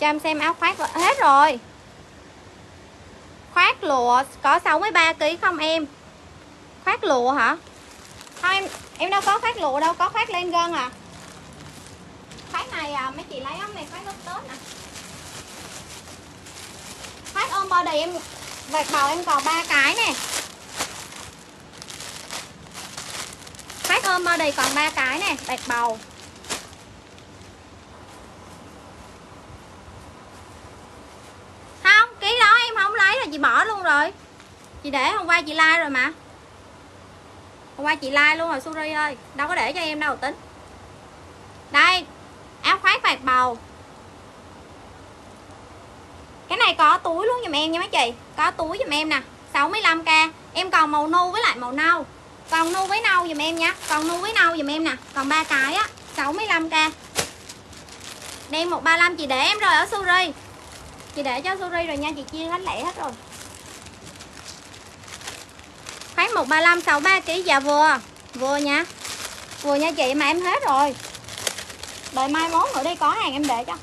Cho em xem áo khoác rồi. hết rồi. Khoác lụa, có 63 kg không em? Khoác lụa hả? Thôi em em đâu có khoác lụa đâu, có khoác lên gân à khoác này à, mấy chị lấy ống này khoác lúc tết nè. Khoác ôm body em Vạch bầu em còn ba cái nè. Khoác ôm body còn ba cái nè Vạch bầu. Không ký đó em không lấy là chị bỏ luôn rồi. Chị để hôm qua chị like rồi mà. Hôm qua chị like luôn rồi Suri ơi. Đâu có để cho em đâu tính. Đây áo khoác vạt bầu. Cái này có túi luôn giùm em nha mấy chị. Có túi giùm em nè. 65k em còn màu nu với lại màu nâu. Còn nu với nâu giùm em nha. Còn nu với nâu giùm em nè. Còn ba cái á 65k đen 135 chị để em rồi ở Suri. Chị để cho Suri rồi nha, chị chia hết lẻ hết rồi. Khoáng 135 63 kg dạ vừa. Vừa nha. Vừa nha chị, mà em hết rồi đợi mai mốt nữa đây có hàng em để cho.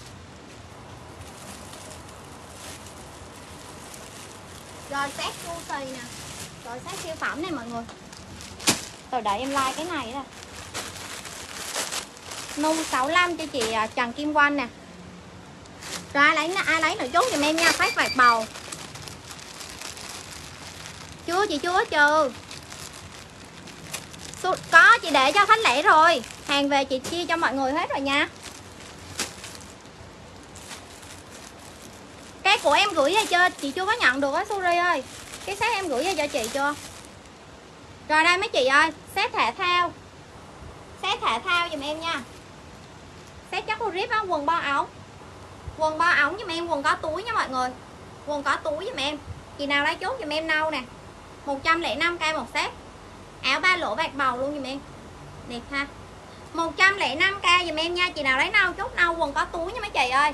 Rồi set Gucci nè. Rồi set siêu phẩm này mọi người. Rồi đợi em like cái này nè nu 65 cho chị à, Trần Kim Quanh nè. Rồi ai lấy ai lấy nội chốt giùm em nha phát vạt bầu. Chưa chị chưa trừ có, chị để cho khách lẻ rồi. Hàng về chị chia cho mọi người hết rồi nha. Cái của em gửi về chưa? Chị chưa có nhận được á, Suri ơi. Cái set em gửi về cho chị chưa? Rồi đây, mấy chị ơi set thể thao. Set thể thao giùm em nha. Set chắc rip á, quần bo ống. Quần bo ống giùm em, quần có túi nha mọi người. Quần có túi giùm em. Chị nào lấy chốt giùm em nâu nè. 105k một set áo ba lỗ bạc màu luôn dùm em. Đẹp ha. 105k dùm em nha. Chị nào lấy nâu chốt nâu, quần có túi nha mấy chị ơi.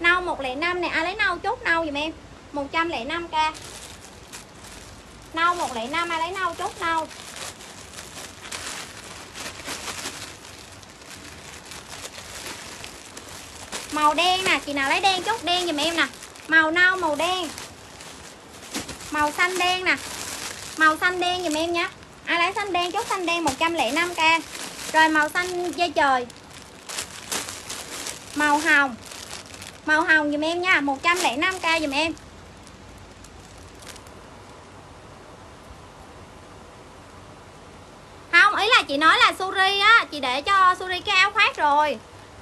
Nâu 105 này ai lấy nâu chốt nâu dùm em. 105k nâu 105 ai lấy nâu chốt nâu. Màu đen nè, chị nào lấy đen chốt đen dùm em nè. Màu nâu, màu đen. Màu xanh đen nè. Màu xanh đen dùm em nhé À, ai lấy xanh đen, chốt xanh đen 105k rồi màu xanh dây trời. Màu hồng. Màu hồng dùm em nha 105k dùm em. Không, ý là chị nói là suri á, chị để cho suri cái áo khoác rồi.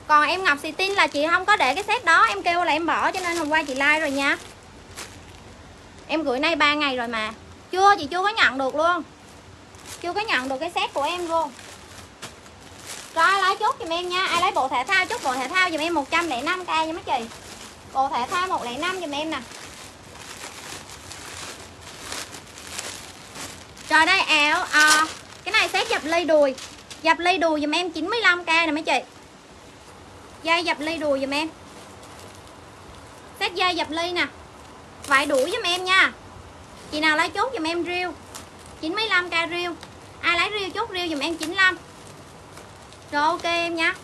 Còn em ngọc xì tin là chị không có để cái set đó, em kêu là em bỏ, cho nên hôm qua chị like rồi nha. Em gửi nay 3 ngày rồi mà. Chưa, chị chưa có nhận được luôn chưa có nhận được cái set của em luôn. Rồi lấy chốt giùm em nha. Ai lấy bộ thể thao chốt bộ thể thao giùm em 105k nha mấy chị. Bộ thể thao 105 giùm em nè. Rồi đây áo à, ờ, cái này set dập ly đùi. Dập ly đùi giùm em 95k nè mấy chị. Dây dập ly đùi giùm em. Set dây dập ly nè. Vải đuổi giùm em nha. Chị nào lấy chốt giùm em riêu 95k riêu ai lấy riêu chút, riêu dùm em 95 rồi, ok em nha.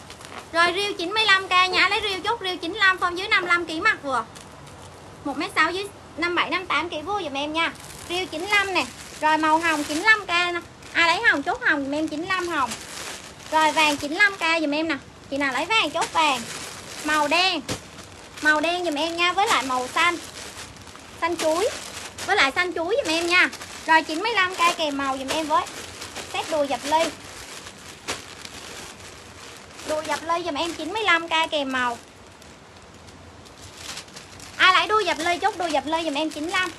Rồi, riêu 95k nha. Lấy riêu chút, riêu 95 phong dưới 55 kg mặt vừa. 1m6 dưới 57 58 kg vui dùm em nha. Riêu 95 nè. Rồi, màu hồng 95k nè. Ai lấy hồng chút, hồng dùm em 95 hồng. Rồi, vàng 95k dùm em nè. Chị nào lấy vàng chốt vàng. Màu đen. Màu đen dùm em nha, với lại màu xanh. Xanh chuối. Với lại xanh chuối dùm em nha. Rồi 95k kèm màu dùm em với set đùi dập ly. Đùi dập ly dùm em 95k kèm màu. Ai lại đuôi dập ly, chốt đuôi dập ly dùm em 95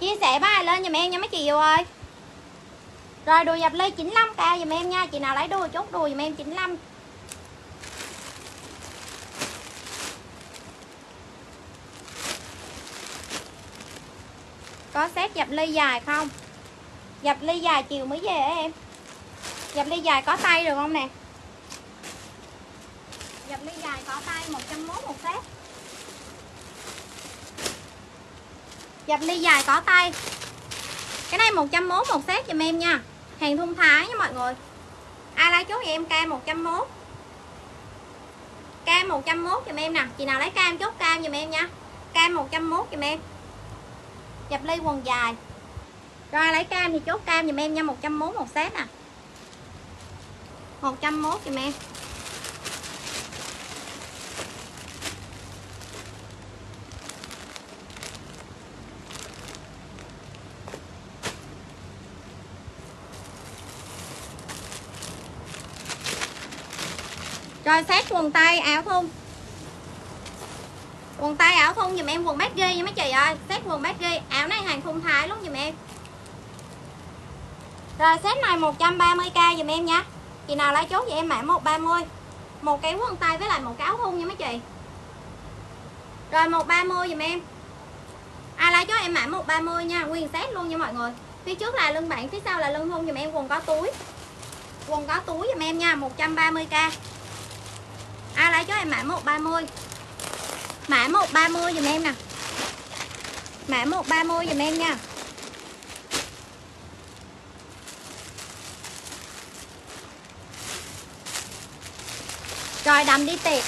chia sẻ bài lên dùm em nha mấy chị yêu ơi. Rồi, đùi dập ly 95k dùm em nha. Chị nào lấy đuôi chốt đùi dùm em 95 có set dập ly dài không? Dập ly dài chiều mới về em. Dập ly dài có tay được không nè? Dập ly dài có tay 101 một set dập ly dài có tay. Cái này 101 một set giùm em nha. Hàng thun thái nha mọi người. Ai lấy chốt thì em cam 101 cam 101 giùm em nè. Chị nào lấy cam chốt cam giùm em nha. Cam 101 giùm em dập ly quần dài. Rồi, lấy cam thì chốt cam dùm em nha 101 một set nè. à. 101 dùm em. Rồi xét quần tay, áo thun. Quần tay áo thun dùm em quần bát ghi nha mấy chị ơi. Set quần bát ghi Áo này hàng thun thái luôn dùm em. Rồi set này 130k dùm em nha. Chị nào lấy chốt vậy em mã 130 Một cái quần tay với lại một cái áo thun nha mấy chị. Rồi 130 dùm em. Ai lấy chốt em mã 130 nha, Nguyên set luôn nha mọi người. Phía trước là lưng bạn, Phía sau là lưng thun dùm em, quần có túi. Quần có túi dùm em nha 130k ai lấy cho em mã 130 mã 130 dùm em nè. Mã 130 dùm em nha. Rồi, đầm đi tiệc.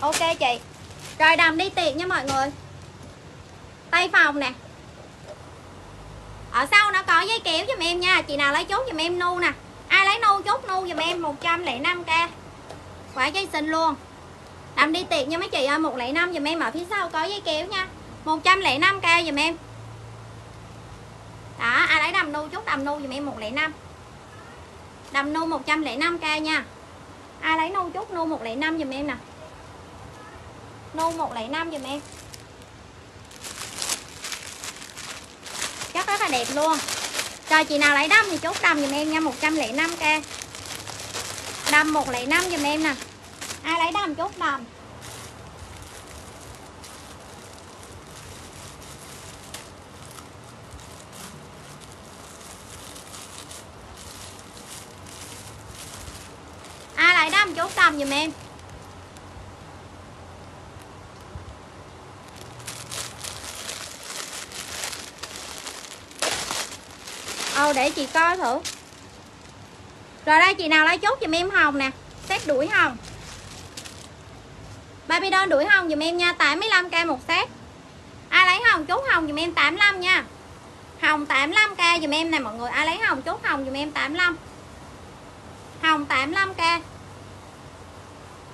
Ok chị. Rồi, đầm đi tiệc nha mọi người. Tay phòng nè. Ở sau nó có giấy kéo giùm em nha. Chị nào lấy chốt giùm em nu nè ai lấy nu chốt nu giùm em 105k quả dây xinh luôn. Làm đi tiệc nha mấy chị ơi 105 giùm em, ở phía sau có dây kéo nha. 105k giùm em. Đó, ai lấy đầm nu chốt đầm nu giùm em 105 đầm nu 105k nha. Ai lấy nu chốt nu 105 giùm em nè. Nu 105 giùm em. Chất rất là đẹp luôn rồi, chị nào lấy đâm thì chốt đâm giùm em nha 105k đâm 105 giùm em nè. Ai lấy đâm chốt đâm. Ai lấy đâm chốt đâm giùm em. Ồ để chị coi thử. Rồi đây, chị nào lấy chốt giùm em hồng nè. Xét đuổi hồng. Baby doll đuổi hồng giùm em nha 85k một set Ai lấy hồng, chốt hồng giùm em 85 nha. Hồng 85k giùm em nè, mọi người. Ai lấy hồng, chốt hồng giùm em 85 Hồng 85k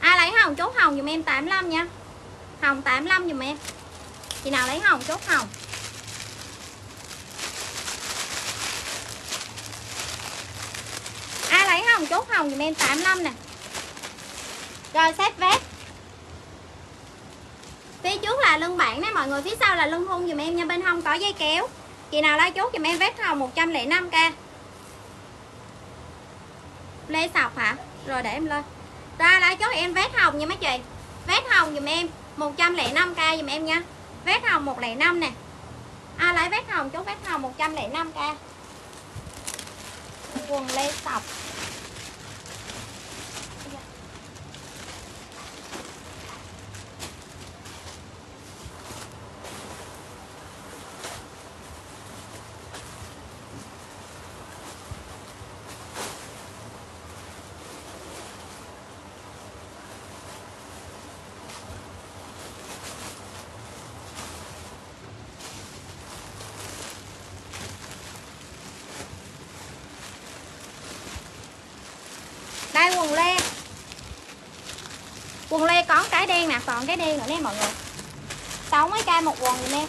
Ai lấy hồng, chốt hồng giùm em 85 nha. Hồng 85 giùm em. Chị nào lấy hồng, chốt hồng? Lấy hồng chốt hồng giùm em 85 nè rồi xếp vét. Phía trước là lưng bản đấy mọi người phía sau là lưng hung giùm em nha, bên hông có dây kéo. Chị nào lấy chốt giùm em vét hồng 105k lê sọc hả? Rồi, để em lên. Ra, lấy chốt em vét hồng nha mấy chị. Vét hồng giùm em 105k giùm em nha. Vét hồng 105 nè. Ai lấy vét hồng, chốt vét hồng 105k quần lê sọc đây quần lê quần lê có cái còn cái đen nữa nè, mọi người. Sáu mấy cây một quần rồi nè.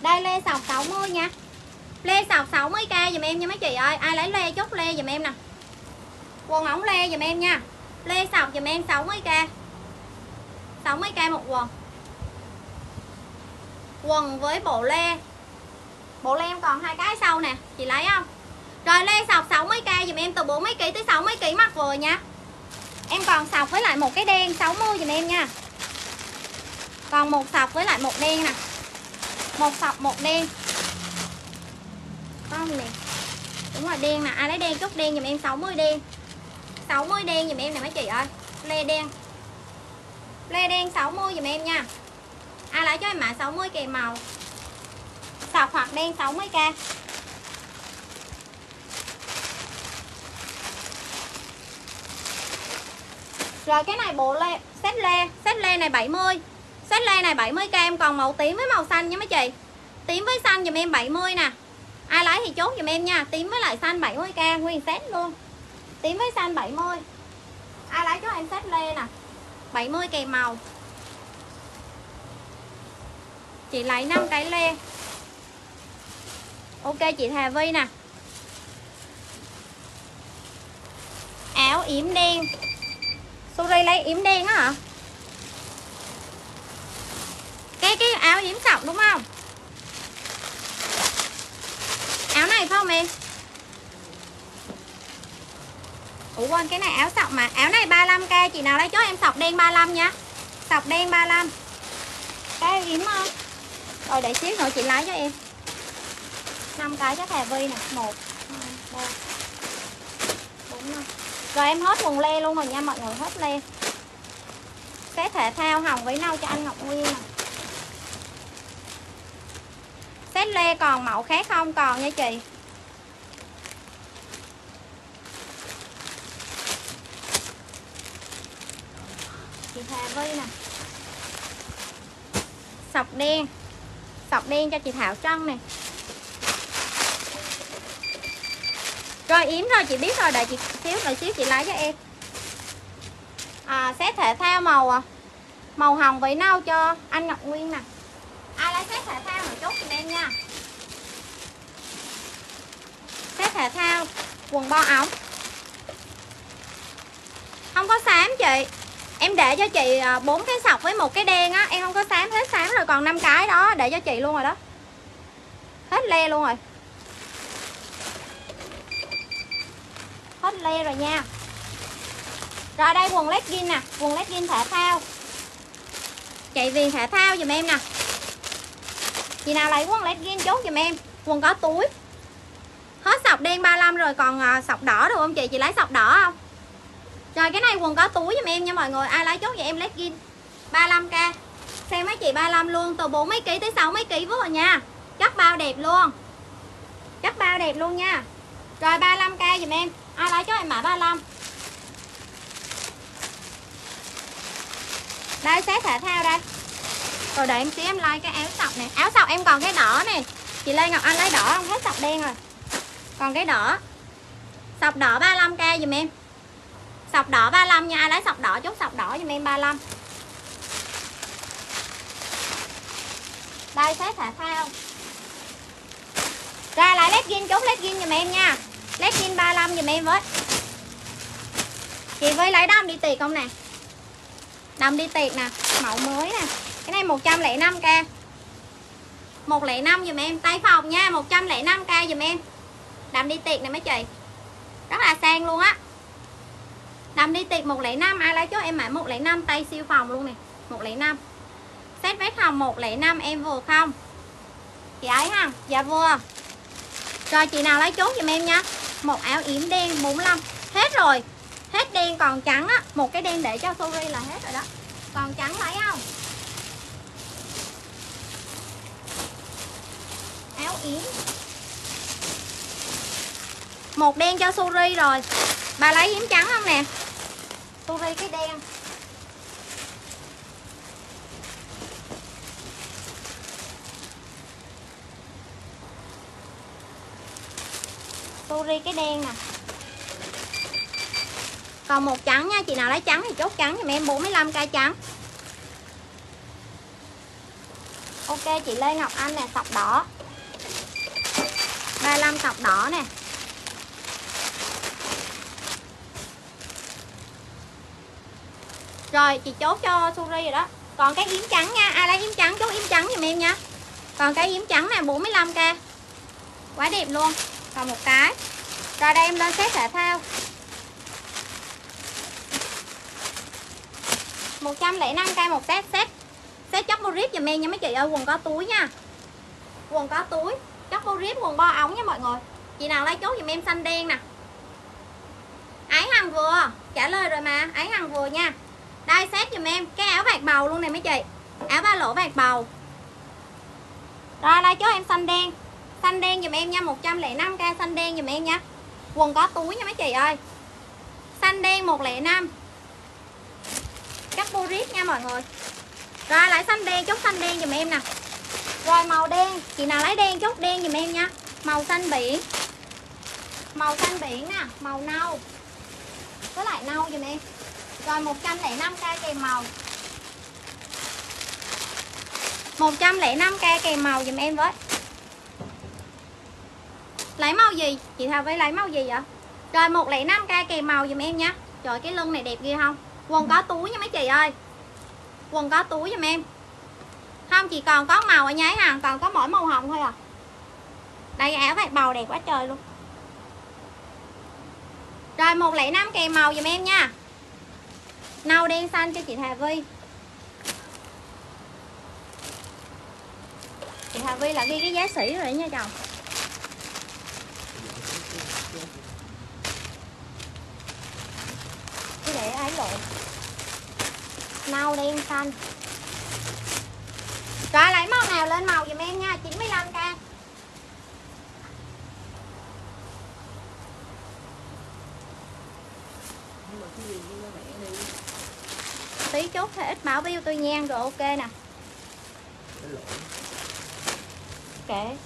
Đây, lê sọc 60 nha. Lê sọc 60k dùm em nha mấy chị ơi. Ai lấy lê chốt lê dùm em nè. Quần ống lê dùm em nha. Lê sọc dùm em 60k 60k một quần. Quần với bộ lê. Bộ lê em còn hai cái sau nè, chị lấy không? Rồi lê sọc 60k dùm em từ 40 kg tới 60 kg mặc vừa nha. Em còn sọc với lại một cái đen 60 dùm em nha. còn một sọc với lại một đen nè. Một sọc, một đen. Con nè. Đúng rồi, đen nè. Ai lấy đen chút đen dùm em 60 đen. 60 đen dùm em nè mấy chị ơi. Lê đen. Lê đen 60 dùm em nha. Ai lấy cho em mã 60 kèm màu? Sọc hoặc đen 60k Rồi cái này bộ le, set le, set le này 70 Set le này 70k em còn màu tím với màu xanh nha mấy chị. Tím với xanh giùm em 70 nè. Ai lấy thì chốt giùm em nha. Tím với lại xanh 70k nguyên set luôn. Tím với xanh 70 Ai lấy cho em set le nè. 70 kèm màu. Chị lấy 5 cái le. Ok chị Thà Vi nè. Áo yếm đen. Suri lấy yếm đen á hả? Cái cái áo yếm sọc đúng không? Áo này phải không em? Ủa, quên, cái này áo sọc mà. Áo này 35k chị nào lấy cho em sọc đen 35 nha. Sọc đen 35 Cái yếm không Rồi, để xíu nữa chị lấy cho em. 5 cái chắc là vi nè. 1 2 3 4 5 rồi em hết quần lê luôn rồi nha mọi người, Hết lê Cái thể thao hồng với nâu cho anh Ngọc Nguyên nè. Set lê còn mẫu khác không? Còn nha chị. Chị Hà Vi nè. Sọc đen. Sọc đen cho chị Thảo Trân nè. Rồi yếm rồi chị biết rồi, Đợi chị xíu đợi xíu chị lấy cho em. À, Set thể thao màu à? Màu hồng với nâu cho anh Ngọc Nguyên nè. Ai lấy set thể thao một chút thì em nha. Set thể thao Quần bo ống. Không có xám chị. Em để cho chị à, bốn cái sọc với một cái đen á. Em không có xám hết xám rồi còn năm cái đó Để cho chị luôn rồi đó. Hết le luôn rồi. Hết le rồi nha. Rồi đây quần legging nè Quần legging thể thao. Chạy viền thể thao dùm em nè. Chị nào lấy quần legging chốt dùm em. Quần có túi. Hết sọc đen 35 rồi còn à, sọc đỏ được không chị? Chị lấy sọc đỏ không? Rồi cái này quần có túi dùm em nha mọi người. Ai lấy chốt vậy em legging 35k Xem mấy chị 35 luôn Từ bốn mấy ký tới 60 kg vô rồi nha. Chất bao đẹp luôn. Chất bao đẹp luôn nha. Rồi 35k dùm em. Ai lấy cho em mã 35 Đây set thể thao đây. Rồi để em xíu em like cái áo sọc này Áo sọc em còn cái đỏ nè. Chị Lê Ngọc Anh lấy đỏ không? Hết sọc đen rồi. Còn cái đỏ. Sọc đỏ 35k dùm em. Sọc đỏ 35 nha. Ai lấy sọc đỏ chút, sọc đỏ dùm em 35 Đây set thể thao. Ra lại legging chốt legging giùm em nha. Legging 35 giùm em với. Chị với lấy đầm đi tiệc không nè? Đầm đi tiệc nè, Mẫu mới nè. Cái này 105k 105 dùm em, Tay phòng nha 105k dùm em. Đầm đi tiệc nè mấy chị. Rất là sang luôn á. Đầm đi tiệc 105 Ai lấy cho em mã 105 tay siêu phòng luôn nè 105 Set vest hồng 105 em vừa không? Chị ấy ha Dạ vừa. Rồi chị nào lấy chốt giùm em nha. Một áo yếm đen 45 Hết rồi. Hết đen còn trắng á. Một cái đen để cho sorry là hết rồi đó. Còn trắng lấy không? Áo yếm. Một đen cho Suri rồi. Bà lấy yếm trắng không nè? Suri cái đen. Suri cái đen nè. Còn một trắng nha, chị nào lấy trắng thì chốt trắng thì em 45 cây trắng. Ok, chị Lê Ngọc Anh nè, sọc đỏ. 35 sọc đỏ nè. Rồi, chị chốt cho Suri rồi đó. Còn cái yếm trắng nha. Ai lấy yếm trắng, chốt yếm trắng giùm em nha. Còn cái yếm trắng nè 45k quá đẹp luôn còn một cái. Rồi đây, em lên xét thể thao 105k một set set set chóc bo rip giùm em nha mấy chị ơi, quần có túi nha. Quần có túi, chóc bo rip, quần bo ống nha mọi người. Chị nào lấy chốt giùm em xanh đen nè. Ái hàng vừa, trả lời rồi mà ái hàng vừa nha. Đây set giùm em, cái áo bạc bầu luôn nè mấy chị. Áo ba lỗ bạc bầu. Rồi, lấy chốt em xanh đen xanh đen dùm em nha 105k xanh đen dùm em nha. Quần có túi nha mấy chị ơi. Xanh đen 105 cắt bo rip nha mọi người. Rồi, lại xanh đen, chốt xanh đen dùm em nè. Rồi, màu đen. Chị nào lấy đen, chốt đen dùm em nha. Màu xanh biển. Màu xanh biển nè, màu nâu. Với lại nâu dùm em. Rồi 105k kèm màu. 105k kèm màu dùm em với lấy màu gì? Chị thảo với lấy màu gì vậy? Rồi 105k kèm màu giùm em nha. Trời, cái lưng này đẹp ghê không? Quần có túi nha mấy chị ơi. Quần có túi giùm em. Không chỉ còn có màu ở nháy hàng còn có mỗi màu hồng thôi à. Đây, áo vạt bầu đẹp quá trời luôn. Rồi 105 kèm màu giùm em nha. Nâu đen xanh cho chị Hà Vi chị Hà Vi là ghi cái giá sỉ rồi nha chồng. Để ấy lộn nâu đen xanh. Rồi, lấy màu nào lên màu giùm em nha 95k tí chốt thì ít bảo biêu tôi nhan rồi, ok nè. Kệ.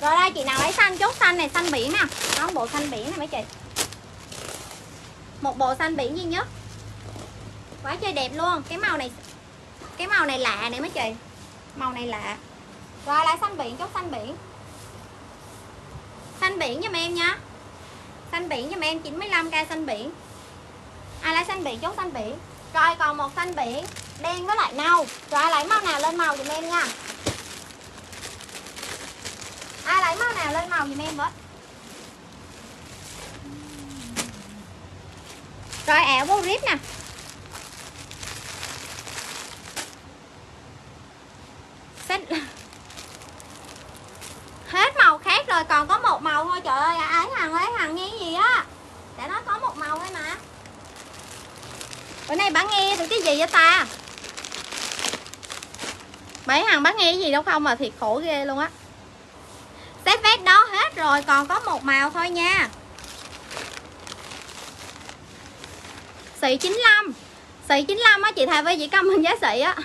Rồi đây, chị nào lấy xanh chốt xanh này, xanh biển nè có bộ xanh biển này mấy chị. Một bộ xanh biển duy nhất. Quá chơi đẹp luôn. Cái màu này, cái màu này lạ nè mấy chị. Màu này lạ. Rồi lại xanh biển, chốt xanh biển. Xanh biển giùm em nha. Xanh biển giùm em 95k xanh biển. À, ai lấy xanh biển, chốt xanh biển. Rồi còn một xanh biển, đen với lại nâu. Rồi ai lấy màu nào lên màu giùm em nha. À, ai lấy màu nào lên màu giùm em với rồi, ẻo vô rip nè. Set... hết màu khác rồi, còn có một màu thôi. Trời ơi ái hàng ấy hàng nghe gì á? Để nó có một màu thôi mà. Bữa nay bán nghe được cái gì vậy ta? Bảy hàng bán nghe cái gì đâu không mà thiệt khổ ghê luôn á. Set vest đó hết rồi, còn có một màu thôi nha. Xị 95 xị 95 á, chị Thà Vy chị cầm hình giá xị á.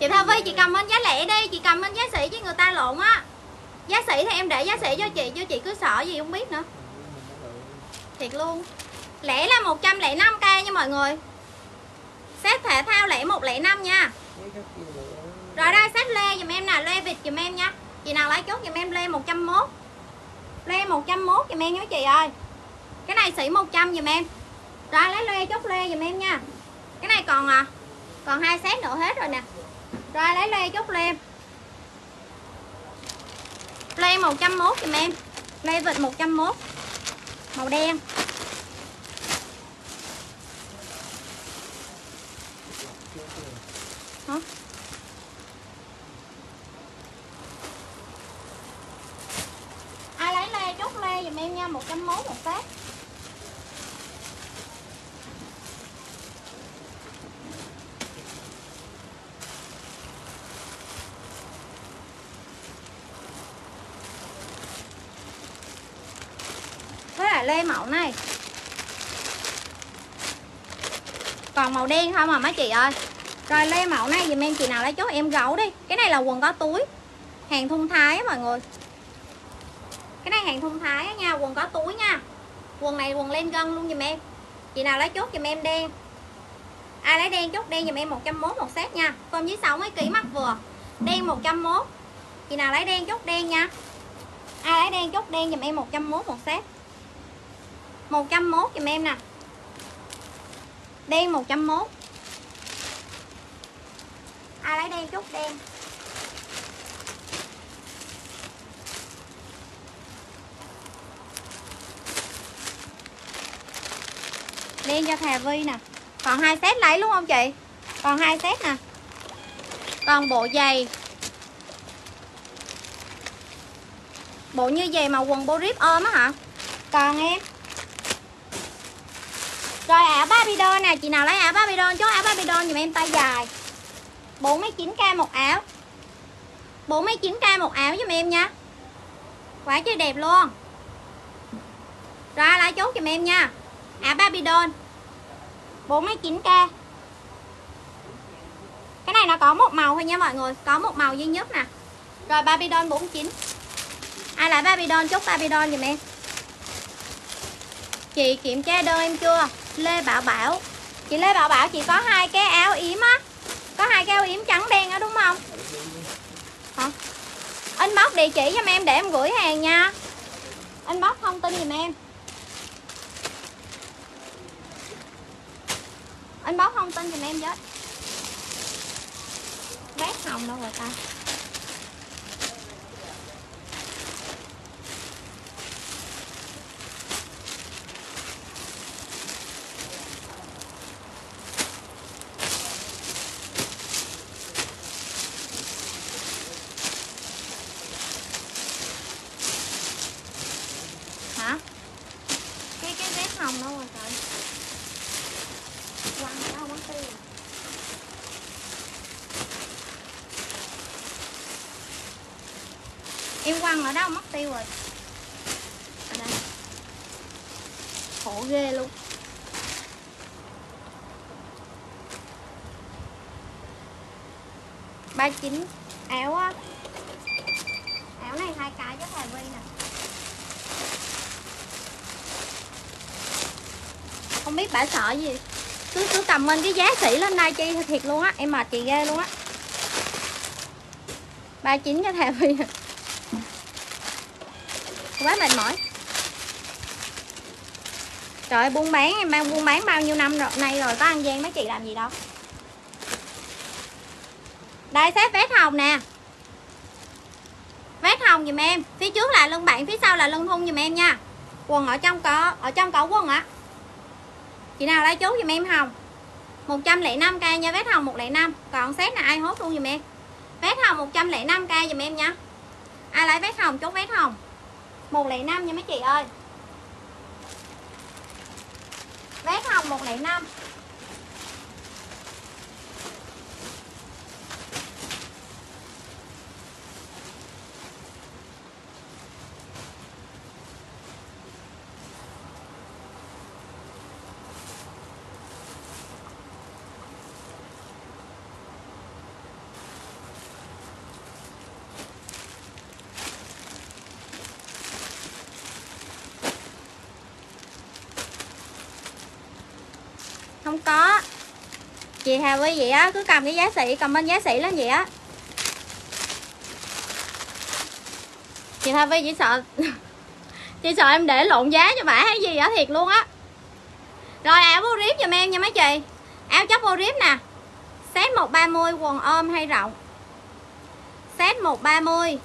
Chị Thà Vy chị cầm bên giá lẻ đi, chị cầm bên giá xị chứ người ta lộn á. Giá xỉ thì em để giá xỉ cho chị chứ chị cứ sợ gì không biết nữa. Thiệt luôn. Lẻ là 105k nha mọi người. Set thể thao lẻ 105 nha. Rồi đây set lê dùm em nè lê vịt dùm em nha. Chị nào lấy chốt dùm em lê 101 lê 101 dùm em nhớ chị ơi cái này xỉ 100 dùm em. Rồi, lấy loe, chốt loe dùm em nha. Cái này còn à còn hai set nữa hết rồi nè. Rồi, lấy loe, chốt loe. Loe 101 dùm em. Loe vịt 101 màu đen. Hả? ai lấy lê chốt lê dùm em nha. 101 một phát. Lê mẫu này. Còn màu đen không à mấy chị ơi? Rồi, lê mẫu này dùm em, chị nào lấy chốt em gấu đi. Cái này là quần có túi. Hàng thun thái á, mọi người. Cái này hàng thun thái á nha, quần có túi nha. Quần này quần lên gân luôn dùm em. Chị nào lấy chốt dùm em đen. Ai lấy đen chốt đen dùm em 101 một set nha. Con dưới 60 kg mắc vừa. Đen 101 chị nào lấy đen chốt đen nha. Ai lấy đen chốt đen dùm em 101 một set. 101 giùm em nè. Đen 101 ai lấy đen chút, đen. Đen cho thà vi nè. Còn hai set lấy luôn không chị? Còn hai set nè. Còn bộ giày. Bộ như giày mà quần bô rip ôm á hả? Còn em rồi áo Barbie doll nè. Chị nào lấy áo Barbie doll chốt áo Barbie doll giùm em tay dài. 49k một áo 49k một áo giùm em nha. Quá chơi đẹp luôn. Rồi lại chốt giùm em nha. Áo Barbie doll 49k Cái này nó có một màu thôi nha mọi người. Có một màu duy nhất nè. Rồi Barbie doll 49 Ai lại Barbie doll chốt Barbie doll giùm em. Chị kiểm tra đơn em chưa? Lê Bảo Bảo. Chị Lê Bảo Bảo, chị có hai cái áo yếm á. Có hai cái áo yếm trắng đen á, đúng không? Hả? Inbox địa chỉ cho em để em gửi hàng nha. Inbox thông tin giùm em. Inbox thông tin giùm em với. Vét hồng đâu rồi ta hả cái cái vét hồng đâu rồi trời quăng đâu mất tiêu em quăng ở đâu mất tiêu rồi ở đây khổ ghê luôn ba chín áo á áo này hai cái rất là vi nè không biết bà sợ gì mình cái giá sỉ lên đây chi thiệt luôn á. Em mệt chị ghê luôn á. Ba chín cho thèm đi quá mệt mỏi. Trời ơi, buôn bán em mang buôn bán bao nhiêu năm rồi nay rồi có ăn gian mấy chị làm gì đâu. Đây xếp vét hồng nè. Vét hồng giùm em. Phía trước là lưng bạn phía sau là lưng thun giùm em nha. Quần ở trong có ở trong có quần á. Chị nào lấy chú giùm em hồng. 105k nha vét hồng 105 còn set là ai hốt luôn dùm em vét hồng 105k dùm em nha. Ai lấy vét hồng chốt vét hồng 105 nha mấy chị ơi. Vét hồng 105 không có chị Hà với vậy á, cứ cầm cái giá sĩ cầm bên giá sĩ lên vậy á. Chị Hà với chỉ sợ chị sợ em để lộn giá cho bả hay gì á, thiệt luôn á. Rồi, áo bô rip giùm em nha mấy chị. Áo chấp bô rip nè. Set 130 quần ôm hay rộng? Set 130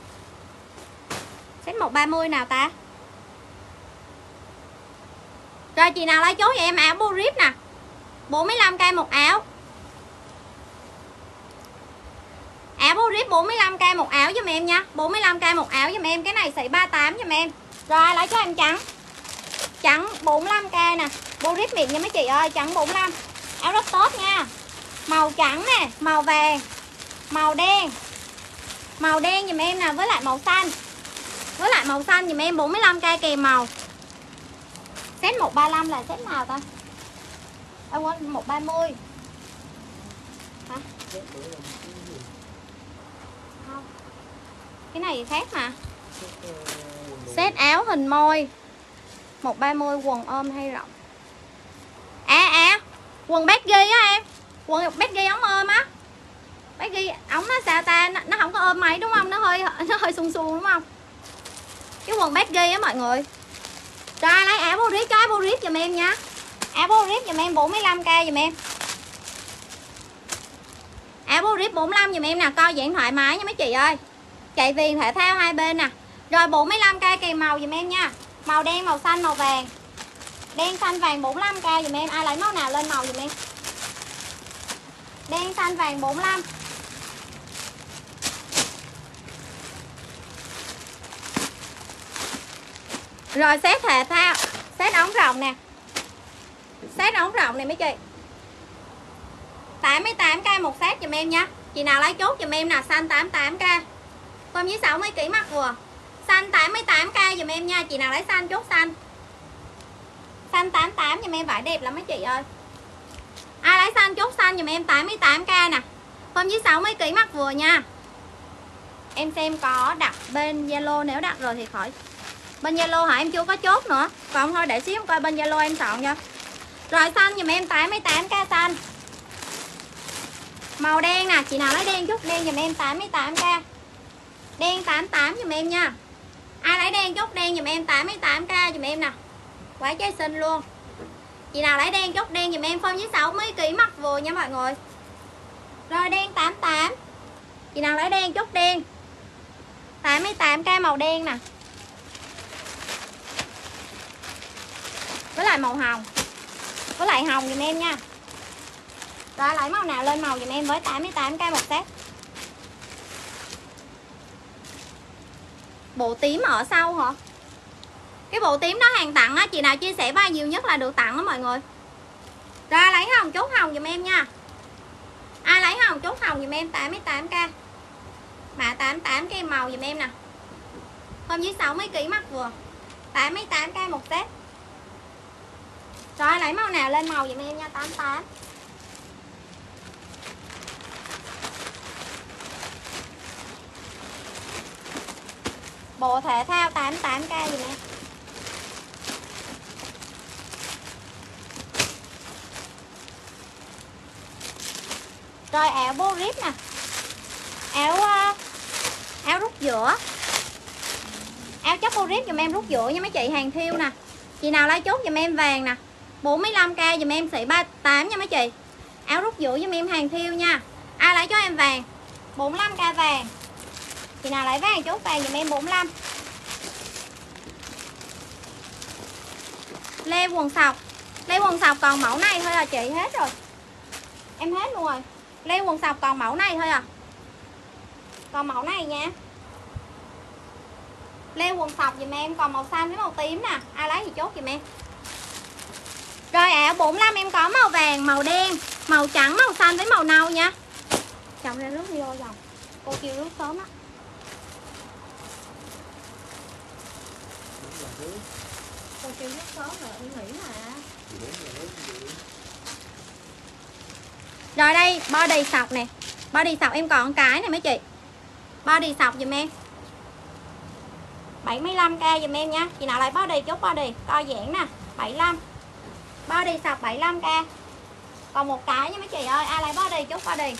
set 130 nào ta? Rồi, chị nào lấy chốt vậy em? Áo bô rip nè. 45k một áo. Áo bô rip 45k một áo giùm em nha. 45k một áo giùm em. Cái này sợi 38 giùm em. Rồi, lấy cho em trắng. Trắng 45k nè. Bô rip miệng nha mấy chị ơi, Trắng 45 Áo rất tốt nha. Màu trắng nè, Màu vàng, Màu đen. Màu đen giùm em nè, Với lại màu xanh. Với lại màu xanh giùm em 45k kèm màu. Set 135 là set nào ta? Em quên 130 Hả? Không cái này thì khác mà. Set áo hình môi. 130 quần ôm hay rộng. À à Quần baggy á em. Quần baggy ống ôm á. Baggy ống nó sao ta? Nó, nó không có ôm máy đúng không? Nó hơi nó hơi sung sung đúng không? Cái quần baggy á mọi người. Cho lấy áo bô rít cho áo bô rít giùm em nha. Áo bô rip giùm em 45k giùm em. Áo bô rip 45 giùm em nè coi dạng thoải mái nha mấy chị ơi chạy viền thể thao hai bên nè rồi 45k kèm màu dùm em nha. Màu đen, màu xanh, màu vàng. Đen, xanh, vàng 45k dùm em. Ai lấy màu nào lên màu dùm em. Đen, xanh, vàng 45 Rồi xét thể thao. Xét ống rộng nè. Xét ống rộng này mấy chị. 88k một xét dùm em nha. Chị nào lấy chốt dùm em nè. Xanh 88k Tôm với 60kg mặt vừa. Xanh 88k dùm em nha, Chị nào lấy xanh chốt xanh. Xanh 88 dùm em, vải đẹp lắm mấy chị ơi. Ai lấy xanh chốt xanh dùm em 88k nè. Tôm với 60kg mặt vừa nha. Em xem có đặt bên Zalo, Nếu đặt rồi thì khỏi. Bên Zalo hả, em chưa có chốt nữa. Còn thôi, để xíu, coi bên Zalo em chọn cho. Rồi xanh dùm em 88k xanh. Màu đen nè, Chị nào lấy đen chút, đen dùm em 88k Đen 88 giùm em nha. Ai lấy đen chốt đen giùm em 88k giùm em nè. Quá trái xinh luôn. Chị nào lấy đen chốt đen giùm em Phân với 60 kg mặt vừa nha mọi người. Rồi, đen 88 Chị nào lấy đen chốt đen? 88k màu đen nè. Với lại màu hồng. Với lại hồng giùm em nha. Rồi, lấy màu nào lên màu giùm em với 88k một set Bộ tím ở sau hả? Cái bộ tím đó hàng tặng á, Chị nào chia sẻ bao nhiêu nhất là được tặng đó mọi người. Ra lấy hồng chốt hồng giùm em nha. Ai lấy hồng chốt hồng giùm em 88k Mã 88 cái màu giùm em nè. Hôm dưới 60kg mắc vừa. 88k một set. Rồi, lấy màu nào lên màu giùm em nha 88 Bộ thể thao 88k gì nè? Rồi áo bô rip nè. Áo áo ờ, rút giữa. Áo chấp bô rip dùm em rút giữa nha mấy chị, hàng thiêu nè. Chị nào lấy chốt dùm em vàng nè. 45k dùm em xị 38 nha mấy chị. Áo rút giữa dùm em hàng thiêu nha. Ai lấy cho em vàng? 45k vàng. Chị nào lấy vàng chốt vàng giùm em 45 Lê quần sọc. Lê quần sọc còn mẫu này thôi à chị hết rồi. Em hết luôn rồi. Lê quần sọc còn mẫu này thôi à. Còn mẫu này nha. Lê quần sọc dùm em Còn màu xanh với màu tím nè. Ai lấy thì chốt dùm em. Rồi ạ à, 45 em có màu vàng, màu đen Màu trắng, màu xanh với màu nâu nha. Chồng ra nước vô dòng Cô kêu nước sớm á. Cô kêu nước sớm rồi em nghĩ mà Rồi đây, body sọc nè. Body sọc em còn cái này mấy chị? Body sọc giùm em. 75k giùm em nha. Chị nào lại body, chốt body. Co giãn nè. 75 Body sọc 75k Còn một cái nha mấy chị ơi. Ai lại body, chốt body?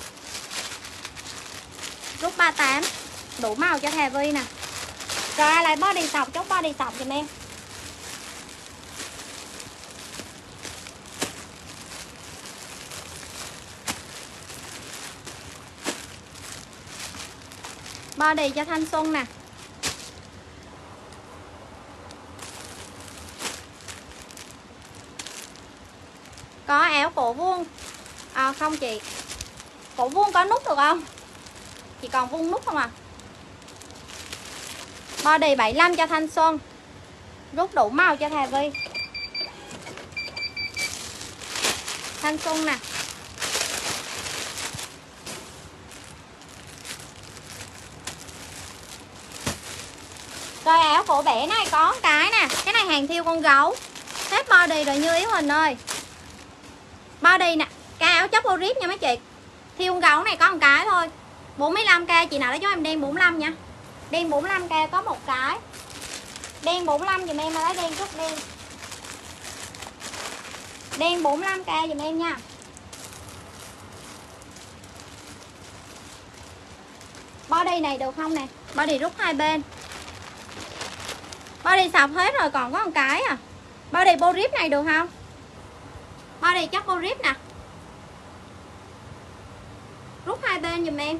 Rút 38 Đủ màu cho thè vi nè. Rồi ai lại body sọc chốt body sọc giùm em. Body cho thanh xuân nè. Có áo cổ vuông. À, không chị. Cổ vuông có nút được không? Chị còn vuông nút không à? Body 75 cho thanh xuân. Rút đủ màu cho thà vi thanh xuân nè. Rồi áo cổ bẻ này có cái nè. Cái này hàng thiêu con gấu. Hết body rồi như yếu hình ơi. Body nè. Cái áo chóc ô rip nha mấy chị. Thiêu con gấu này có một cái thôi. 45k chị nào lấy cho em đen 45 nha. Đen 45k có một cái. Đen 45 dùm em lấy đen chút đen Đen 45k dùm em nha. Body này được không nè? Body rút hai bên. Body sọc hết rồi, còn có một cái à? Body bô rip này được không? Body chắc bô rip nè. Rút hai bên dùm em.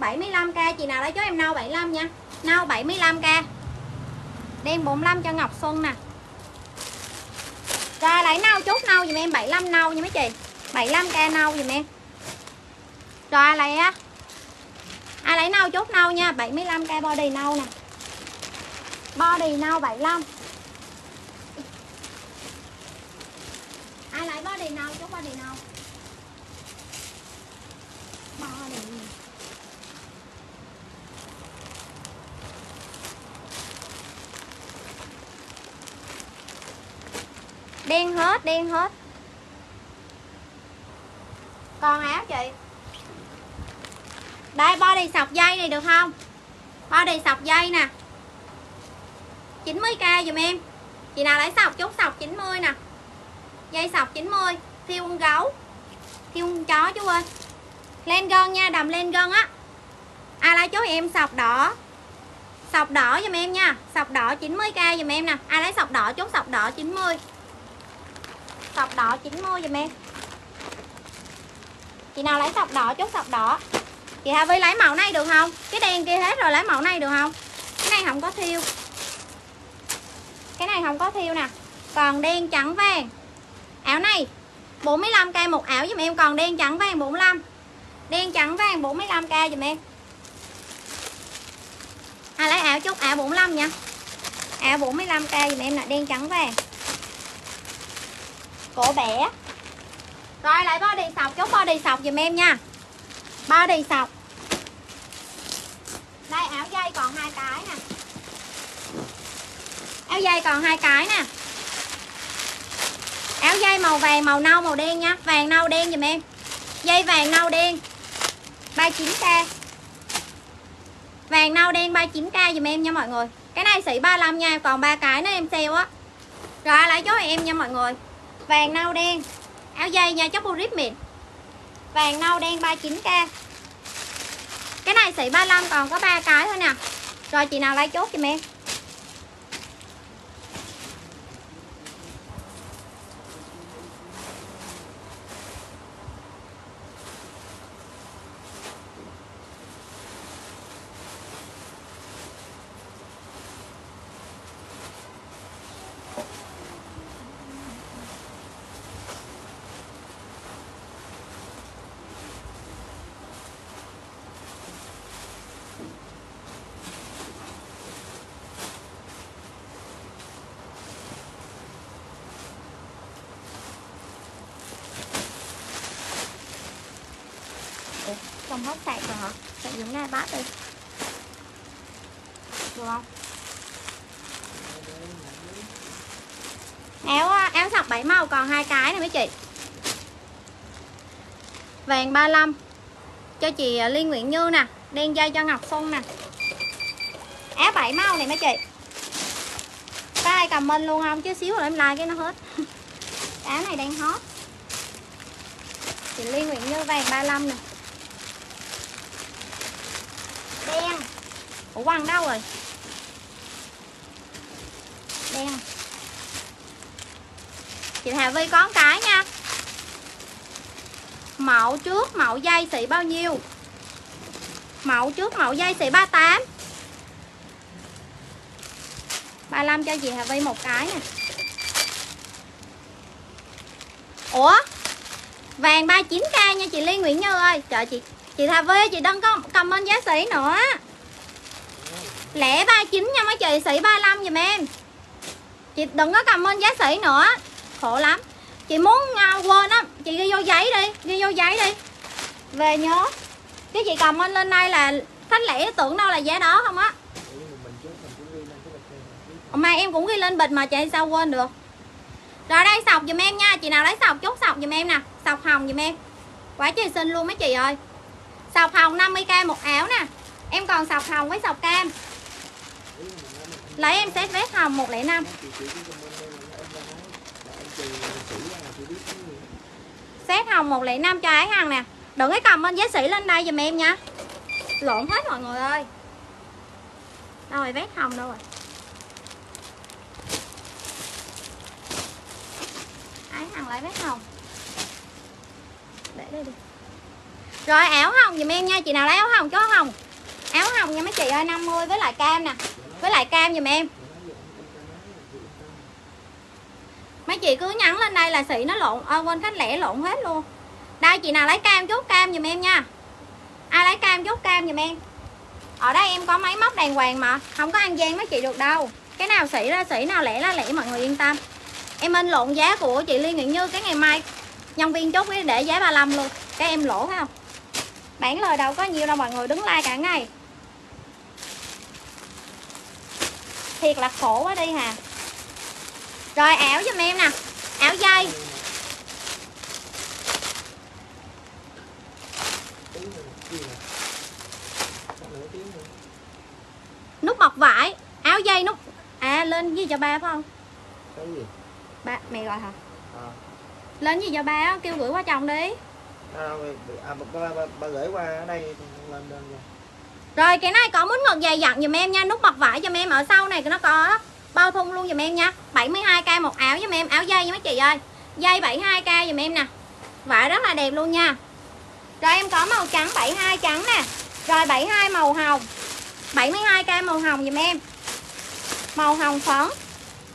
75k chị nào lấy cho em nâu 75 nha. Nâu 75k đen 45 cho Ngọc Xuân nè. Rồi, lấy nâu chút nâu dùm em 75 nâu nha mấy chị. 75k nâu dùm em. Rồi ai lấy á. Ai lấy nâu chút nâu nha. 75k body nâu nè. Body nâu 75 ai lấy body nâu chút, body nâu body đen hết đen hết. Còn áo chị? Đây, body sọc dây này được không? Body sọc dây nè. 90k dùm em. Chị nào lấy sọc, chút sọc 90 nè. Dây sọc 90 thiêu con gấu. Thiêu con chó chú ơi. Lên gân nha, đầm lên gân á. Ai lấy chú em sọc đỏ. Sọc đỏ dùm em nha. Sọc đỏ 90k dùm em nè. Ai lấy sọc đỏ chú sọc đỏ 90 sọc đỏ 90 giùm em. Chị nào lấy sọc đỏ, chốt sọc đỏ. Chị Hà Vy lấy màu này được không? Cái đen kia hết rồi, lấy màu này được không? Cái này không có thiêu. Cái này không có thiêu nè. Còn đen trắng vàng. Áo này 45k một áo giùm em. Còn đen trắng vàng 45 đen trắng vàng 45k giùm em. À lấy áo chút áo 45 nha. Áo 45k giùm em nè, đen trắng vàng cổ bẻ. Rồi, lại body sọc, chốt body sọc giùm em nha. Body sọc. Đây, áo dây còn hai cái nè. Áo dây còn hai cái nè. Áo dây màu vàng, màu nâu, màu đen nha. Vàng, nâu, đen giùm em. Dây vàng, nâu, đen. 39k vàng, nâu, đen 39k giùm em nha mọi người. Cái này xỉ 35 nha, còn ba cái nữa em sale á. Rồi, lại cho em nha mọi người vàng nâu đen. Áo dây nha chóc rip mịn. Vàng nâu đen 39k cái này xỉ 35 còn có ba cái thôi nè. Rồi chị nào lấy chốt giùm em không hết sạc rồi hả sạc dùng ngay bát đi được không áo áo sọc 7 màu còn hai cái nè mấy chị vàng 35 cho chị à, Liên Nguyễn Như nè, đen dây cho Ngọc Xuân nè. Áo 7 màu này mấy chị? Có ai comment luôn không? Chứ xíu rồi em like cái nó hết. Áo này đang hot. Chị Liên Nguyễn Như vàng 35 nè. Đen. Ủa, quăng đâu rồi? Đen. Chị Hà vy có một cái nha mẫu trước mẫu dây xỉ bao nhiêu? Mẫu trước mẫu dây xỉ 38 35 cho chị Hà Vy một cái nè. Ủa? Vàng 39k nha chị Liên Nguyễn Như ơi. Trời chị chị Hà Vy chị đừng có comment giá sỉ nữa. Lẻ 39 nha mấy chị sỉ 35 giùm em. Chị đừng có comment giá sỉ nữa. Khổ lắm. Chị muốn uh, quên á chị ghi vô giấy đi ghi vô giấy đi. Về nhớ. Cái chị cầm anh lên đây là khách lẻ tưởng đâu là giá đó không á. Mà em cũng ghi lên bịch mà chị sao quên được. Rồi đây, sọc giùm em nha. Chị nào lấy sọc, chốt sọc giùm em nè. Sọc hồng giùm em. Quá trời xinh luôn mấy chị ơi. Sọc hồng 50k một áo nè. Em còn sọc hồng với sọc cam. Lấy em xét vest hồng 105 Set hồng 105 cho ái hằng nè. Đừng cái cầm bên giá sĩ lên đây giùm em nha. Lộn hết mọi người ơi. Đâu rồi vét hồng đâu rồi? Ái hằng lấy vét hồng. Để đây đi. Rồi, áo hồng dùm em nha. Chị nào lấy áo hồng cho hồng? Áo hồng nha mấy chị ơi 50 với lại cam nè. Với lại cam dùm em mấy chị cứ nhắn lên đây là sỉ nó lộn à, quên khách lẻ lộn hết luôn. Đây chị nào lấy cam chốt cam giùm em nha. Ai lấy cam chốt cam giùm em. Ở đây em có máy móc đàng hoàng mà không có ăn gian mấy chị được đâu. Cái nào sỉ ra sỉ nào lẻ ra lẻ mọi người yên tâm. Em in lộn giá của chị Liên Nguyễn Như cái ngày mai. Nhân viên chốt để giá 35 luôn. Cái em lỗ phải không? Bản lời đâu có nhiều đâu mọi người đứng like cả ngày. Thiệt là khổ quá đi hà rồi áo giùm em nè. Áo dây. Nút bọc vải. Áo dây nút. À lên gì cho ba phải không? Cái gì ba mẹ gọi hả? À, lên gì cho ba á, kêu gửi qua chồng đi. À, à, ba, ba, ba gửi qua ở đây lên đơn rồi rồi cái này có muốn ngọt dày dặn giùm em nha. Nút bọc vải giùm em ở sau này nó có bao thun luôn dùm em nha. 72k một áo giùm em. Áo dây nha mấy chị ơi. Dây 72k dùm em nè. Vải rất là đẹp luôn nha. Rồi em có màu trắng 72 trắng nè. Rồi 72 màu hồng. 72k màu hồng dùm em. Màu hồng phấn.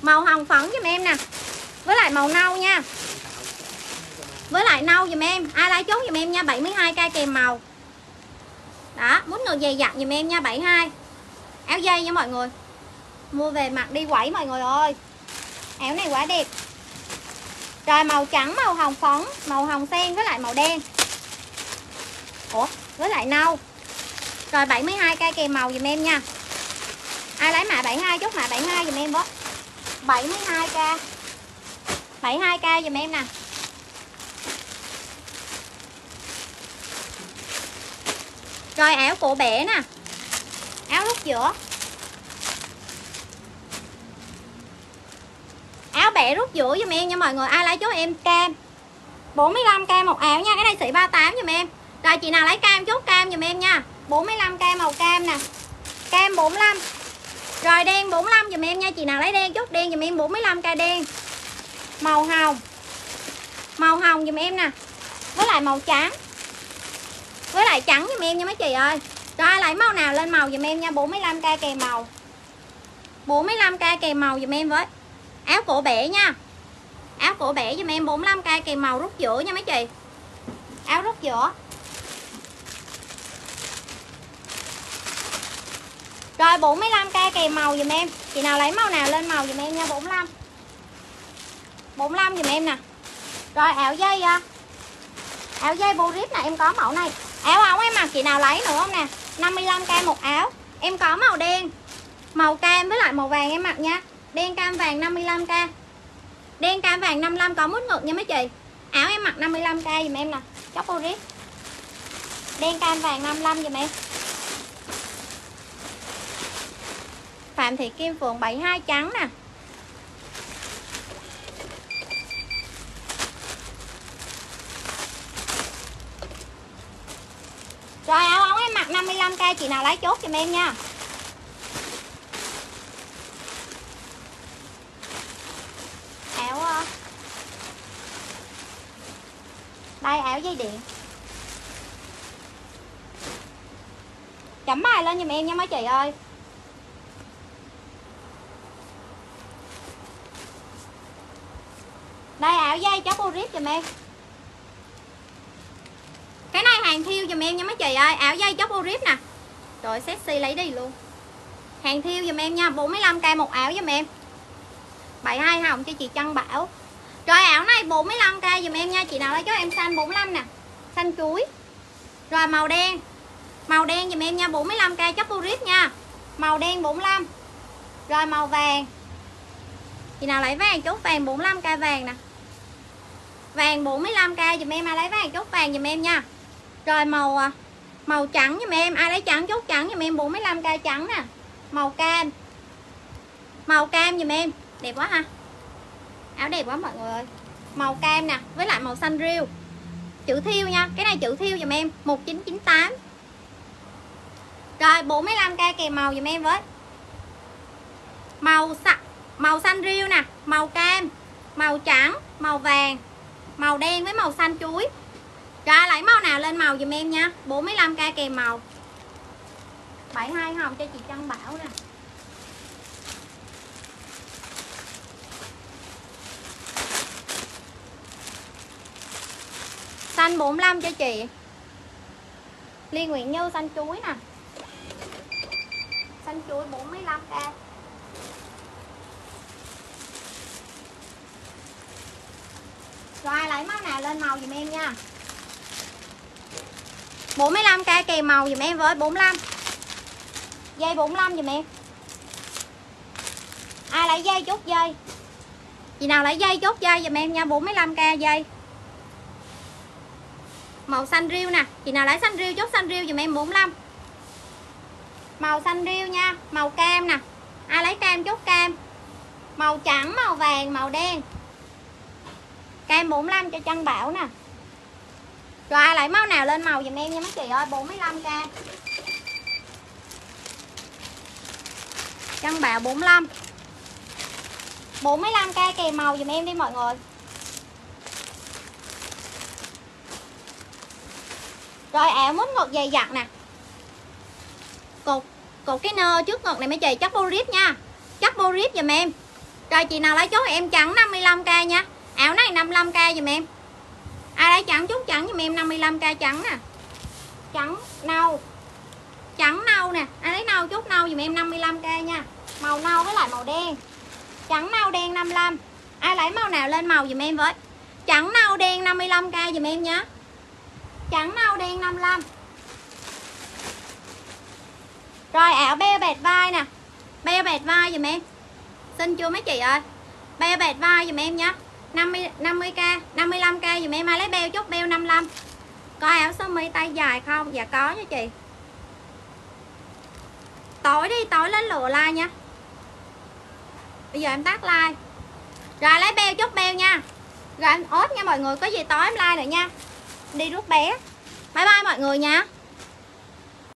Màu hồng phấn dùm em nè. Với lại màu nâu nha. Với lại nâu dùm em. Ai lấy chốt dùm em nha. 72k kèm màu. Đó mút người dày dặn dùm em nha. 72 áo dây nha mọi người mua về mặc đi quẩy mọi người ơi. Áo này quá đẹp. Rồi màu trắng, màu hồng phấn, màu hồng sen với lại màu đen. Ủa, với lại nâu. Rồi 72k kèm màu dùm em nha. Ai lấy mã 72 chút, mã 72 dùm em với 72k 72k dùm em nè. Rồi áo cổ bẻ nè. Áo lúc giữa. Áo bẻ rút giữa giùm em nha mọi người. Ai lấy chốt em cam? 45k một áo nha. Cái này xỉ 38 giùm em. Rồi chị nào lấy cam, chốt cam giùm em nha. 45k màu cam nè. Cam 45 Rồi đen 45 giùm em nha. Chị nào lấy đen, chốt đen giùm em. 45k đen. Màu hồng. Màu hồng giùm em nè. Với lại màu trắng. Với lại trắng giùm em nha mấy chị ơi. Rồi ai lấy màu nào lên màu giùm em nha. 45k kèm màu. 45k kèm màu giùm em với áo cổ bẻ nha. Áo cổ bẻ giùm em 45k kèm màu rút giữa nha mấy chị. Áo rút giữa. Rồi 45k kèm màu giùm em. Chị nào lấy màu nào lên màu giùm em nha 45 45 giùm em nè. Rồi, áo dây à. Áo dây bu rip nè, em có mẫu này. Áo ống em mặc chị nào lấy nữa không nè? 55k một áo. Em có màu đen, màu cam với lại màu vàng em mặc nha đen cam vàng 55k đen cam vàng 55 có mút ngực nha mấy chị. Áo em mặc 55k dùm em nè. Chóc bô rip đen cam vàng 55 dùm em. Phạm Thị Kim Phượng 72 trắng nè. Rồi áo ống em mặc 55k chị nào lấy chốt dùm em nha Áo ờ, kéo áo dây điện. Chấm bài lên giùm em nha mấy chị ơi. Đây, áo dây, chó cô rít giùm em. Cái này hàng thiêu giùm em nha mấy chị ơi. Áo dây chốt rip nè. Rồi sexy lấy đi luôn. Hàng thiêu giùm em nha 45k một áo giùm em. 72 hồng cho chị Trân Bảo rồi ảo này 45k dùm em nha. Chị nào lấy cho em xanh 45 nè. Xanh chuối. Rồi, màu đen. Màu đen dùm em nha. 45k chốt rip nha. Màu đen 45 rồi, màu vàng. Chị nào lấy vàng? Chốt vàng 45k vàng nè. Vàng 45k dùm em. Ai lấy vàng? Chốt vàng dùm em nha. Rồi, màu à, màu trắng dùm em. Ai lấy trắng? Chốt trắng dùm em. 45k trắng nè. Màu cam. Màu cam dùm em. Đẹp quá ha áo đẹp quá mọi người. Ơi màu cam nè, với lại màu xanh riêu. Chữ thiêu nha, cái này chữ thiêu dùm em 1998 rồi 45k kèm màu dùm em với. Màu xanh màu xanh riêu nè, màu cam, màu trắng, màu vàng, màu đen với màu xanh chuối. Rồi, lấy màu nào lên màu dùm em nha 45k kèm màu. 72 hồng cho chị Trân Bảo nè. Xanh 45 cho chị. Liên Nguyễn Như xanh chuối nè. Xanh chuối 45k Rồi, lấy màu nào lên màu dùm em nha. 45k kèm màu dùm em với 45 Dây 45 dùm em. Ai lấy dây chốt dây? Chị nào lấy dây chốt dây dùm em nha 45k dây. Màu xanh riêu nè. Chị nào lấy xanh riêu chốt xanh riêu dùm em 45 Màu xanh riêu nha Màu cam nè. Ai lấy cam chốt cam Màu trắng, màu vàng, màu đen. Cam 45 cho chân bảo nè. Rồi ai lấy màu nào lên màu dùm em nha mấy chị ơi. 45k Chân bảo 45 45k kèm màu dùm em đi mọi người. Rồi áo mốt ngọt dày dặn nè. Cột cột cái nơ trước ngực này mấy chị chắc borit nha. Chắc borit giùm em. Rồi, chị nào lấy chốt em trắng 55k nha. Áo này 55k giùm em. Ai lấy trắng chút trắng giùm em 55k trắng nè. Trắng nâu. Trắng nâu nè. Ai lấy nâu chút, nâu giùm em 55k nha. Màu nâu với lại màu đen. Trắng nâu đen 55 Ai à, lấy màu nào lên màu giùm em với. Trắng nâu đen 55k giùm em nhé Trắng nâu đen 55 Rồi áo beo bẹt vai nè. Beo bẹt vai dùm em. Xin chưa mấy chị ơi? Beo bẹt vai dùm em nhé 50, 50k 55k dùm em. Ai lấy beo chút beo 55 Có áo sơ mi tay dài không? Dạ có nha chị. Tối đi, tối lên lửa like nha Bây giờ em tắt like Rồi lấy beo chút beo nha. Rồi em ốt nha mọi người. Có gì tối em like nữa nha. Đi rút bé. Bye bye mọi người nha.